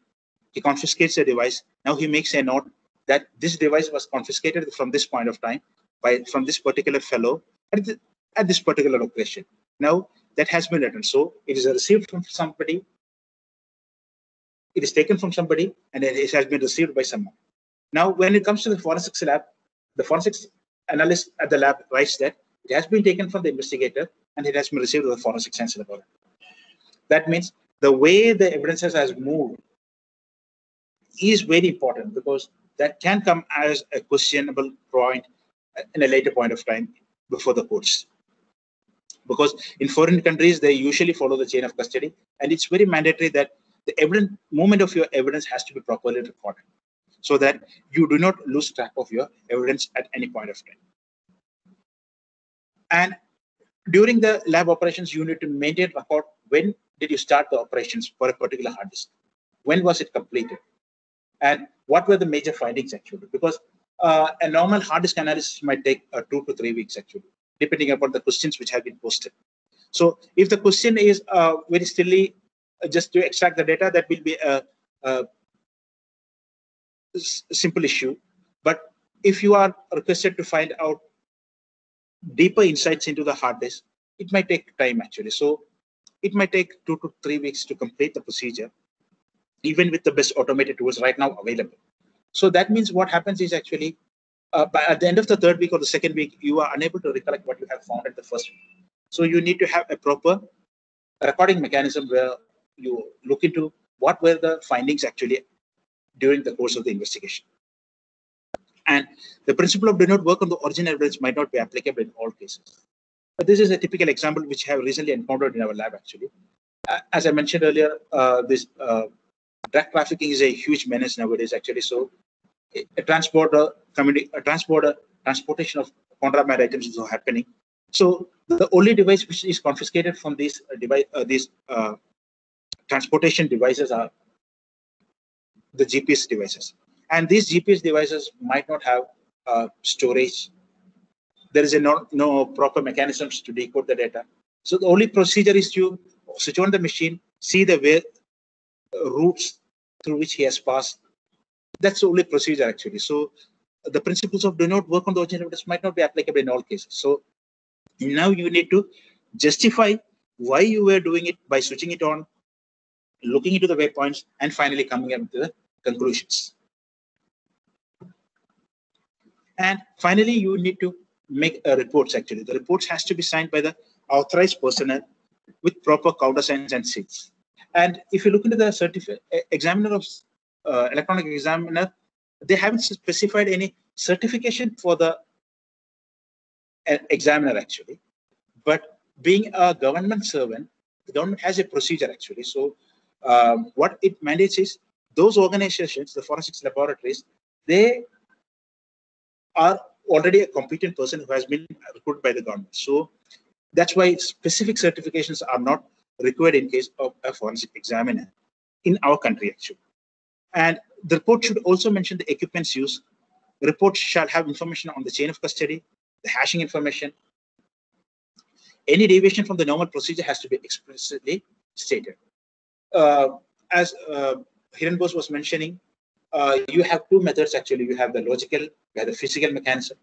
He confiscates a device. Now he makes a note that this device was confiscated from this point of time by from this particular fellow at, the, at this particular location. Now that has been written. So it is received from somebody. It is taken from somebody and it has been received by someone. Now when it comes to the forensics lab the forensics analyst at the lab writes that it has been taken from the investigator and it has been received with the forensic science laboratory that means the way the evidence has moved is very important because that can come as a questionable point in a later point of time before the courts. because in foreign countries they usually follow the chain of custody and it's very mandatory that the evidence movement of your evidence has to be properly recorded so that you do not lose track of your evidence at any point of time and during the lab operations you need to maintain record when did you start the operations for a particular hard disk when was it completed and what were the major findings actually because uh, a normal hard disk analysis might take uh, two to three weeks actually depending upon the questions which have been posted. So if the question is uh, very stilly uh, just to extract the data, that will be a, a simple issue. But if you are requested to find out deeper insights into the hard disk, it might take time actually. So it might take two to three weeks to complete the procedure, even with the best automated tools right now available. So that means what happens is actually uh, by at the end of the third week or the second week, you are unable to recollect what you have found at the first week. So you need to have a proper recording mechanism where you look into what were the findings actually during the course of the investigation. And the principle of do not work on the original evidence might not be applicable in all cases. But this is a typical example which I have recently encountered in our lab actually. Uh, as I mentioned earlier, uh, this uh, drug trafficking is a huge menace nowadays actually. So a transporter community a transporter transportation of contraband items is happening so the only device which is confiscated from these uh, device uh, these uh, transportation devices are the gps devices and these gps devices might not have uh, storage there is a no, no proper mechanisms to decode the data so the only procedure is to switch on the machine see the way uh, routes through which he has passed that's the only procedure actually. So the principles of do not work on the original evidence might not be applicable in all cases. So now you need to justify why you were doing it by switching it on, looking into the waypoints, and finally coming up with the conclusions. And finally, you need to make a reports actually. The reports has to be signed by the authorized personnel with proper countersigns and seals. And if you look into the examiner of uh, electronic examiner, they haven't specified any certification for the examiner actually. But being a government servant, the government has a procedure actually. So um, what it mandates is those organizations, the forensics laboratories, they are already a competent person who has been recruited by the government. So that's why specific certifications are not required in case of a forensic examiner in our country actually. And the report should also mention the equipments used. The report shall have information on the chain of custody, the hashing information. Any deviation from the normal procedure has to be explicitly stated. Uh, as uh, Hiren Bose was mentioning, uh, you have two methods actually. You have the logical, you have the physical mechanism.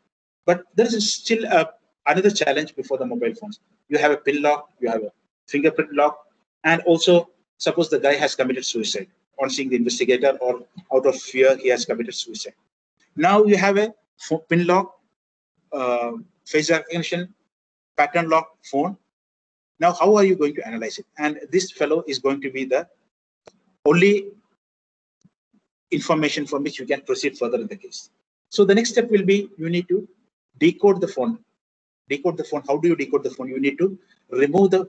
But there is still a, another challenge before the mobile phones. You have a pin lock, you have a fingerprint lock, and also suppose the guy has committed suicide on seeing the investigator or out of fear he has committed suicide. Now you have a pin lock, uh, face recognition, pattern lock phone. Now how are you going to analyze it? And this fellow is going to be the only information from which you can proceed further in the case. So the next step will be you need to decode the phone. Decode the phone. How do you decode the phone? You need to remove the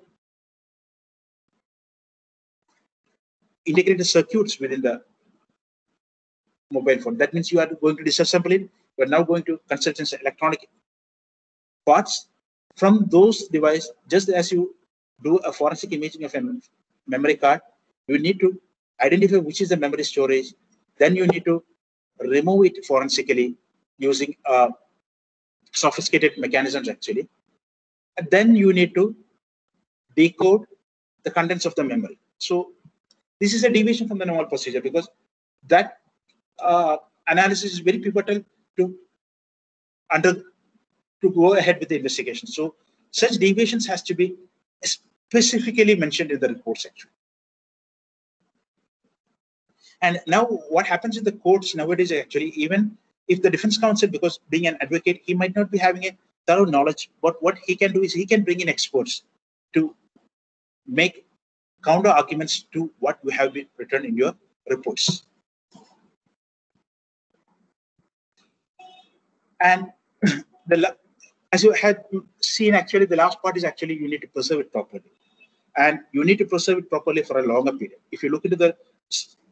integrated circuits within the mobile phone. That means you are going to disassemble it. You are now going to consult electronic parts from those devices, just as you do a forensic imaging of a memory card, you need to identify which is the memory storage. Then you need to remove it forensically using uh, sophisticated mechanisms actually. And then you need to decode the contents of the memory. So this is a deviation from the normal procedure because that uh, analysis is very pivotal to under to go ahead with the investigation. So such deviations has to be specifically mentioned in the report section. And now what happens in the courts nowadays actually, even if the defense counsel, because being an advocate, he might not be having a thorough knowledge, but what he can do is he can bring in experts to make counter arguments to what you have been written in your reports. And the as you had seen, actually, the last part is actually you need to preserve it properly. And you need to preserve it properly for a longer period. If you look into the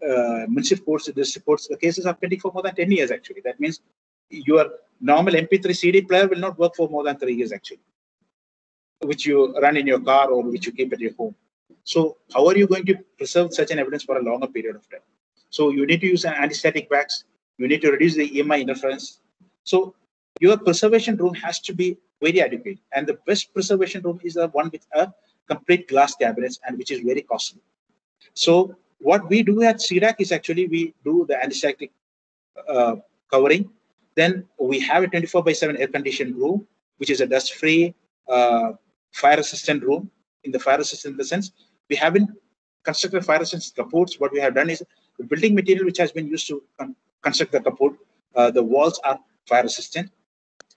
uh, municipal courts, district courts, the cases are pending for more than 10 years, actually. That means your normal MP3 CD player will not work for more than three years, actually, which you run in your car or which you keep at your home. So how are you going to preserve such an evidence for a longer period of time? So you need to use an anti-static wax. You need to reduce the EMI interference. So your preservation room has to be very adequate. And the best preservation room is the one with a complete glass cabinets and which is very costly. So what we do at CDAC is actually we do the anti-static uh, covering. Then we have a 24 by 7 air conditioned room, which is a dust free, uh, fire resistant room. In the fire resistant in the sense, we haven't constructed fire resistant supports. What we have done is the building material which has been used to con construct the support, uh, the walls are fire resistant.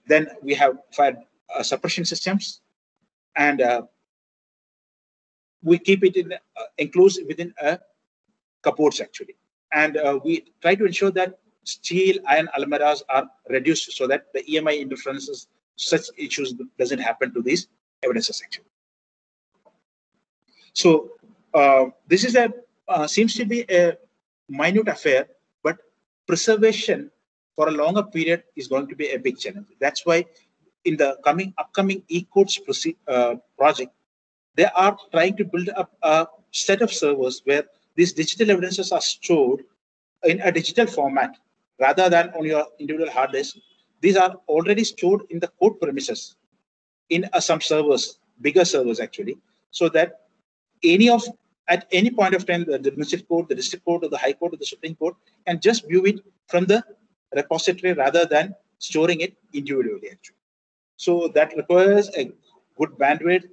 Then we have fire uh, suppression systems, and uh, we keep it in uh, enclosed within a cupboards actually. And uh, we try to ensure that steel iron almirahs are reduced so that the EMI interferences, such issues doesn't happen to these evidences actually. So uh, this is a uh, seems to be a minute affair, but preservation for a longer period is going to be a big challenge. That's why in the coming upcoming e-courts uh, project, they are trying to build up a set of servers where these digital evidences are stored in a digital format rather than on your individual hard disk. These are already stored in the court premises in uh, some servers, bigger servers actually, so that any of at any point of time, the, the court, the district court, or the high court, or the supreme court can just view it from the repository rather than storing it individually actually. So that requires a good bandwidth,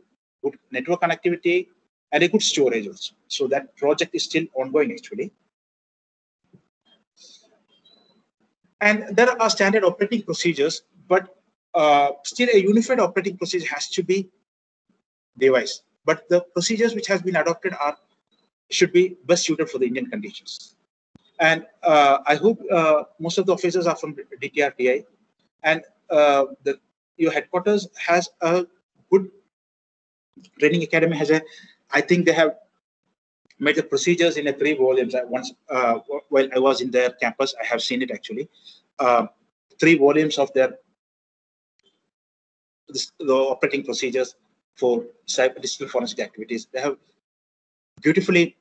good network connectivity, and a good storage also. So that project is still ongoing actually. And there are standard operating procedures, but uh, still a unified operating procedure has to be devised. But the procedures which has been adopted are should be best suited for the Indian conditions. And uh, I hope uh, most of the officers are from DTRTI, and uh, the your headquarters has a good training academy has a I think they have made the procedures in a three volumes. Once uh, while I was in their campus, I have seen it actually. Uh, three volumes of their this, the operating procedures for cyber digital forensic activities. They have beautifully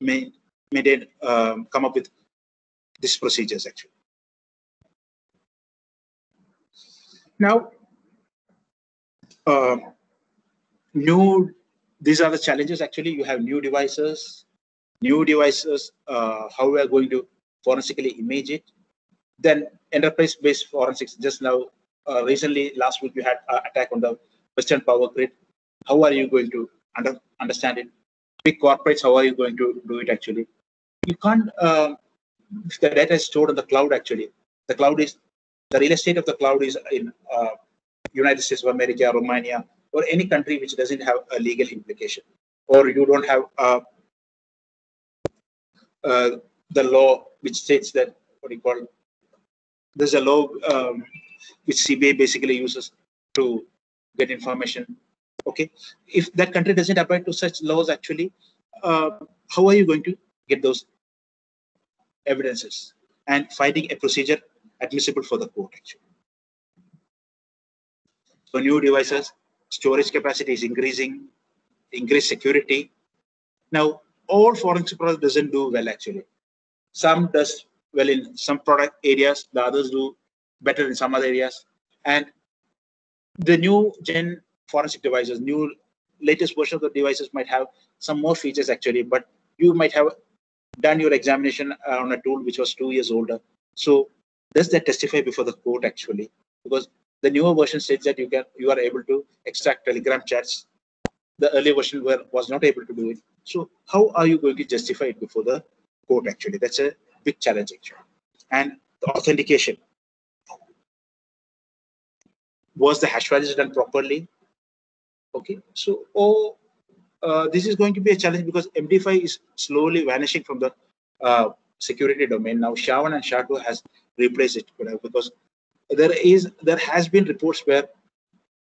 made, made it um, come up with these procedures actually. Now, uh, new these are the challenges actually. You have new devices. New devices uh, how we are going to forensically image it. Then enterprise based forensics. Just now uh, recently last week we had an attack on the western power grid. How are you going to under, understand it? Big corporates how are you going to do it actually? You can't uh, the data is stored on the cloud actually. The cloud is the real estate of the cloud is in uh, united states of america romania or any country which doesn't have a legal implication, or you don't have uh, uh, the law which states that what you call there's a law um, which CBI basically uses to get information. Okay, if that country doesn't abide to such laws, actually, uh, how are you going to get those evidences and finding a procedure admissible for the court? Actually, so new devices storage capacity is increasing, increased security. Now, all forensic product doesn't do well actually. Some does well in some product areas, the others do better in some other areas. And the new gen forensic devices, new latest version of the devices might have some more features actually, but you might have done your examination on a tool which was two years older. So does that testify before the court actually? Because the newer version states that you can you are able to extract telegram chats. The earlier version were was not able to do it. So how are you going to justify it before the court actually? That's a big challenge actually. And the authentication. Was the hash values done properly? Okay so oh uh, this is going to be a challenge because md5 is slowly vanishing from the uh, security domain. Now sha1 and sha2 has replaced it because there is there has been reports where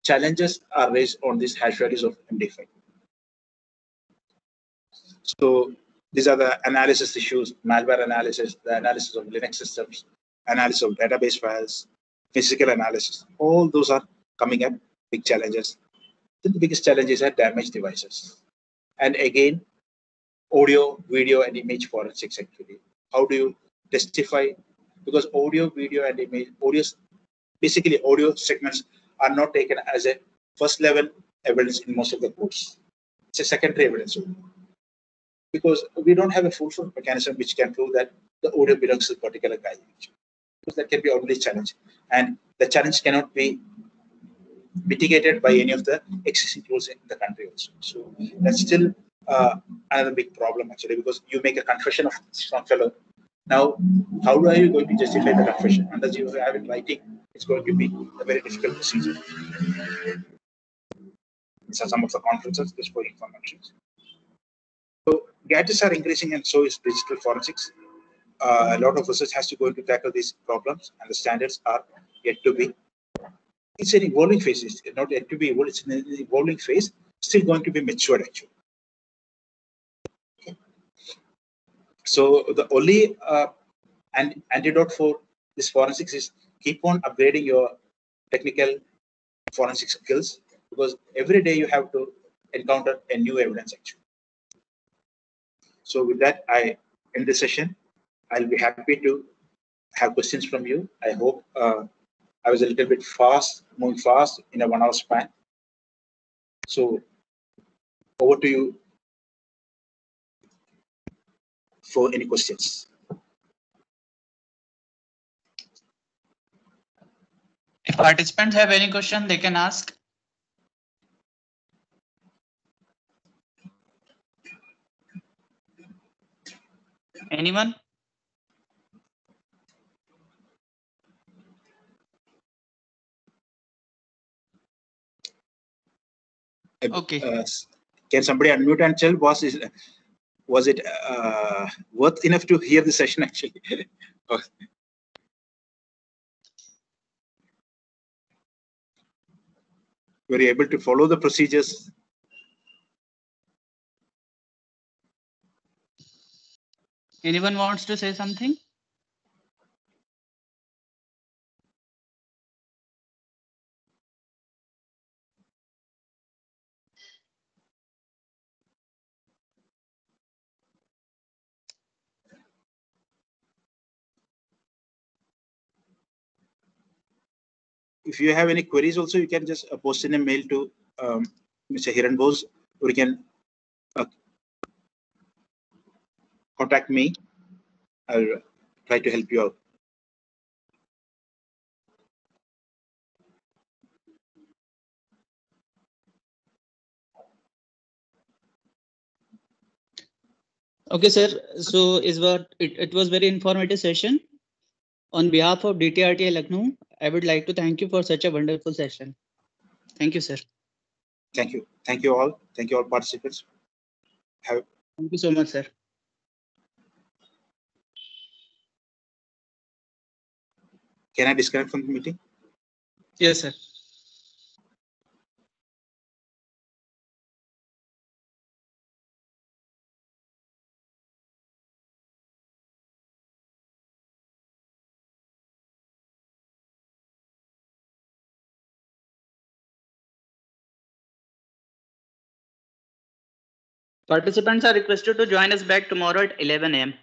challenges are raised on these hash values of MD5. So these are the analysis issues, malware analysis, the analysis of Linux systems, analysis of database files, physical analysis. All those are coming up big challenges. Then the biggest challenges are damaged devices. And again, audio, video, and image forensics actually. How do you testify? Because audio, video, and image, audio, basically audio segments are not taken as a first level evidence in most of the courts. It's a secondary evidence. Because we don't have a full mechanism which can prove that the audio belongs to a particular guy. Because that can be only challenge. And the challenge cannot be mitigated by any of the existing rules in the country also. So that's still uh, another big problem actually, because you make a confession of some fellow. Now, how are you going to justify the confession? Unless you have it writing, it's going to be a very difficult procedure. These are some of the conferences just for information. So gadgets are increasing and so is digital forensics. Uh, a lot of research has to go into tackle these problems and the standards are yet to be it's an evolving phase. It's not yet to be evolved. It's an evolving phase, still going to be matured actually. So the only uh, antidote for this forensics is keep on upgrading your technical forensic skills because every day you have to encounter a new evidence actually. So with that, I end the session. I'll be happy to have questions from you. I hope uh, I was a little bit fast, moving fast in a one hour span. So over to you for any questions. If participants have any question, they can ask. Anyone? Okay. Uh, can somebody unmute and tell was is was it uh, worth enough to hear the session actually? Were you able to follow the procedures? Anyone wants to say something? If you have any queries also, you can just uh, post in a mail to um, Mr. Hiren Bose, or you can uh, contact me. I'll try to help you out. Okay, sir. So is what it, it was very informative session. On behalf of DTRTI Lucknow, I would like to thank you for such a wonderful session. Thank you, sir. Thank you. Thank you all. Thank you all participants. Have Thank you so much, sir. can I disconnect from the meeting? Yes, sir. Participants are requested to join us back tomorrow at 11 a.m.